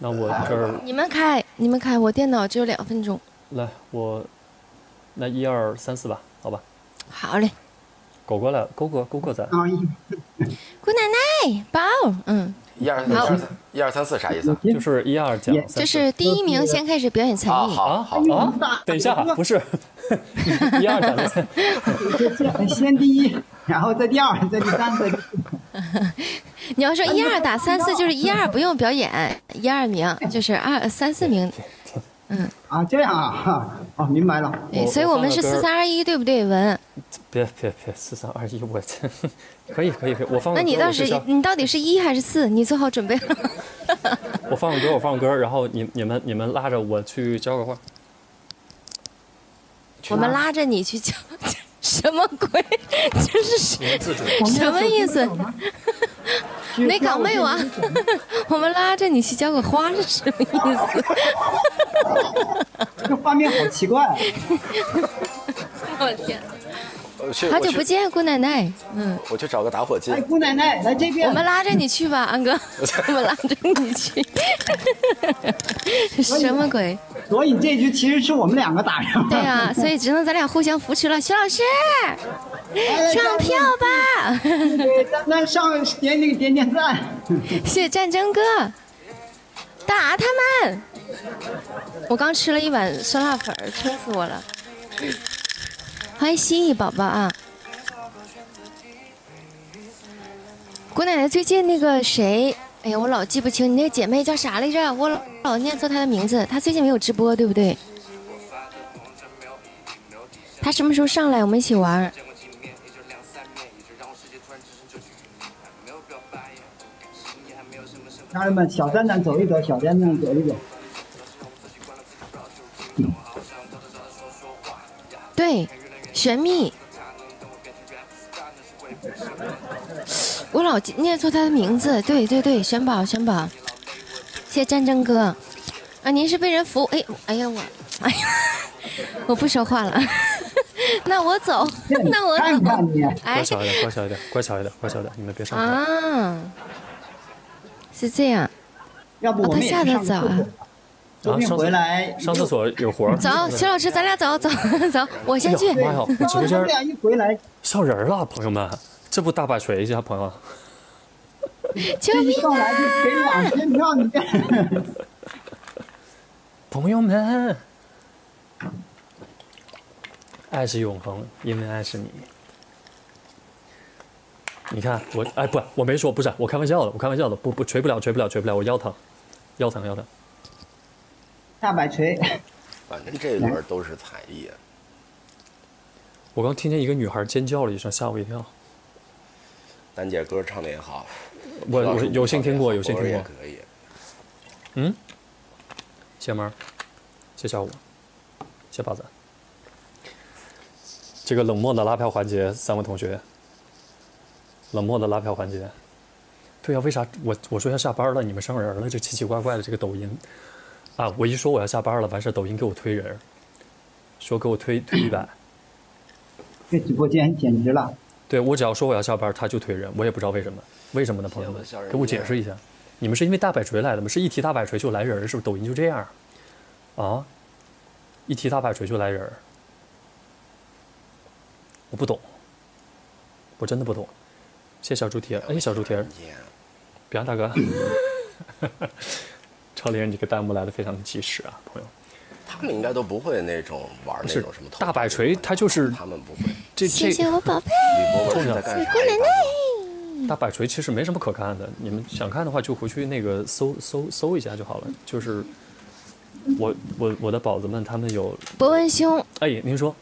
那我这儿 你们开，你们开，我电脑只有两分钟。来，我那一二三四吧，好吧。好嘞，狗哥来了，狗哥狗哥在。啊，姑奶奶宝，嗯，一二好一二一二三四啥意思？就是一二讲，三就是第一名先开始表演才艺。好好好，等一下，不是一二讲的。先先第一，然后再第二，再第三，再第四。你要说一二打三四，就是一二不用表演，一二名就是二三四名。嗯啊，这样啊，哈，哦，明白了。对，所以我们是四三二一，对不对，文？别别别，四三二一，我这 可以可以可以，我放歌。那你倒是我去找你到底是一还是四？你做好准备了。我放个歌，我放个歌，然后你你们你们拉着我去交个话。我们拉着你去教，什么鬼？这是什自主 什么意思？没搞没完，我们拉着你去浇个花是什么意思？这画面好奇怪。啊我天！好久不见，姑奶奶。嗯，我去找个打火机哎，。姑奶奶来这边。我们拉着你去吧，安哥，我们拉着你去。什么鬼？所以这局其实是我们两个打的。对啊，所以只能咱俩互相扶持了。徐老师，上票吧！对，咱咱上点那个点点赞。谢 谢战争哥，打他们！我刚吃了一碗酸辣粉，撑死我了。欢迎心意宝宝啊！姑奶奶最近那个谁，哎呀，我老记不清你那个姐妹叫啥来着，我老老念错她的名字。她最近没有直播，对不对？她什么时候上来？我们一起玩儿。家人们，小站站走一走，小站站走一走。对，玄秘。我老记念错他的名字，对对对，玄宝玄宝，谢谢战争哥。啊，您是被人扶？哎，哎呀我，哎呀，我不说话了。那我走，那我看看走。哎乖巧一点，乖巧一点，乖巧一点，乖巧一点，你们别上台。啊，是这样。哦，要不我们也他下去得早啊。周边回来上厕所有活儿。走，徐老师，咱俩走走走，我先去。妈呀，我直播间俩一回来，笑人了，朋友们，这不大摆锤一下，朋友。救这一上来就给两千票，你这。朋友们，爱是永恒，因为爱是你。你看我，哎不，我没说，不是，我开玩笑的，我开玩笑的，不不锤不了，锤不了，锤不了，我腰疼，腰疼腰疼。大摆锤，反正这一轮都是才艺。我刚听见一个女孩尖叫了一声，吓我一跳。丹姐歌唱的也好，我我有幸听过，有幸听过。可以。嗯，谢妹儿，谢小五，谢宝子。这个冷漠的拉票环节，三位同学，冷漠的拉票环节。对呀、为啥我我说要下班了，你们上人了？这奇奇怪怪的这个抖音，啊，我一说我要下班了，完事儿抖音给我推人，说给我推推一百。这直播间简直了。对我只要说我要下班，他就推人，我也不知道为什么，为什么呢？朋友们，给我解释一下。你们是因为大摆锤来的吗？是一提大摆锤就来人儿，是不是？抖音就这样啊？一提大摆锤就来人儿，我不懂，我真的不懂。谢谢小猪蹄儿，哎，小猪蹄儿，别啊大哥。超龄，你这个弹幕来的非常的及时啊，朋友。他们应该都不会那种玩那种什么大摆锤，他就是他们不会。这谢这谢我宝贝，吕伯伯在干啥？姑奶奶。大摆锤其实没什么可看的，你们想看的话就回去那个搜搜搜一下就好了。就是我我我的宝子们他们有，博文兄哎，您说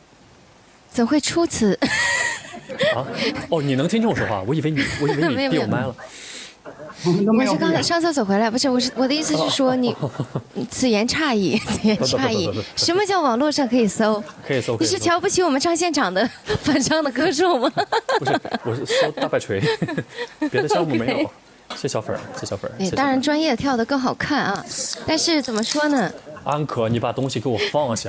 怎会出此？啊？哦，你能听见我说话？我以为你我以为你有 没有闭我麦了。我们都没有我是刚才上厕所回来，不是，我是我的意思是说你，此言差矣，此言差矣。什么叫网络上可以搜？可以搜。你是瞧不起我们唱现场的翻唱的歌手吗？不是，我是搜大摆锤，别的项目没有。谢小粉儿，谢小粉儿。对，谢谢当然专业跳的更好看啊。但是怎么说呢？安可，你把东西给我放下，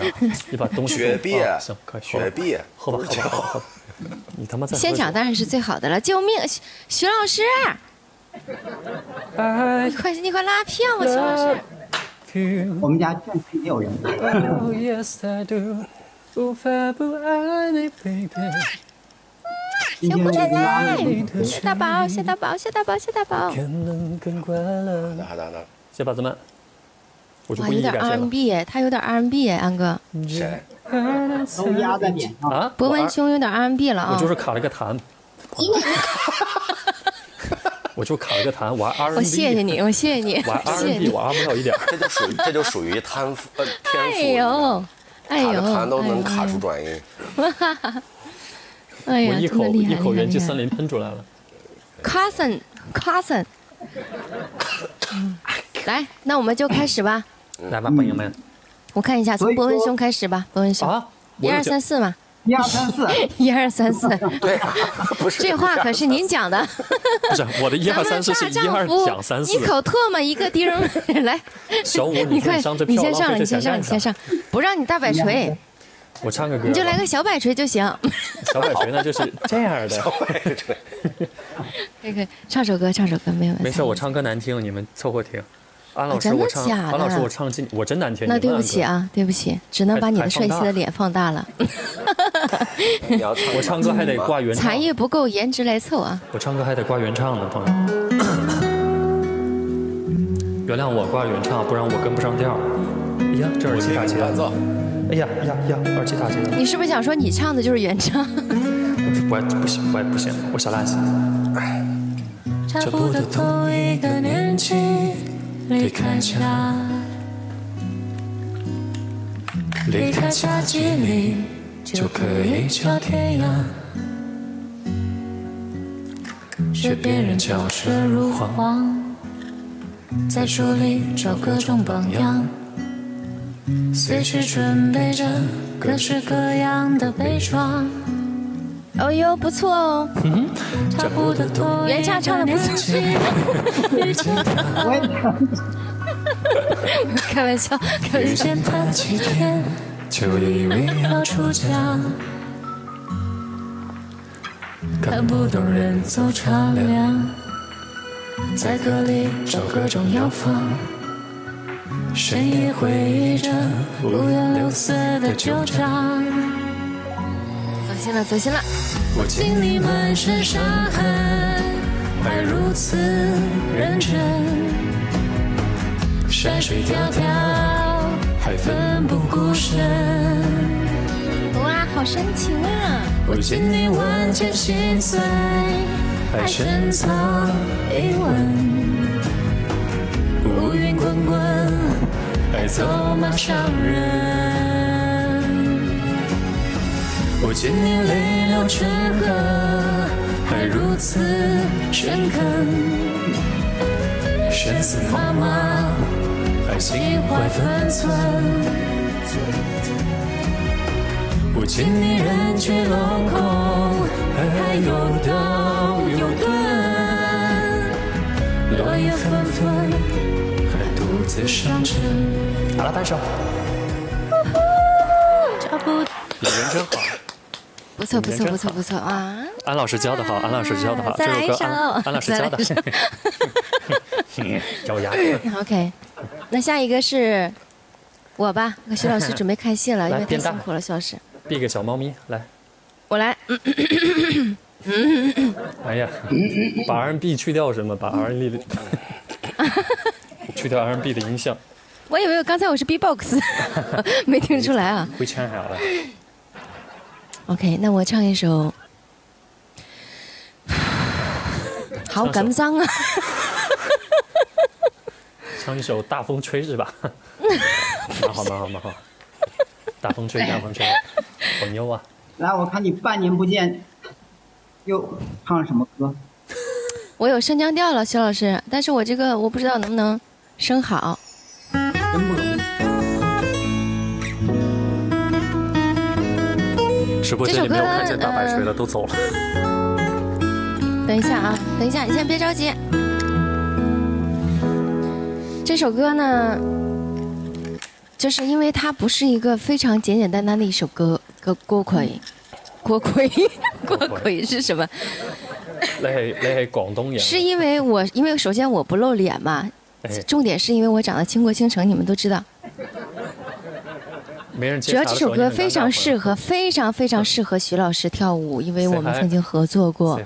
你把东西给我雪碧放下，行，可以。雪碧，喝吧，喝吧，喝吧。你他妈在喝现场当然是最好的了，救命！徐徐老师，哎你快你快拉票吧，徐老师。我们家暂时没有人。Oh yes I do。无法不爱你，baby。小姑奶奶，谢大宝，谢大宝，谢大宝，谢大宝。可能更快乐。打打打，谢宝子们，我有点不一一感谢了。R&B 哎，他有点 R&B 哎，安哥。谁？都压在脸上。啊？博文兄有点 R&B 了啊我就。是卡了个痰。我就卡了个痰，玩 R&B。我谢谢你，我谢谢你，玩谢谢 R&B 你。玩不了一点儿。这就属于这就属于贪腐呃天哎赋，呦，哎呦，卡着痰都能卡出转音。哎呀，我一口一口元气森林喷出来了。Cousin Cousin，嗯，来，那我们就开始吧。来吧，朋友们。我看一下，从博文兄开始吧，博文兄。啊，一二三四嘛。一二三四，一二三四。对，不是这话可是您讲的。不是我的一二三四是一二丈夫讲三四一。口唾沫一个钉儿，来。小五，你快你票先上来，你先上你先上，不让你大摆锤，我唱个歌吧，你就来个小摆锤就行。小摆锤呢，就是这样的。小摆锤可以，唱首歌，唱首歌，没有问题。没事，我唱歌难听，你们凑合听。安老师，啊真的我唱，假的安老师，我唱进，我真难听。那对。不起啊，对不起，只能把你的帅气的脸放大了。我唱歌还得挂原唱才，艺不够，颜值来凑啊！我唱歌还得挂原唱呢，朋友。原谅我挂原唱，不然我跟不上调。哎呀，这耳机打结了。哎呀呀呀，耳机打结了。你是不是想说你唱的就是原唱？我不行，我不行，我小烂心。差不多同一个年纪离开家，离开家几里就可以叫天涯，学别人巧舌如簧，在书里找各种榜样，随时准备着各式各样的悲怆。哦哟，不错哦，差不多。原唱唱的不错。我也唱。开玩笑，开遇玩笑。就以为要出家。看不懂人走茶凉，在歌里找各种药方。深夜回忆着五颜六色的旧账。走心了，走心了。我经历满身伤痕，还如此认真。山水迢迢，还奋不顾身。哇，好深情啊！我经历万千心碎，还深藏一吻。乌云滚滚，爱走马上任。我见你泪流成河，还如此深刻。生死茫茫，还心怀分寸。我见你人去楼空，还有刀有盾，落叶纷纷，还独自上阵。好了，拍手。找不演员真好，不错，不错，不错，不错啊！安老师教的好，安老师教的好，这再来一首首歌安安老师教的咬牙。OK，那下一个是我吧？徐老师准备开戏了，因为太辛苦了，徐老师。闭个小猫咪来。我来，哎呀，把 R&B 去掉什么？把 R&B 的 去掉 R&B 的音效，我以为刚才我是 B-box，没听出来啊。会唱好了。OK，那我唱一首，好感伤啊！唱一首《大风吹》是吧？蛮好，蛮好，蛮好。大风吹，大风吹，好牛啊！来，我看你半年不见，又唱了什么歌？我有升降调了，徐老师，但是我这个我不知道能不能升好。直播间里没有看见大白锤的都走了。等一下啊，等一下，你先别着急。这首歌呢，就是因为它不是一个非常简简单单的一首歌，歌锅盔，锅盔，锅盔是什么？你係你係廣東人，是因为我，因为首先我不露脸嘛，哎重点是因为我长得倾国倾城，你们都知道。没人主要这首歌非常适合，非常非常适合徐老师跳舞，因为我们曾经合作过，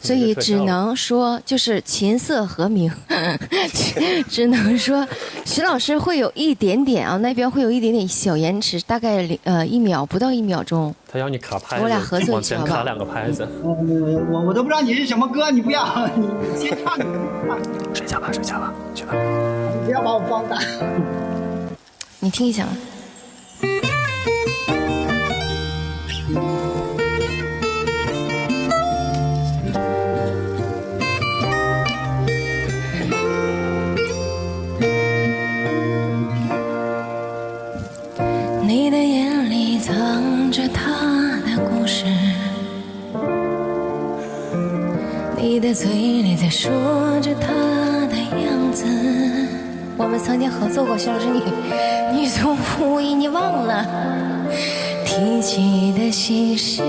所以只能说就是琴瑟和鸣，只只能说徐老师会有一点点啊，那边会有一点点小延迟，大概零呃一秒不到一秒钟。他要你卡拍子，我俩合作一往起好不好前卡两个拍子。我我我都不知道你是什么歌，你不要，你你先唱，睡觉吧，睡觉吧，去吧。你不要把我放大。你听一下。你的嘴里在说着他的样子。我们曾经合作过，徐老师你你从无意你忘了？提起的心事，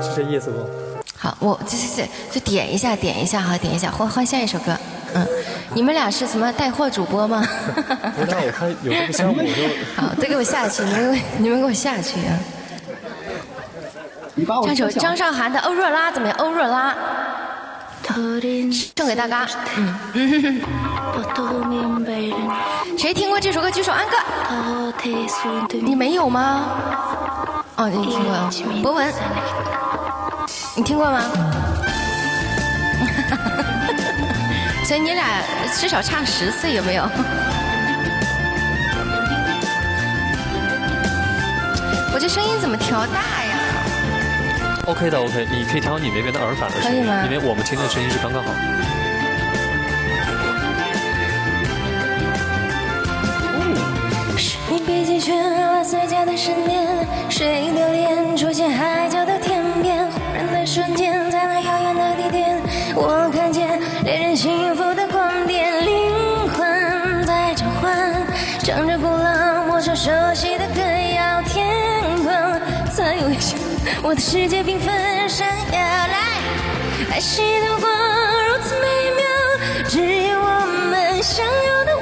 是这意思不？好，我这这这就点一下，点一下哈，点一下，换换下一首歌。嗯，你们俩是什么带货主播吗？不知道，我看有 这个项目我就。好，都给我下去，你们你们给我下去啊！你把我唱首张韶涵的《欧若拉》怎么样？欧若拉，送给大家。嗯嗯。谁听过这首歌举手安哥。你没有吗？哦，你听过啊？博文，你听过吗？所以你俩至少差十岁，有没有？我这声音怎么调大呀？OK 的 OK，你可以调你那边的耳返的声音因为我们听的声音是刚刚好。你笔记全了碎家的十年，谁的脸出现海角的天边？忽然的瞬间，在那遥远的地点，我看见恋人幸福我的世界缤纷闪耀。爱是一道光，如此美妙，只有我们想要的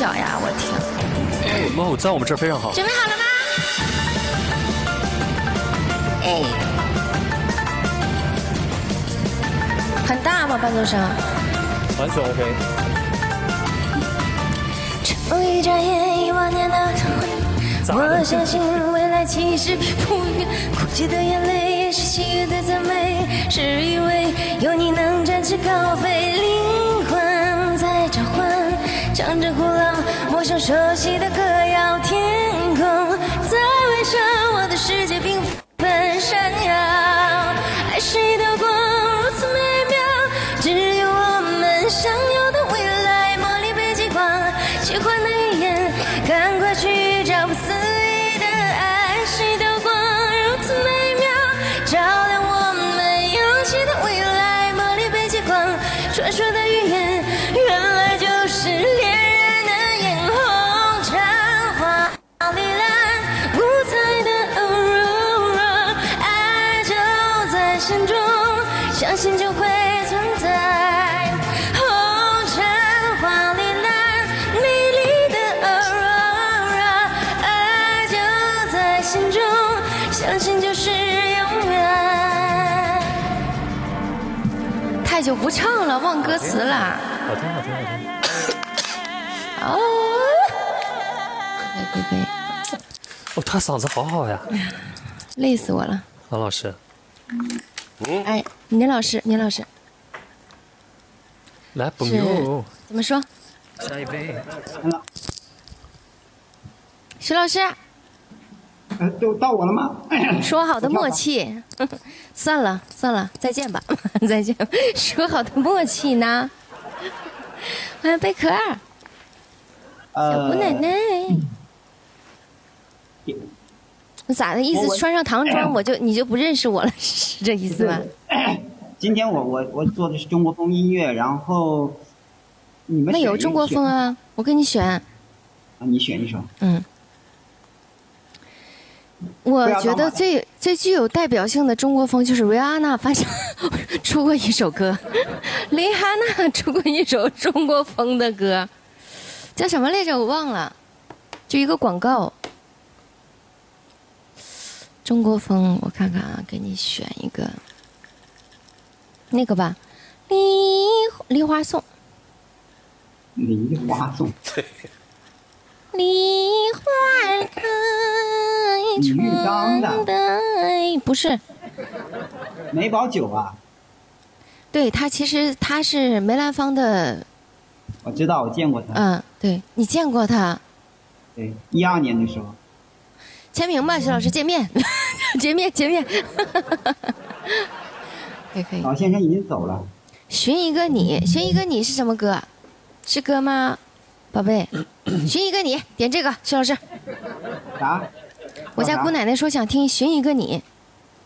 小呀！我天，哦，在我们这儿非常好。准备好了吗？哎，很大吗？伴奏声？完全 OK。终一眨眼，一万年的疼爱。我相信未来其实并不远，哭泣的眼泪也是喜悦的赞美，是因为有你能展翅高飞，灵魂在召唤，唱着古老陌生熟悉的歌谣，天空在微笑，我的世界缤纷。词啦。好听，好听，好听。哦，来贝贝，哦，他嗓子好好呀，累死我了。王老师。哎，倪老师，倪老师，来，朋是友，怎么说？下一杯。徐老师，呃，都到我了吗？说好的默契，算了算了，再见吧，再见。说好的默契呢？欢迎，贝壳儿，小呃姑奶奶，那咋的意思？穿上唐装 我就你就不认识我了，是这意思吗？今天我我我做的是中国风音乐，然后你们那有中国风啊，我给你选。选啊，你选一首。嗯，我觉得最最具有代表性的中国风就是瑞安娜翻唱出过一首歌，蕾哈娜出过一首中国风的歌，叫什么来着？我忘了，就一个广告。中国风，我看看啊，给你选一个，那个吧，梨梨花颂。梨花颂。对梨李玉刚的，不是，梅葆玖啊，对他其实他是梅兰芳的，我知道，我见过他。嗯，对你见过他对，一二年的时候。签名吧，徐老师 见面，见面见面，可以可以。老先生已经走了。寻一个你，寻一个你是什么歌？是歌吗，宝贝？寻一个你，点这个，徐老师。啥？我家姑奶奶说想听《寻一个你》，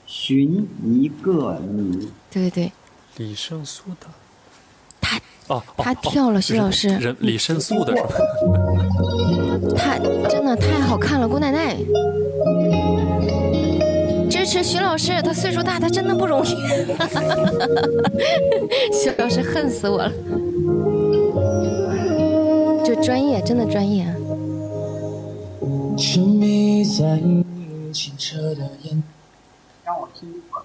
寻一个你。对对对，李胜素的。他哦，他跳了，徐老师。人李胜素的是吧？太真的太好看了，姑奶奶。支持徐老师，他岁数大，他真的不容易。徐老师恨死我了，就专业，真的专业。沉迷在你清澈的眼，让我听一会儿。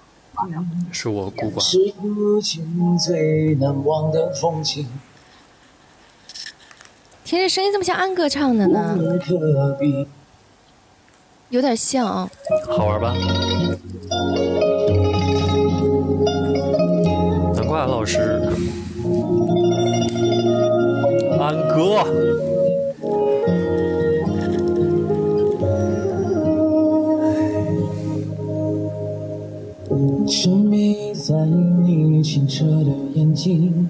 是我孤寡。是如今最难忘的风景。听这声音怎么像安哥唱的呢？有点像啊、好玩吧？难怪老师，安哥，沉迷在你清澈的眼睛，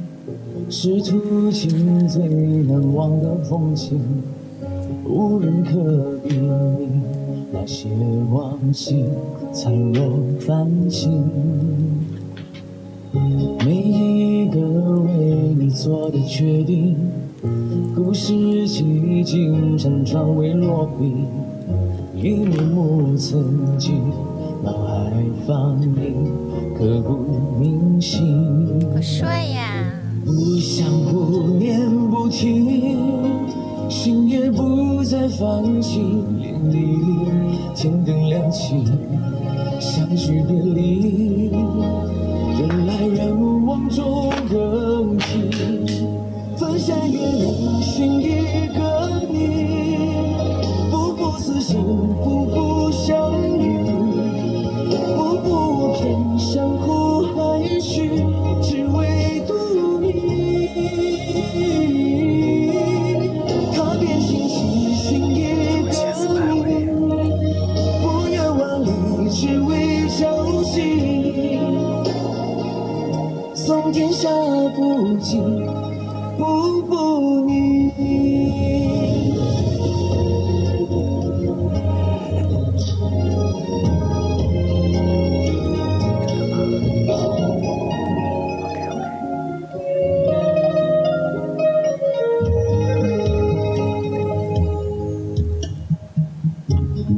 是途经最难忘的风景，无人可比拟那些往昔灿若繁星。每一个为你做的决定，故事几经辗转未落笔，一幕幕曾经放你，刻骨铭心。可帅呀！不想不念不听，心也不再放弃，连理天灯亮起，相聚别离，人来人往中不尽，步步你。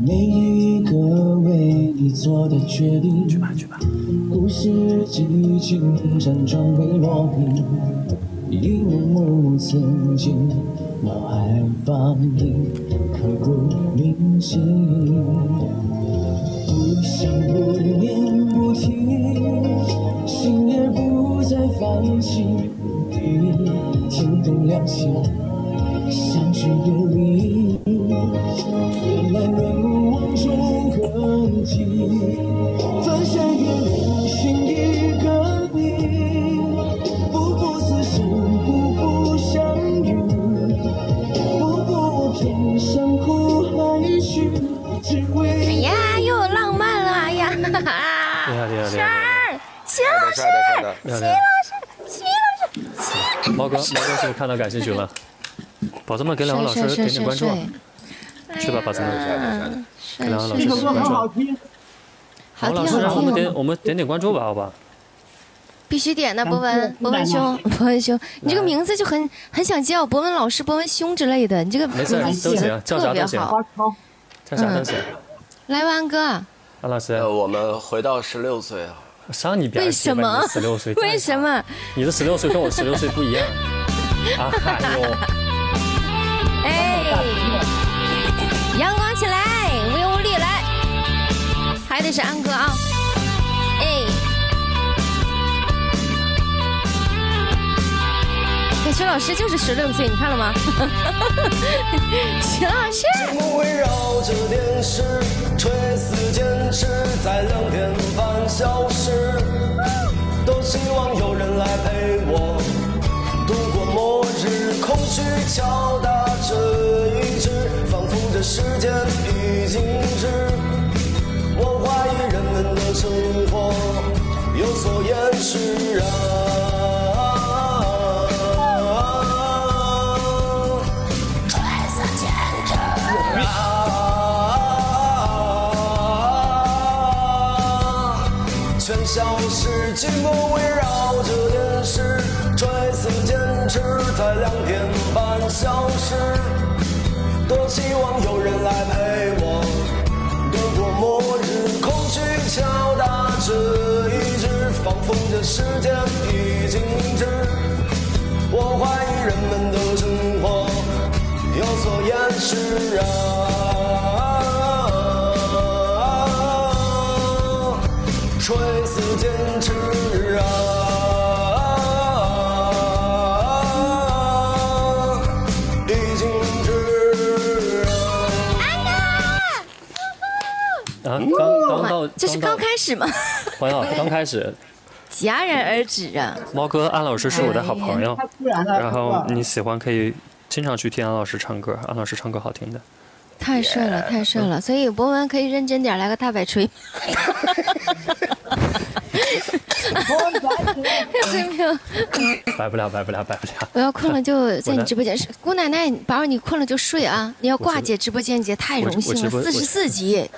每一个为你做的决定，去吧去吧。故事几经辗转未落笔，脑海放映，刻骨铭心。不想不念不听，心也不再放弃，天灯亮起，哥，毛哥是不是看到感兴趣了？宝子们给两位老师点点关注啊！去吧，宝子们。嗯，给两位老这首歌师关注很好。听，好王老师，听好我们，点我们点点关注吧，好吧？必须点的。博文，博文兄，博文兄，你这个名字就很很想叫博文老师、博文兄之类的，你这个没事名字都行叫啥都行特别好。花超，叫啥都行。来，万哥，安老师，呃，我们回到十六岁啊，上你边为什么十六岁？为什？么？你的十六岁跟我十六岁不一样。啊，哈哟，哎，阳光起来，无忧无虑来，还得是安哥啊，徐老师就是十六岁，你看了吗？徐老师，节目围绕着电视，垂死坚持在两点半消失。多希望有人来陪我度过末日，空虚敲打着意志，仿佛这时间已静止。我怀疑人们的生活有所掩饰啊。消失，寂寞围绕着电视，垂死坚持在两点半消失。多希望有人来陪我度过末日，空虚敲打着意志，仿佛这时间已静止。我怀疑人们的生活有所掩饰啊。垂死坚持啊！已静止啊！啊，刚刚到，这是刚开始吗？朋友刚开始，戛然而止啊！猫哥安老师是我的好朋友。然后你喜欢可以经常去听安老师唱歌，安老师唱歌好听的。太帅了，太帅了！所以博文可以认真点，来个大摆锤。没有，摆不了，摆不了，摆不了。我要困了就在你直播间。姑奶奶，宝儿你困了就睡啊！你要挂姐直播间姐太荣幸了，四十四级，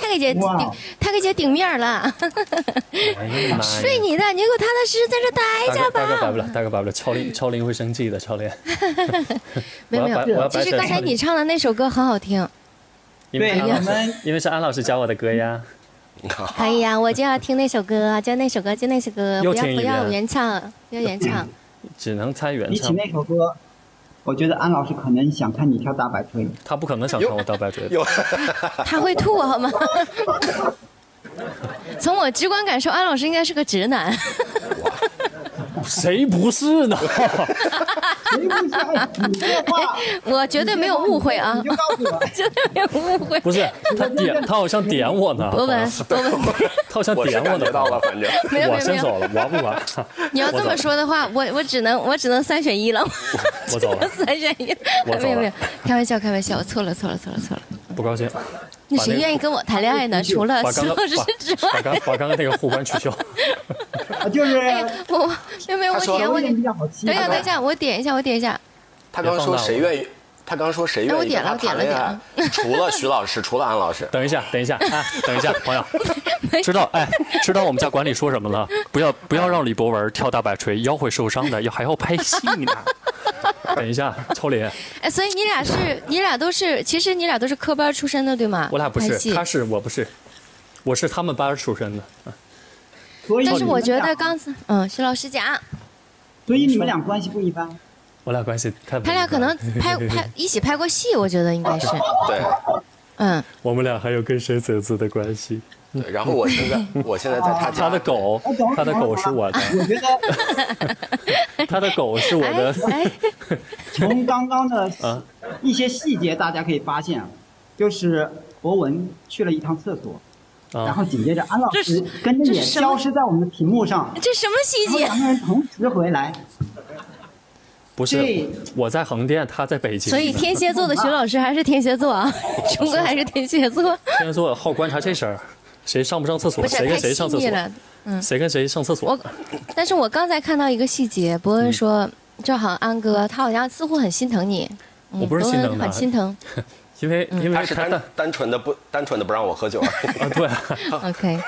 太给姐哇顶，太给姐顶面了。哎呀妈呀！睡你的，你给我踏踏实实在这待着吧。哥大哥摆不了，大哥摆不了，超龄超龄会生气的，超龄。没有没有，其实刚才你唱的那首歌很好听。对因为我们因为是安老师教我的歌呀。可以呀，我就要听那首歌，就那首歌，就那首歌，不要不要原唱，不要原唱。只能猜原唱，那首歌，我觉得安老师可能想看你跳大摆锤。他不可能想看我倒白嘴的。有 他会吐好吗？从我直观感受，安老师应该是个直男。谁不是呢？谁不是？哎你这话我绝对没有误会啊你，就告诉我，绝对没有误会。不是他点，他好像点我呢。博文，博文，他好像点我呢。到了，反正我没有没有没有。先走了，玩不玩？你要这么说的话，我我只能我只能三选一了。我走了，三选一。我走了没有没有，开玩笑开玩笑，我错了错了错了错了。不高兴。那谁愿意跟我谈恋爱呢？除了徐老师之外把外。刚把刚刚那个互关取消。啊就是哎呀，我我没有没有，我点我点。等一下等一下，我点一下我点一下。他刚刚说谁愿意，他刚说谁愿意跟他点了我点了谈恋爱，除了徐老师，除了安老师，等一下，等一下，哎，等一下，朋友，知道哎，知道我们家管理说什么了？不要不要让李博文跳大摆锤，腰会受伤的，要还要拍戏呢。等一下，超脸，哎，所以你俩是你俩都是，其实你俩都是科班出身的，对吗？我俩不是，他是我不是，我是他们班出身的。所以但是我觉得刚才，嗯，徐老师讲，所以你们俩关系不一般。我俩关系太他俩可能拍 拍一起拍过戏，我觉得应该是，对嗯，我们俩还有更深层次的关系？对。然后我现在，我现在在他家他的，狗，他的狗是我的，我觉得他的狗是我的。哎，从刚刚的啊一些细节，大家可以发现，就是博文去了一趟厕所，然啊后紧接着安老师跟着也消失在我们的屏幕上，这什么细然后节？两个人同时回来，不是，我在横店，他在北京。所以天蝎座的徐老师还是天蝎座啊，钟哥还是天蝎座，天蝎座好观察这事儿，谁上不上厕所，谁跟谁上厕所。嗯，谁跟谁上厕所我。，但是我刚才看到一个细节，伯恩说，正好安哥他好像似乎很心疼你，嗯我不是心疼他很心疼，因为因为他是单单纯的不单纯的不让我喝酒。啊，对，OK，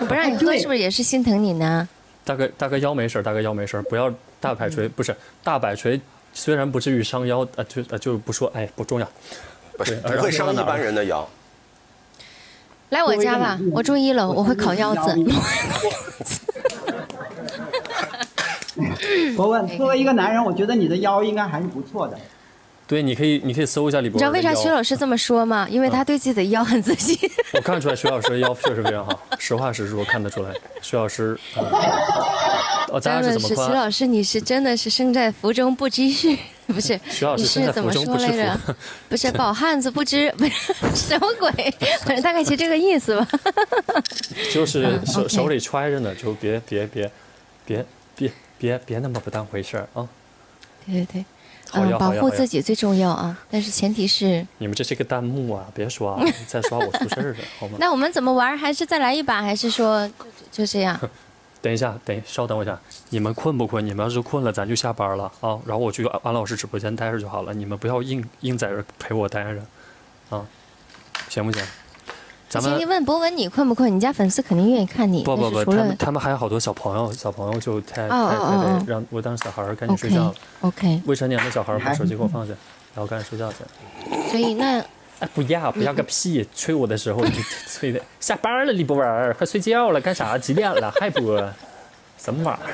我不让你喝，是不是也是心疼你呢？大哥大哥腰没事大哥腰没事不要大摆锤，不是大摆锤，虽然不至于伤腰，啊就呃就不说，哎不重要，不是对不会伤一般人的腰。来我家吧，我住一楼，我会烤腰子。博文，作为一个男人，我觉得你的腰应该还是不错的。对，你可以你可以搜一下李博你知道为啥徐老师这么说吗？因为他对自己的腰很自信。我看出来徐老师的腰确实非常好，实话实说看得出来，徐老师，嗯哦，大家真的是怎么夸？老师，你是真的是生在福中不知福，不是？徐老师你是怎么说来着福？不是饱汉子不知不是什么鬼，反 正大概就这个意思吧。就是手手里揣着呢，就别别别别别别别那么不当回事儿啊！对对对，保护自己最重要啊，但是前提是，你们这是个弹幕啊，别刷啊，再刷我出事儿了，好吗？那我们怎么玩？还是再来一把？还是说就就这样？等一下，等稍等我一下，你们困不困？你们要是困了，咱就下班了啊。然后我去安安老师直播间待着就好了，你们不要硬硬在这陪我待着，啊，行不行？咱们问博文你困不困？你家粉丝肯定愿意看你。不不不，他们他们还有好多小朋友，小朋友就太哦太太让我当小孩儿赶紧睡觉了。OK，未成年的小孩把手机给我放下，然后赶紧睡觉去。所以那哎，不要不要个屁！催我的时候你就催的，下班了李博文，快睡觉了，干啥？几点了还播？什么玩意儿？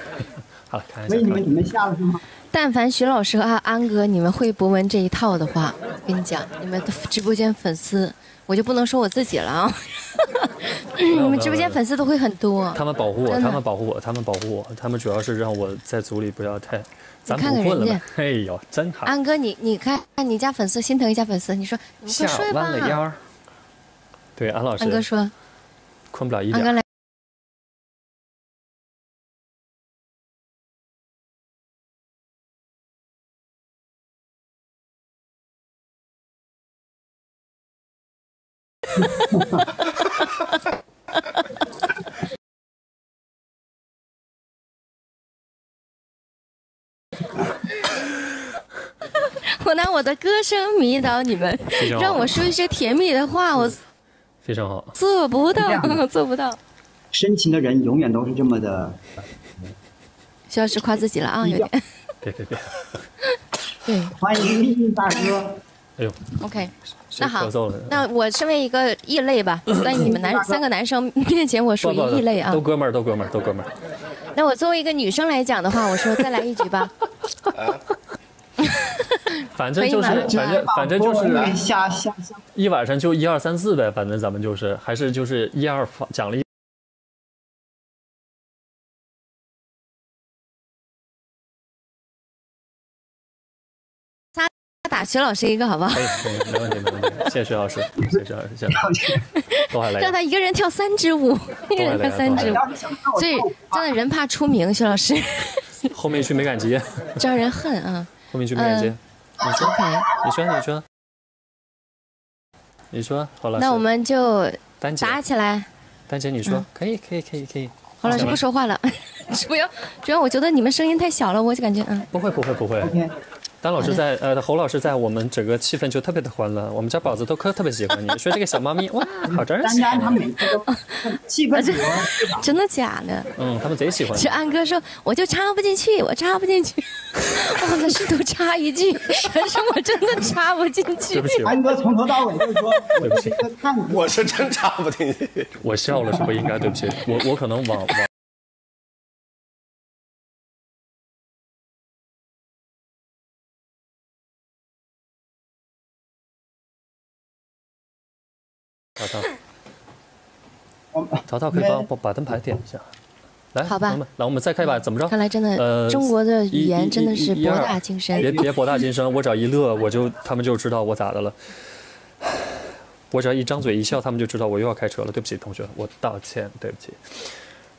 好了，看一下。所以你们下了是吗？但凡徐老师和安哥你们会博文这一套的话，我跟你讲，你们的直播间粉丝，我就不能说我自己了啊。你们直播间粉丝都会很多。他们保护我，他们保护我，他们保护我，他们主要是让我在组里不要太，咱看看不混了吗人家？哎呦，真好，安哥，你你看看你家粉丝心疼一下粉丝，你说你快睡吧弯。了腰。对，安老师，安哥说，困不了一点。安哥来。我的歌声迷倒你们让我说一些甜蜜的话，我非常好。做不到 做不到。深情的人永远都是这么的。徐老师夸自己了啊，有点。别别别，对 欢迎大哥。哎呦，，OK，那好？那我身为一个异类吧，在你们男三个男生面前，我属于异类啊都。哥们儿，都哥们儿，都哥们儿。那我作为一个女生来讲的话，我说再来一局吧。反正就是，反正反正就是下下下。一晚上就一二三四呗，反正咱们就是还是就是一二发奖励。打徐老师一个好不好可？以，可以，没问题，没问题。谢谢徐老师，谢谢徐老师，谢谢。都还来让他一个人跳三支舞，一个 人跳三支舞。所以真的人怕出名，徐老师后面一句没敢接，招人恨啊。后面一句没敢接。你说，OK，你说，你说，你说，侯老师。那我们就打起来。丹姐，你说嗯可以，可以，可以，可以。侯老师不说话了，主要主要我觉得你们声音太小了，我就感觉嗯。不会，不会，不会。OK，丹老师在，呃，侯老师在，我们整个气氛就特别的欢乐。我们家宝子都特特别喜欢你，说这个小猫咪，哇，好真实。丹丹他每次都 气氛组真的假的？嗯，他们贼喜欢是安哥说，我就插不进去，我插不进去。我在试图插一句，但是我真的插不进去。对不起，安哥从头到尾就说，对不起，看我是真插不进去。我笑了是不应该，对不起，我我可能往往。淘淘，淘淘可以帮我把灯牌点一下。来，好吧来，我们再开一把，怎么着？看来真的呃，中国的语言真的是博大精深。别别博大精深，我只要一乐，我就他们就知道我咋的了。我只要一张嘴一笑，他们就知道我又要开车了。对不起，同学，我道歉，对不起。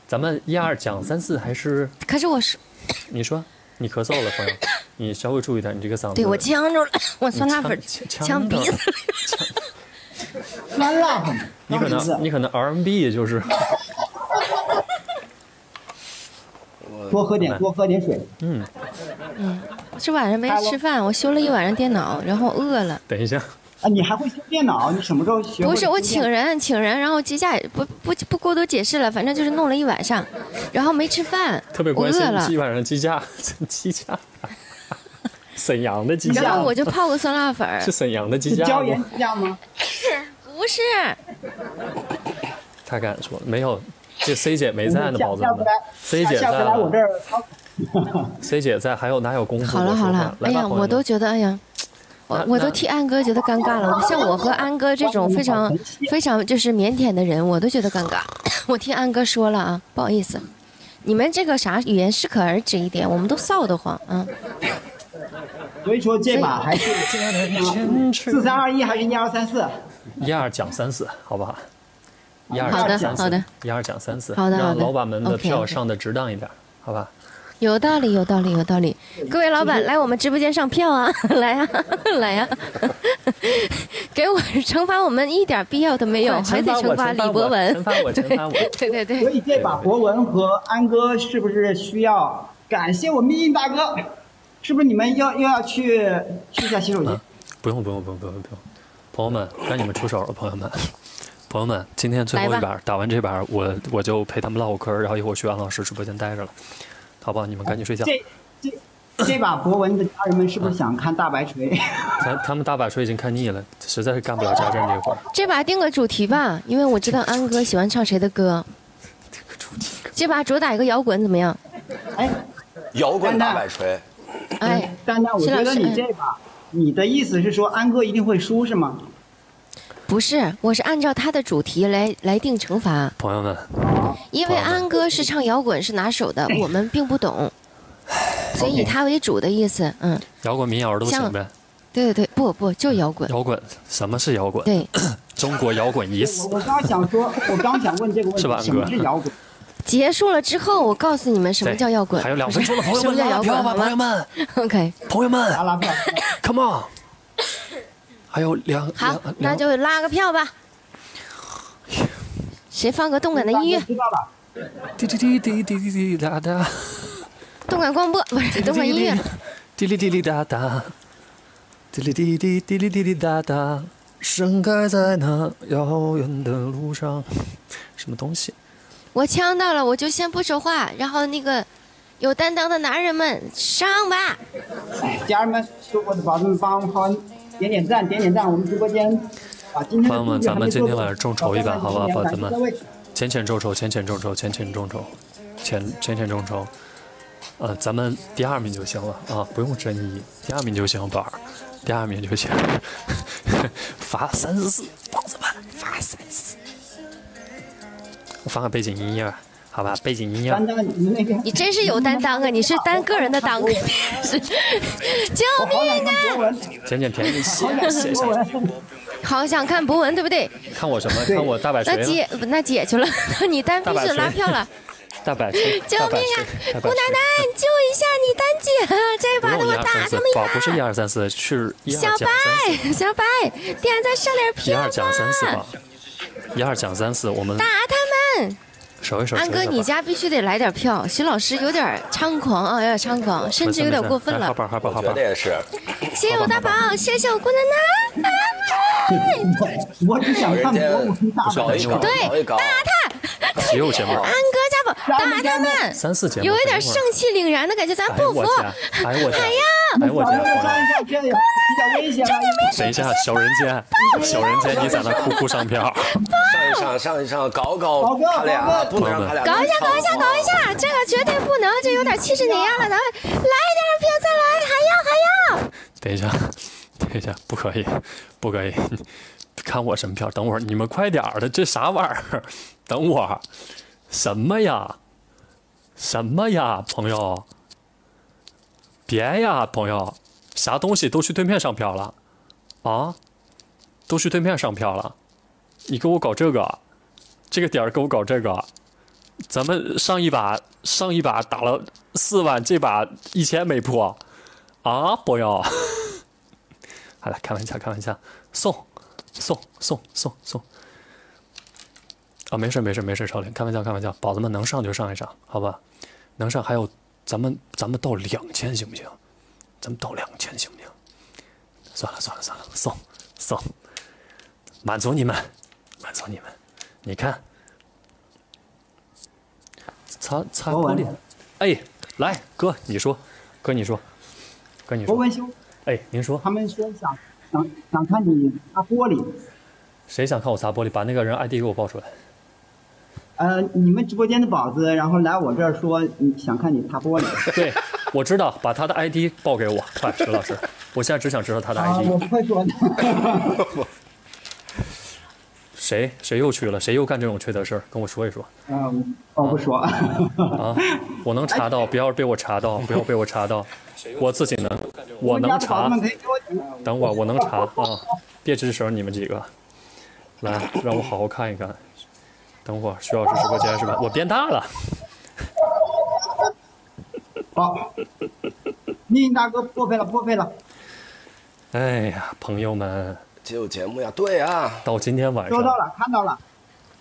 咱们一二讲三四还是？可是我是你说你咳嗽了，朋友，你稍微注意点，你这个嗓子。对我呛着了，我酸辣粉呛鼻子。酸辣粉，你可能你可能 RMB 就是。多喝点多喝点水。嗯，嗯，这晚上没吃饭，我修了一晚上电脑，然后饿了。等一下，啊，你还会修电脑？你什么时候学不是我请人，请人，然后机架不不不过多解释了，反正就是弄了一晚上，然后没吃饭，特别关心饿了。基，本 上鸡架，鸡架，沈阳的鸡然，后我就泡个酸辣粉 是，沈阳的鸡架是椒盐吗？鸡架吗？不是，他敢说没有？这 C 姐没在呢，下宝子，C 姐在，C 姐在，还有哪有功夫？好了好了，哎呀，我都觉得哎呀。我我都替安哥觉得尴尬了，像我和安哥这种非常非常就是腼腆的人，我都觉得尴尬。我替安哥说了啊，不好意思，你们这个啥语言适可而止一点，我们都臊得慌啊。所以说这把还是 四三二一还是一二三四？一二讲三次，好不好？一二好的讲三次，好的一二讲三次，好的好的让老板们的票上的值当一点，好吧？有道理，有道理，有道理。各位老板，来我们直播间上票啊！来呀、来呀、给我惩罚我们一点必要都没有，还得惩罚李博文。惩罚我，惩罚我。对对对所以这把博文和安哥是不是需要感谢我命运大哥？是不是你们要又要去去一下洗手间？不用不用不用不用不用，朋友们，该你们出手了，朋友们，朋友们，今天最后一把，打完这把，我我就陪他们唠会嗑，然后一会儿去安老师直播间待着了，好不好？你们赶紧睡觉。这这这把博文的家人们是不是想看大白锤？他 他们大白锤已经看腻了，实在是干不了家政这会儿。这把定个主题吧，因为我知道安哥喜欢唱谁的歌。定个主题这把主打一个摇滚怎么样？哎，摇滚大摆锤，哎，丹丹，我觉得你这把，你的意思是说安哥一定会输是吗？不是，我是按照他的主题来来定惩罚，朋友们，因为安哥是唱摇滚是拿手的，我们并不懂，所以以他为主的意思，嗯，摇滚民谣都行呗。对对对，不不就摇滚，摇滚，什么是摇滚？对，中国摇滚已死我。我刚想说，我刚想问这个问是吧题，什么安哥是摇滚？结束了之后，我告诉你们什么叫摇滚。还有两分钟了，朋友们？拉票吧，朋友们，？OK，朋友们拉拉票。，Come on！还有两好那就拉个票吧。谁放个动感的音乐？滴滴滴滴滴滴滴答答，动感广播不是动感音乐。滴哩滴哩答答，滴哩滴滴滴哩滴哩答答，盛开在那遥远的路上。什么东西？我呛到了，我就先不说话，然后那个有担当的男人们上吧。哎，家人们，所有的宝子们帮帮点点赞，点点赞，我们直播间啊，今天朋友们，咱们今天晚上众筹一把，好不好，宝子们，浅浅众筹，浅浅众筹，浅浅众筹，浅浅浅众筹。呃，咱们第二名就行了啊，不用争议，第二名就行，宝儿，第二名就行。罚三四，宝子们罚三四。我放个背景音乐，好吧，背景音乐。你那边你真是有担当啊！你是单个人的当，是救命啊！捡捡便宜，谢谢谢。好想看博文，对不对？看我什么？看我大摆锤。那姐那姐去了，你单必须拉票了。大摆锤，救命啊！姑奶奶，救一下你单姐，这把那么大，不用一二三四他们，宝不是一二三四，是一小二讲三四，白小白，点赞上点一二讲三四吧吧，，一二讲三四，我们打他们！手一手。安哥，你家必须得来点票。徐老师有点猖狂啊，有点猖狂，甚至有点过分了。好吧，好吧，好我觉吧。得也是。谢谢我大宝，谢谢我姑奶奶。我只想看博文大搞一搞，对搞一搞。只有节目，安哥家宝，打他们！三四节目，有一点盛气凌然的感觉，咱不服。天，哎我天，哎呀，哎我天，上一下，这个比较危险了。等一下，小人间，小人间，你在那哭哭上票，上上，上一上，搞搞他俩，不能让他俩搞一下，搞一下，搞一下，这个绝对不能，这有点气势碾压了。咱们来一点票，再来，还要还要。等一下，等一下，不可以，不可以，看我什么票？等会儿你们快点儿的，这啥玩意儿？等会儿，什么呀？什么呀，朋友？别呀，朋友，啥东西都去对面上票了啊？都去对面上票了，你给我搞这个，这个点儿给我搞这个，咱们上一把上一把打了四万，这把一千没破。啊，不要！好了，开玩笑，开玩笑，送，送，送，送，送。啊，没事，没事，没事，少林，开玩笑，开玩笑，宝子们能上就上一上，好吧？能上，还有咱们咱们到两千行不行？咱们到两千行不行？算了，算了，算了，送送，满足你们，满足你们。你看，擦擦玻璃。哎，来，哥，你说，哥你说，哥你说。博文兄，哎，您说，他们说想想想看你擦玻璃，谁想看我擦玻璃？把那个人 ID 给我报出来。呃，你们直播间的宝子，然后来我这儿说你想看你擦玻璃。对，我知道，把他的 ID 报给我，快，石老师，我现在只想知道他的啊，我 ID。不会说的。谁谁又去了？谁又干这种缺德事儿？跟我说一说嗯，我不说。啊！我能查到，不要被我查到，不要被我查到，我自己能，我能查。等会儿我能查啊！别吱声，你们几个，来，让我好好看一看。等会儿徐老师直播间是吧？我变大了。好，密云大哥破费了，破费了。哎呀，朋友们，这有节目呀，对啊，到今天晚上收到了，看到了。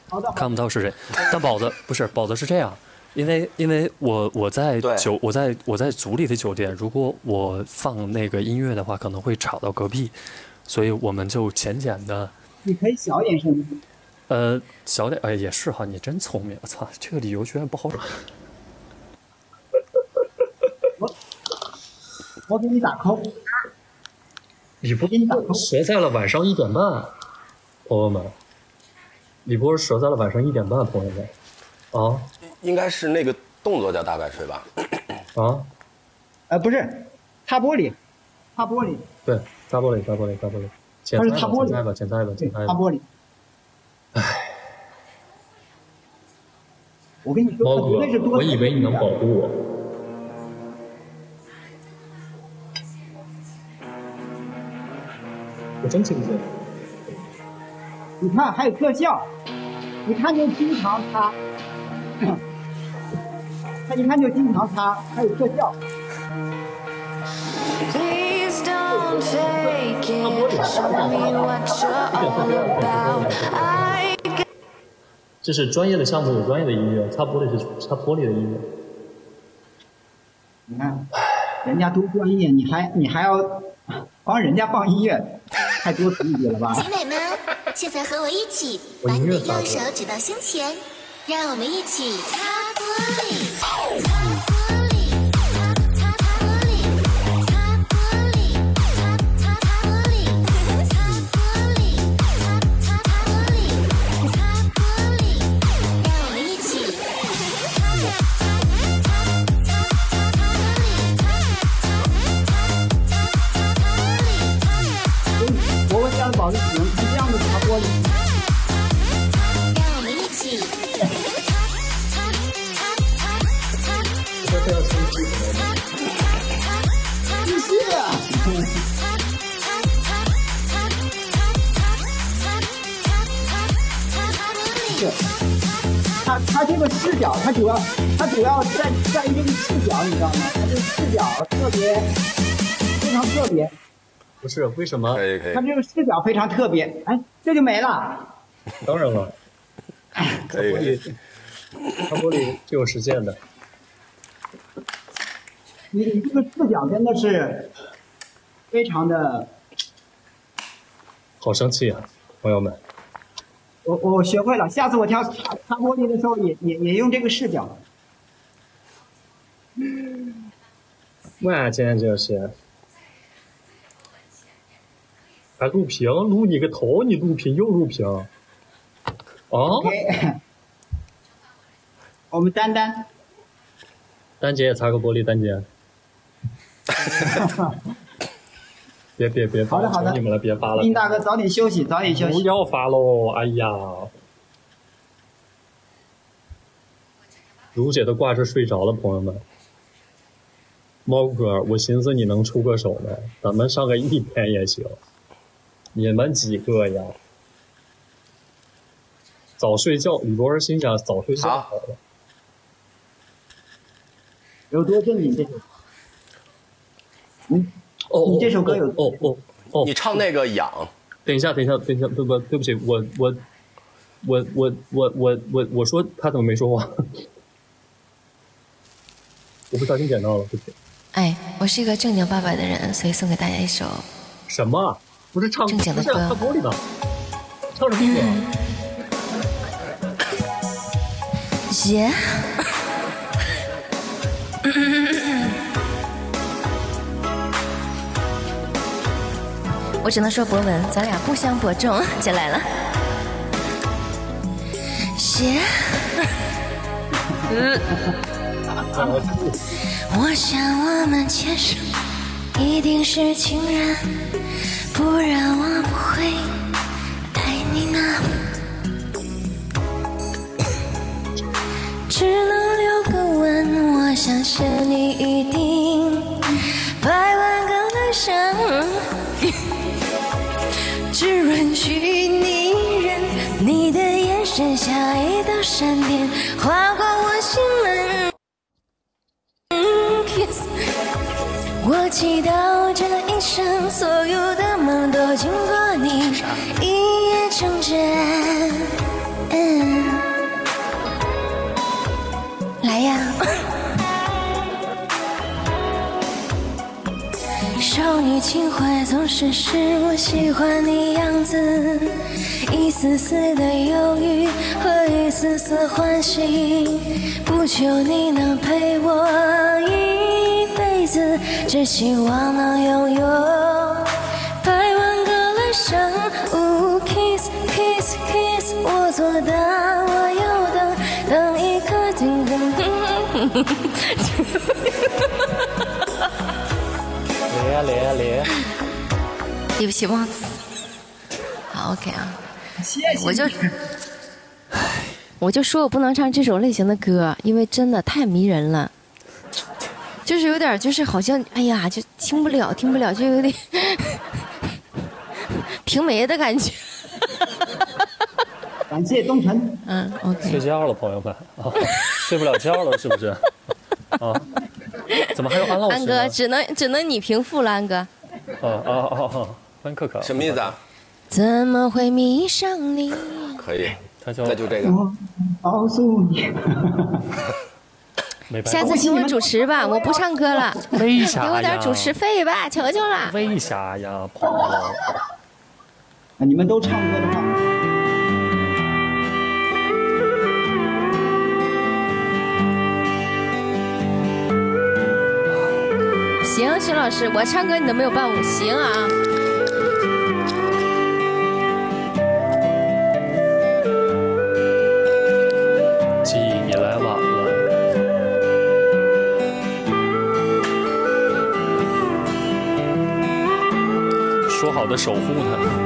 好的，看不到是谁，但宝子 不是宝子是这样，因为因为我我在酒我在我在组里的酒店，如果我放那个音乐的话，可能会吵到隔壁，所以我们就浅浅的，你可以小点声。呃，小点，哎，也是哈，你真聪明，我操，这个理由居然不好找。我给你打 call。李波折在了晚上一点半，朋友们，李波折在了晚上一点半，朋友们，啊应该是那个动作叫大摆锤吧？啊，呃，不是，擦玻璃，擦玻璃，对，擦玻璃，擦玻璃，擦玻璃，剪他是裁吧，擦玻璃剪裁吧，剪裁吧，剪裁吧。擦玻璃。我跟你说，猫哥。我以为你能保护我。我真庆幸。你看还有特效，你看就经常擦，他一看就经常擦，还有特效。Please don't fake it. Show me what you're all about. I 这是专业的项目，有专业的音乐，擦玻璃是擦玻璃的音乐。你看，人家多专业，你还你还要帮人家放音乐，太多此一举了吧？姐妹们，现在和我一起，把你的右手指到胸前，让我们一起擦玻璃。他他这个视角，他主要他主要在在于这个视角，你知道吗？他这个视角特别非常特别，不是为什么？可以可他这个视角非常特别。哎，这就没了。当然了，可以可以。擦玻璃是有实践的。你你这个视角真的是非常的，好生气啊，朋友们！我我学会了，下次我挑擦擦玻璃的时候也也也用这个视角。我简直是，还录屏，录你个头！你录屏又录屏，啊 我们丹丹，丹姐也擦个玻璃，丹姐。别别别发了，好的好的求你们了，别发了。林大哥早点休息，早点休息。不要发喽！哎呀，卢姐都挂着睡着了，朋友们。猫哥，我寻思你能出个手呢，咱们上个一天也行。你们几个呀？早睡觉，李博士心想早睡觉好了。有多正经？嗯，哦，你这首歌有哦哦哦，你唱那个痒。等一下，等一下，等一下，不不对不起，我我我我我我我我说他怎么没说话？我不小心捡到了，对不起。哎，我是一个正经八百的人，所以送给大家一首什么？不是唱正经的歌唱歌里的，唱什么歌？耶。我只能说博文，咱俩不相伯仲，姐来了。鞋。嗯我想我们牵手一定是情人，不然我不会爱你呢。只能留个吻，我相信你一定百万个来生，只允许你人。你的眼神像一道闪电，划过我心门。Kiss，我祈祷怀总是我喜欢你样子，一丝丝的犹豫和一丝丝欢喜，不求你能陪我一辈子，只希望能拥有百万个来生。呜，kiss kiss kiss，我做的我要等，等一颗定等。来呀来呀来呀！对不起，忘词。好，OK 啊。谢谢。我就，我就说我不能唱这种类型的歌，因为真的太迷人了，就是有点，就是好像，哎呀，就听不了，听不了，就有点 平没的感觉。感谢东辰。嗯，OK。睡觉了，朋友们啊，睡不了觉了，是不是？啊，怎么还有安老师？安哥，只能只能你平复了，安哥。啊啊啊啊！欢迎可可。什么意思啊？怎么会迷上你？可以，他就那就这个。我告诉你，没办法下次请我主持吧，我不唱歌了。为啥呀给我点主持费吧，求求了。为啥呀，朋友？你们都唱歌的话，行，徐老师，我唱歌你都没有伴舞，行啊。守护他。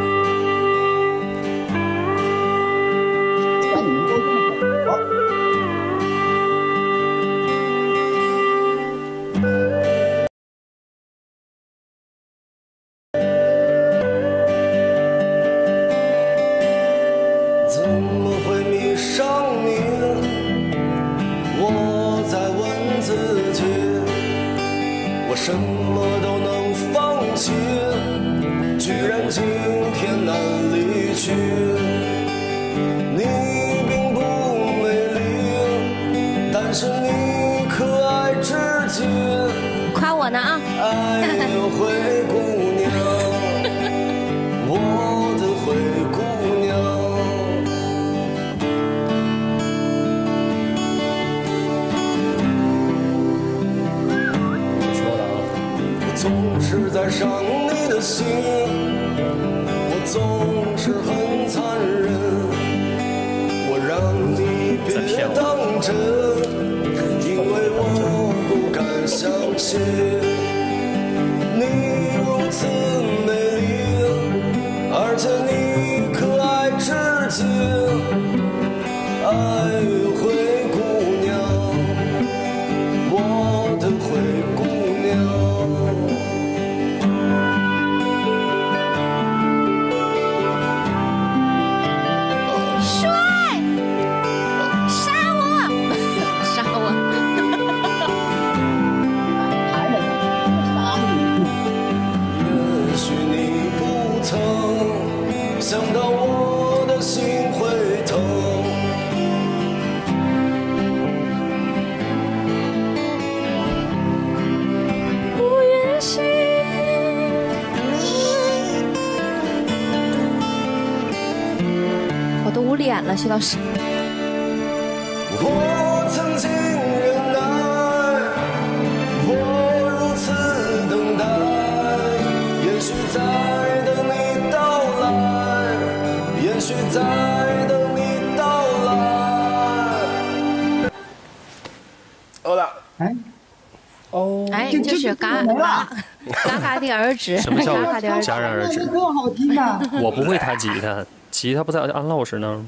什么叫 戛然而止？我不会弹吉他，吉他不在安老师那儿，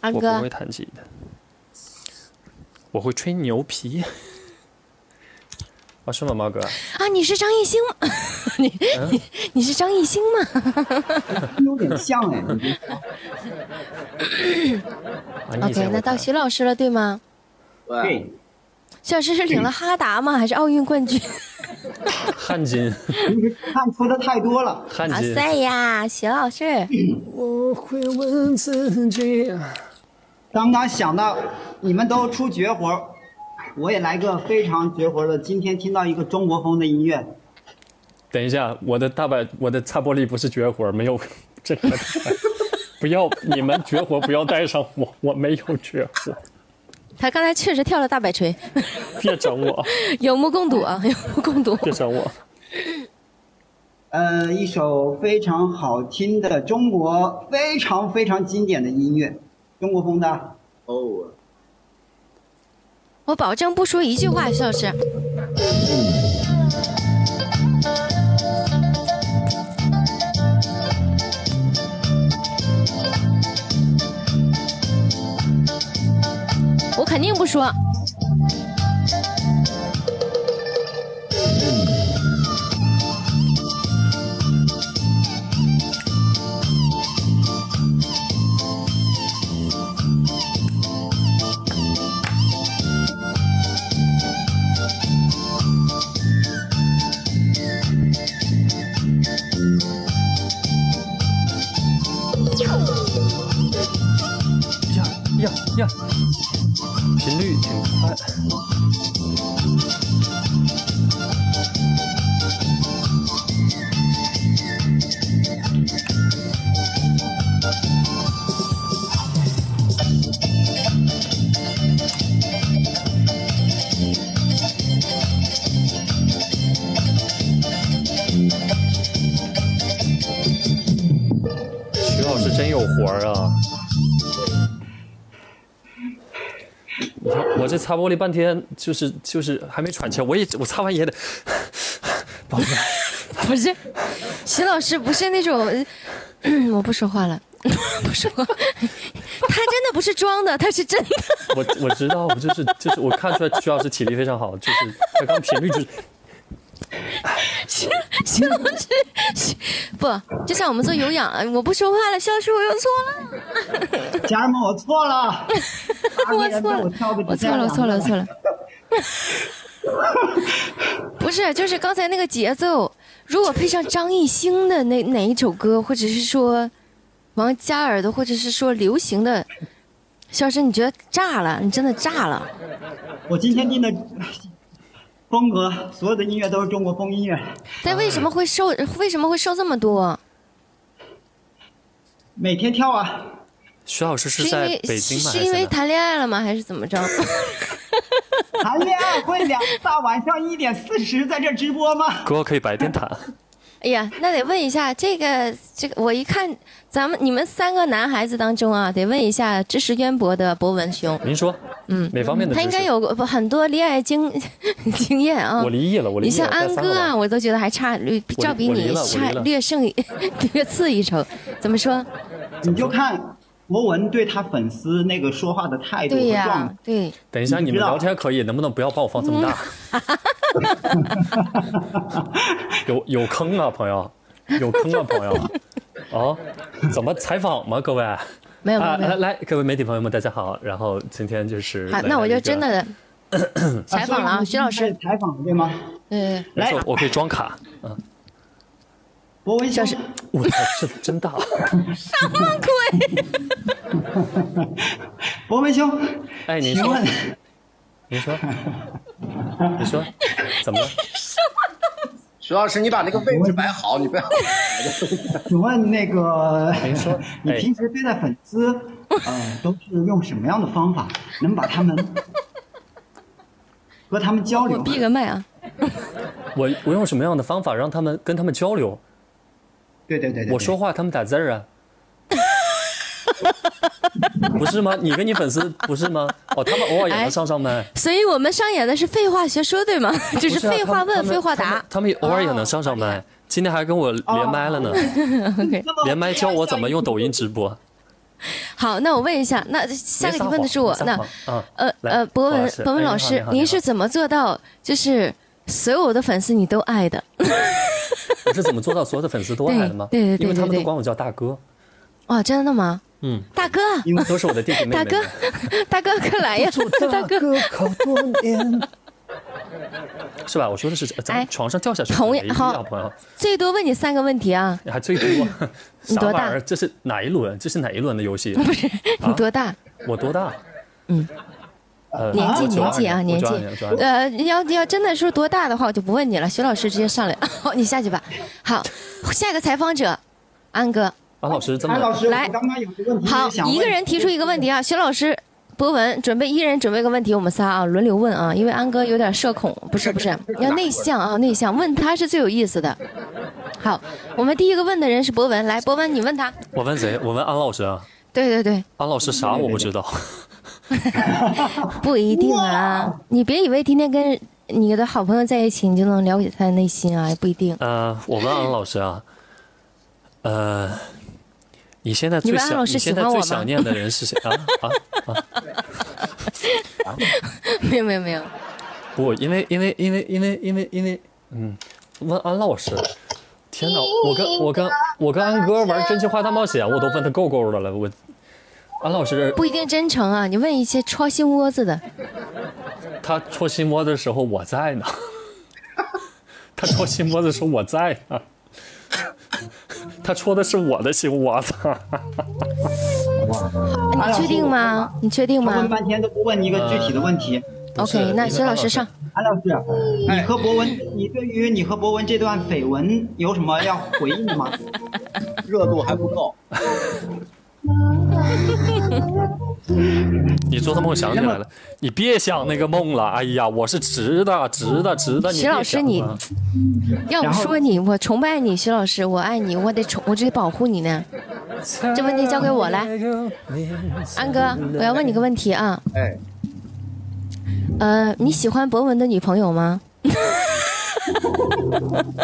安哥我不会，弹吉他，我会吹牛皮。啊，是吗，猫哥？啊，你是张艺兴吗？你嗯你你是张艺兴吗有点像哎，？OK，那到徐老师了，对吗？对，徐老师是领了哈达吗？还是奥运冠军？汗巾，汗出的太多了。哇汗巾。塞呀，徐老师，我会问自己。刚刚想到你们都出绝活，我也来个非常绝活的。今天听到一个中国风的音乐，等一下，我的大白，我的擦玻璃不是绝活，没有这个。不要你们绝活不要带上我，我没有绝活，他刚才确实跳了大摆锤，别整我，有目共睹啊，有目共睹。别整我。呃，一首非常好听的中国非常非常经典的音乐，中国风的。哦，我保证不说一句话，肖老师。我肯定不说。擦玻璃半天，就是就是还没喘气，我也我擦完也得，宝贝，不是，徐老师不是那种，嗯 我不说话了，不说话。他真的不是装的，他是真的。我我知道，我就是就是我看出来徐老师体力非常好，就是他刚频率就是徐徐老师，不，就像我们做有氧，我不说话了，徐老师我又错了，家 人们，我错了，我错了，我错了，我错了，我错了。不是，就是刚才那个节奏，如果配上张艺兴的那哪一首歌，或者是说王嘉尔的，或者是说流行的，肖师，你觉得炸了？你真的炸了？我今天定的风格，所有的音乐都是中国风音乐。但为什么会瘦？为什么会瘦这么多？每天跳啊，徐老师是在北京吗？是因为谈恋爱了吗？还是怎么着？谈恋爱会两大晚上一点四十在这直播吗？哥可以白天弹，哎呀，那得问一下这个这个，我一看咱们你们三个男孩子当中啊，得问一下知识渊博的博文兄。您说，嗯，哪方面的知识？他应该有过很多恋爱经 经验啊。我离异了，我离异了。你像安哥啊，我都觉得还差，略照比你差略胜一 略次一筹。怎么说？你就看博文对他粉丝那个说话的态度和状态。对。等一下，你们聊天可以，能不能不要把我放这么大？有有坑啊，朋友，有坑啊，朋友。啊，怎么采访吗？各位？啊，没有没有没有来来，各位媒体朋友们，大家好。然后今天就是好，那我就真的 采访了啊，徐老师。采访对吗？对，没错，我可以装卡。嗯，博文就是我操，这真大。什么鬼？博文兄，哎，您说请问，您说，你说，怎么了？徐老师，你把那个位置摆好，你不要。请问那个，您说你哎平时对待粉丝，呃，都是用什么样的方法，能把他们 和他们交流？我闭个麦啊！我我用什么样的方法让他们跟他们交流？对对对对，我说话他们打字儿啊。不是吗？你跟你粉丝 不是吗？哦，他们偶尔也能上上麦，所以我们上演的是废话学说，对吗？就是废话问，废话答他们。他们偶尔也能上上麦。今天还跟我连麦了呢连麦教我怎么用抖音直播。好，那我问一下，那下个题问的是我那呃呃，博文博老师博文老师您是怎么做到就是所有的粉丝你都爱的？我是怎么做到所有的粉丝都爱的吗？对对对对因为他们都管我叫大哥，哇，真的吗？嗯，大哥，因为都是我的弟弟妹妹。大哥，大哥，快来呀！大哥，好多年，是吧？我说的是咱哎床上掉下去的同唯一样好啊，朋友，最多问你三个问题啊！还最多，你多大？这是哪一轮？这是哪一轮的游戏？不是你多大？我多大？嗯，呃，年纪我92年纪啊年纪我92年92，年呃，要要真的说多大的话，我就不问你了，徐老师直接上来。好，你下去吧。好，下一个采访者，安哥。安老师这么安老师，来刚刚有个问题好，一个人提出一个问题啊，徐老师。博文准备一人准备个问题，我们仨啊轮流问啊，因为安哥有点社恐，不是不是，要内向啊内向，问他是最有意思的。好，我们第一个问的人是博文，来，博文你问他。我问谁？我问安老师啊。对对对，安老师啥我不知道。不一定啊，你别以为天天跟你的好朋友在一起，你就能了解他的内心啊，也不一定。呃，我问安老师啊，呃，你现在最想你你现在最想念的人是谁啊啊啊！没有没有没有，不，因为因为因为因为因为因为嗯，问安老师，天哪，我跟我跟我跟安哥玩真心话大冒险，我都问他够够的了，我安老师不一定真诚啊，你问一些戳心窝子的。他戳心窝的时候我在呢，他戳心窝的时候我在呢，他戳的是我的心窝子。你确定吗？你确定吗问半天都不问你一个具体的问题。？OK，那薛老师上。安老师，你和博文，你对于你和博文这段绯闻有什么要回应的吗？热度还不够。你做的梦想起来了，你别想那个梦了。哎呀，我是直的，直的，直的。徐老师你 要不说你，我崇拜你，徐老师，我爱你，我得宠，我得保护你呢。这问题交给我来，安哥，我要问你个问题啊。哎，呃，你喜欢博文的女朋友吗？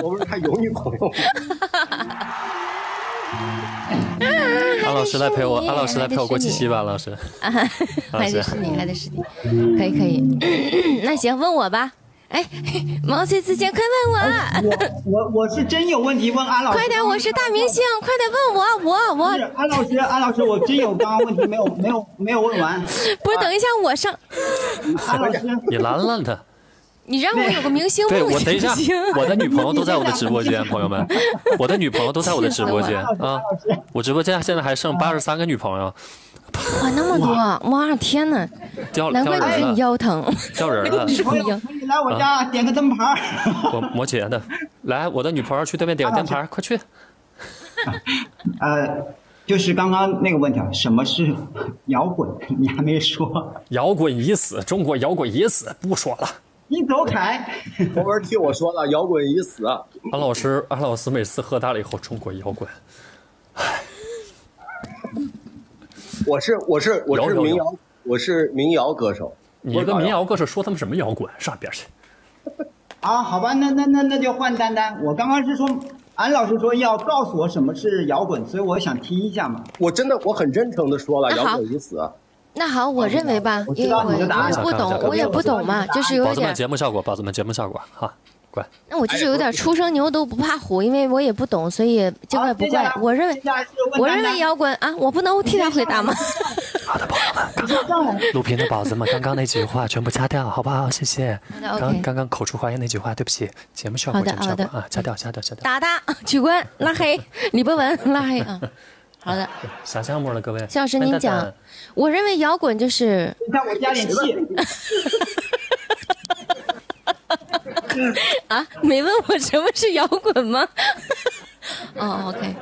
我不是他有女朋友吗？安老师来陪我，安老师来陪我过七夕吧，安老师。啊，还得是你，还得是你，可以可以。那行，问我吧。哎，毛遂自荐，快问我！我我我是真有问题问安老师。快点，我是大明星，快点问我，我我不是安老师，安老师，我真有刚刚问题没有没有没有问完。不是，等一下我上，安老师，你拦拦他。你让我有个明星对梦我等一下行不行？，我的女朋友都在我的直播 间，朋友们，我的女朋友都在我的直播间啊。我直播间现在还剩八十三个女朋友，哇，那么多！哇，天哪！掉难怪就是你掉人了，腰疼。掉人了。女朋友可以来我家点个灯牌。我摩羯的，来，我的女朋友去对面点个灯牌，快去。呃，就是刚刚那个问题啊，什么是摇滚？你还没说，摇滚已死，中国摇滚已死，不说了。你走开。博文替我说了，摇滚已死。安老师，安老师每次喝大了以后，中国摇滚。我是我是我是民谣，我是民谣歌手。你一个民谣歌手说他们什么摇滚？上边去！啊，好吧，那那那那就换丹丹。我刚刚是说，安老师说要告诉我什么是摇滚，所以我想听一下嘛。我真的我很真诚的说了，摇滚已死。那好，我认为吧，因为我我也不懂，我也不懂嘛，就是有宝子们点，节目效果，宝子们节目效果，哈，乖。那我就是有点初生牛犊不怕虎，因为我也不懂，所以这怪不怪。我认为，我认为摇滚啊，我不能替他回答吗？好的，朋友们录屏的宝子们，刚刚那几句话全部掐掉，好不好？谢谢。好的，OK 刚刚刚口出花言那句话，对不起，节目效果，好的节目效果好的啊，掐掉，掐掉，掐掉。打他 取关拉黑李博文拉黑啊。好的，啥项目了，各位？肖老师您讲，我认为摇滚就是你看我加点气。啊，没问我什么是摇滚吗？哦，OK。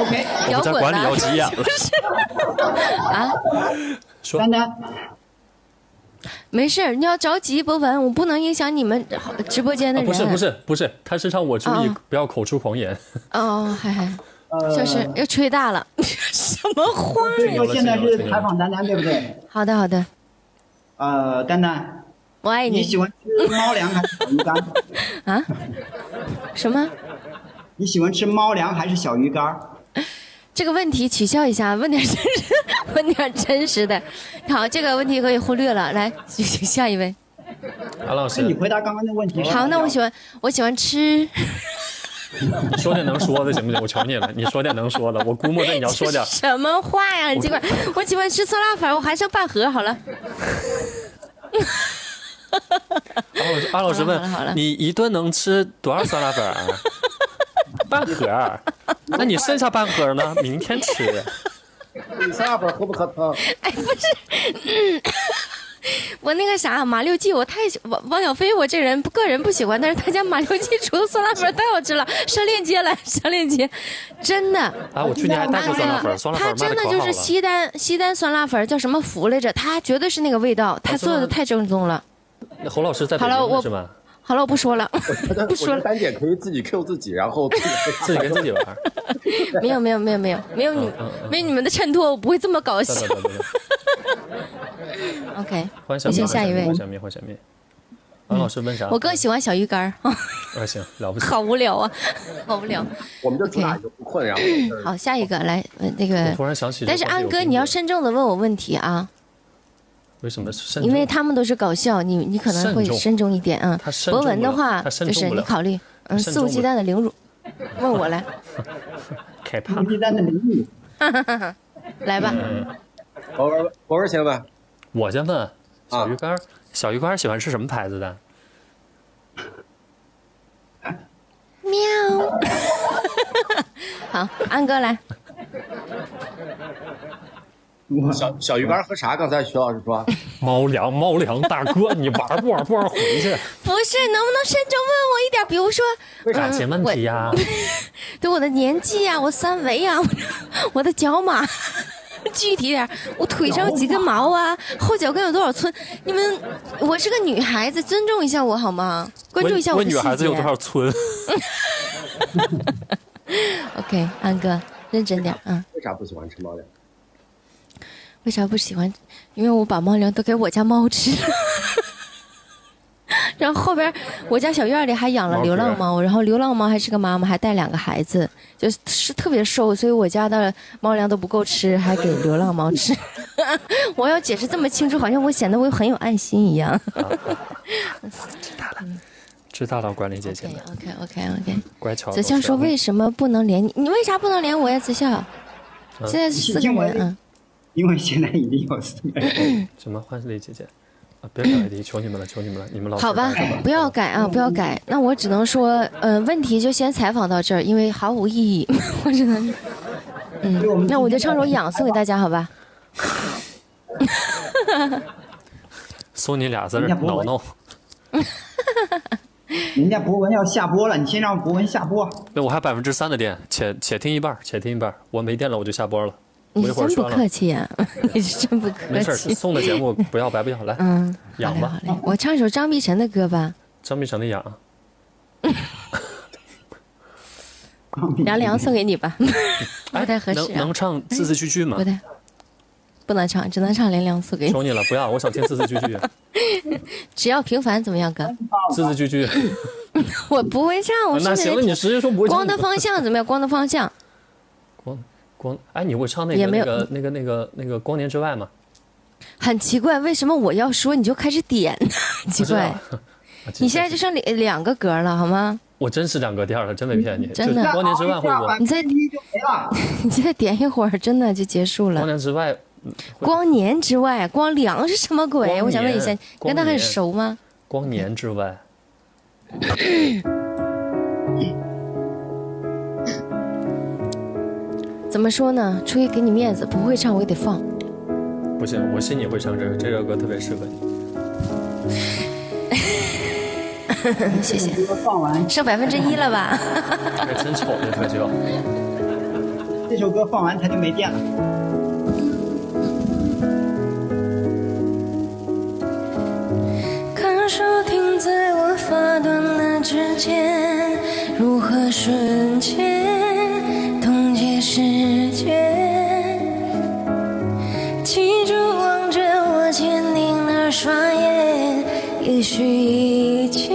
OK，摇滚我在管理啊要急眼了不是啊，说丹丹，没事，你要着急博文，我不能影响你们直播间的人。啊不是不是不是，他是让我注意哦不要口出狂言。哦，嗨嗨，就是又吹大了，什么话这个呀？现在是采访丹丹，对不对？好的好的，呃，丹丹，我爱你你喜欢吃猫粮还是小鱼干？啊？什么？你喜欢吃猫粮还是小鱼干？这个问题取消一下，问点真实，问点真实的。好，这个问题可以忽略了。来，下一位。安老师，你回答刚刚的问题。好，那我喜欢我喜欢吃 说点能说的行不行？我求你了，你说点能说的。我估摸着你要说点。什么话呀？你尽管，我喜欢吃酸辣粉，我还剩半盒。好了，阿老师，安老师问你一顿能吃多少酸辣粉啊？半盒。那你剩下半盒呢？明天吃。你酸辣粉喝不喝汤？哎，不是，嗯，我那个啥马六记，我太喜王王小飞，我这人个人不喜欢，但是他家马六记煮的酸辣粉太好吃了，上链接来，上链接，真的。啊，我去年还带过酸辣粉，酸辣粉他真的就是。西单西单酸辣粉，叫什么福来着？他绝对是那个味道，他做的太正宗了。那侯老师在北好了我京是吗？好了，我不说了，不说了。单点可以自己 Q 自己，然后自己 跟自己玩。没有没有没有没有没有你嗯没有你们的衬托，我不会这么搞笑对。对对对 OK，欢小米，那先下一位欢。小米，欢小面。安老师问啥？我更喜欢小鱼干儿，啊，行，了不起。好无聊啊，好无聊。我们就主打一个不困，然后好，下一个来，呃那我个突然想起这个但是安哥，你要过慎重的问我问题啊，为什么是慎因为重他们都是搞笑，你你可能会慎重一点啊。博文的话，就是你考虑，嗯，肆无忌惮的凌辱，问我来，害怕肆无忌惮的凌辱。来吧。博文博文先问，我先问，小鱼干儿，小鱼干喜欢吃什么牌子的？喵。好，安哥来。小小鱼干喝啥？刚才徐老师说猫粮，猫粮，大哥，你玩不玩？不玩回去。不是，能不能慎重问我一点？比如说，为啥嗯提问题呀？对我的年纪呀、我三围呀、我我的脚码，具体点，我腿上有几根毛啊，后脚跟有多少寸？你们，我是个女孩子，尊重一下我好吗？关注一下我的细女孩子有多少寸？OK，安哥，认真点，啊。为啥不喜欢吃猫粮？为啥不喜欢？因为我把猫粮都给我家猫吃。然后后边我家小院里还养了流浪猫，然后流浪猫还是个妈妈，还带两个孩子，就是特别瘦，所以我家的猫粮都不够吃，还给流浪猫吃。我要解释这么清楚，好像我显得我很有爱心一样。知道了，知道了管理姐姐们，OK OK OK。乖巧。子笑说：“为什么不能连你？你为啥不能连我呀？子笑，嗯现在是四个人啊。因为现在已经有四个人。什么欢丽姐姐？啊，别改 ID，求你们了，求你们了，你们老好吧，不要改啊，不要改。那我只能说，嗯、问题就先采访到这儿，因为毫无意义。我只能，嗯，那我就唱首《痒》送给大家，好吧？送你俩字儿人家不会挠挠。人家博文要下播了，你先让博文下播。那我还百分之三的电，且且听一半，且听一半。我没电了，我就下播了。我你一会儿真 不客，气呀、你是真不客气没事。送的节目不要白不要，来，嗯，养吧。我唱首张碧晨的歌吧，张碧晨的养，《凉凉》送给你吧，不太合适、啊。能能唱字字句句吗不？太，不能唱，只能唱《凉凉》送给你。求你了，不要，我想听字字句句，只要平凡怎么样，哥？字字句句。我不会唱，我那行了，你直接说不会唱。光的方向怎么样？光的方向。光光，哎，你会唱那个那个那个那个那个光年之外吗？很奇怪，为什么我要说你就开始点？奇怪，你现在就剩两两个格了，好吗？我真是两个调了，真没骗你。真的光年之外会不？你再你再点一会儿，真的就结束了光。年之外，光年之外，光良是什么鬼？我想问一下，你跟他很熟吗？光年之外，怎么说呢？出于给你面子，不会唱我也得放。不行，我信你会唱这个，这首歌特别适合你。谢谢。放完，剩百分之一了吧？这真丑这特效。这首歌放完它就没电了。看手停在我发端的指尖，如何瞬间时间？记住望着我坚定的双眼，也许一切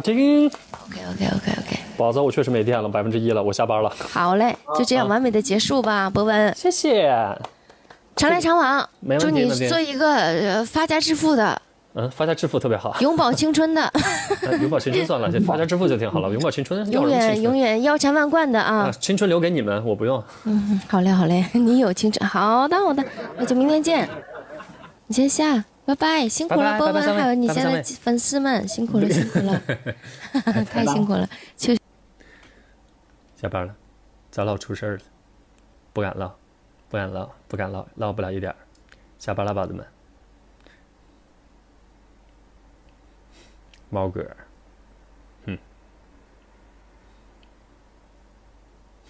好听。OK OK OK OK，宝子，我确实没电了，百分之一了，我下班了。好嘞，就这样完美的结束吧，博文。谢谢。常来常往，祝你做一个呃发家致富的，嗯，发家致富特别好。永葆青春的，呃 永葆青春算了，这发家致富就挺好了。永葆青春，永远永远腰缠万贯的啊啊！！青春留给你们，我不用。嗯，好嘞好嘞，你有青春，好的好的，那就明天见。你先下，拜拜，辛苦了，博文，拜拜拜拜三位还有你现在的粉丝们，辛苦了辛苦了，太辛苦了，就下班了，咱唠出事儿了，不敢唠，不敢唠，不敢唠，唠不了一点儿。下班了，宝子们。猫哥，哼，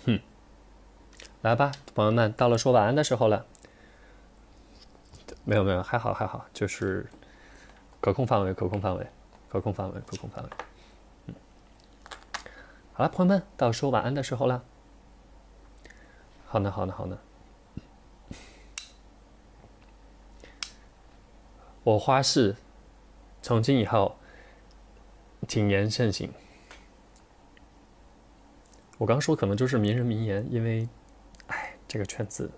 哼，来吧，朋友们，到了说晚安的时候了。没有没有，还好还好，就是可控范围，可控范围，可控范围，可控范围。嗯，好了，朋友们，到说晚安的时候了。好呢，好呢，好呢。我花式从今以后谨言慎行。我刚说可能就是名人名言，因为，哎，这个圈子，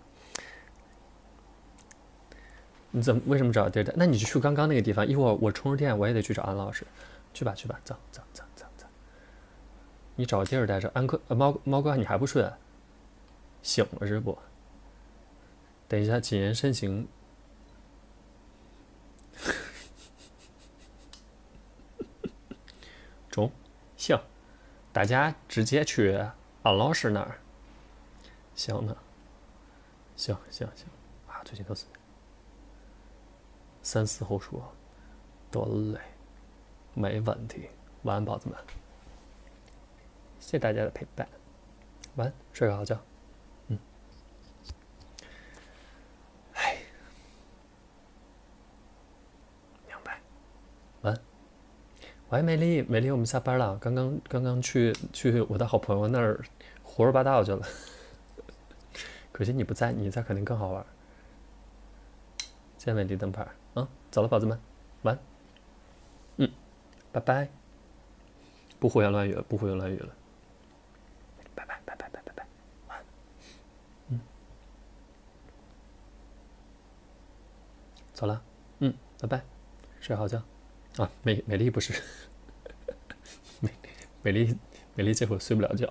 你怎么为什么找地儿的？那你就去刚刚那个地方。一会儿我充着电，我也得去找安老师。去吧，去吧，走走走走走。你找个地儿待着。安哥，猫猫哥，你还不睡？醒了是不？等一下，谨言慎行。中，行，大家直接去安老师那儿。行呢，行行行，啊，最近都是三思后说，多累，没问题。晚安，宝子们，谢谢大家的陪伴。晚安，睡个好觉。嗯，哎，明白。晚安。喂，美丽，美丽，我们下班了。刚刚刚刚去去我的好朋友那儿胡说八道去了，可惜你不在，你在肯定更好玩。谢谢美丽灯牌，走了，宝子们，晚安。嗯，拜拜。不胡言乱语了，不胡言乱语了。拜拜拜拜拜拜拜，晚安。嗯，走了，嗯，拜拜，睡好觉。啊，美美丽不是，美美丽美丽这会儿睡不了觉。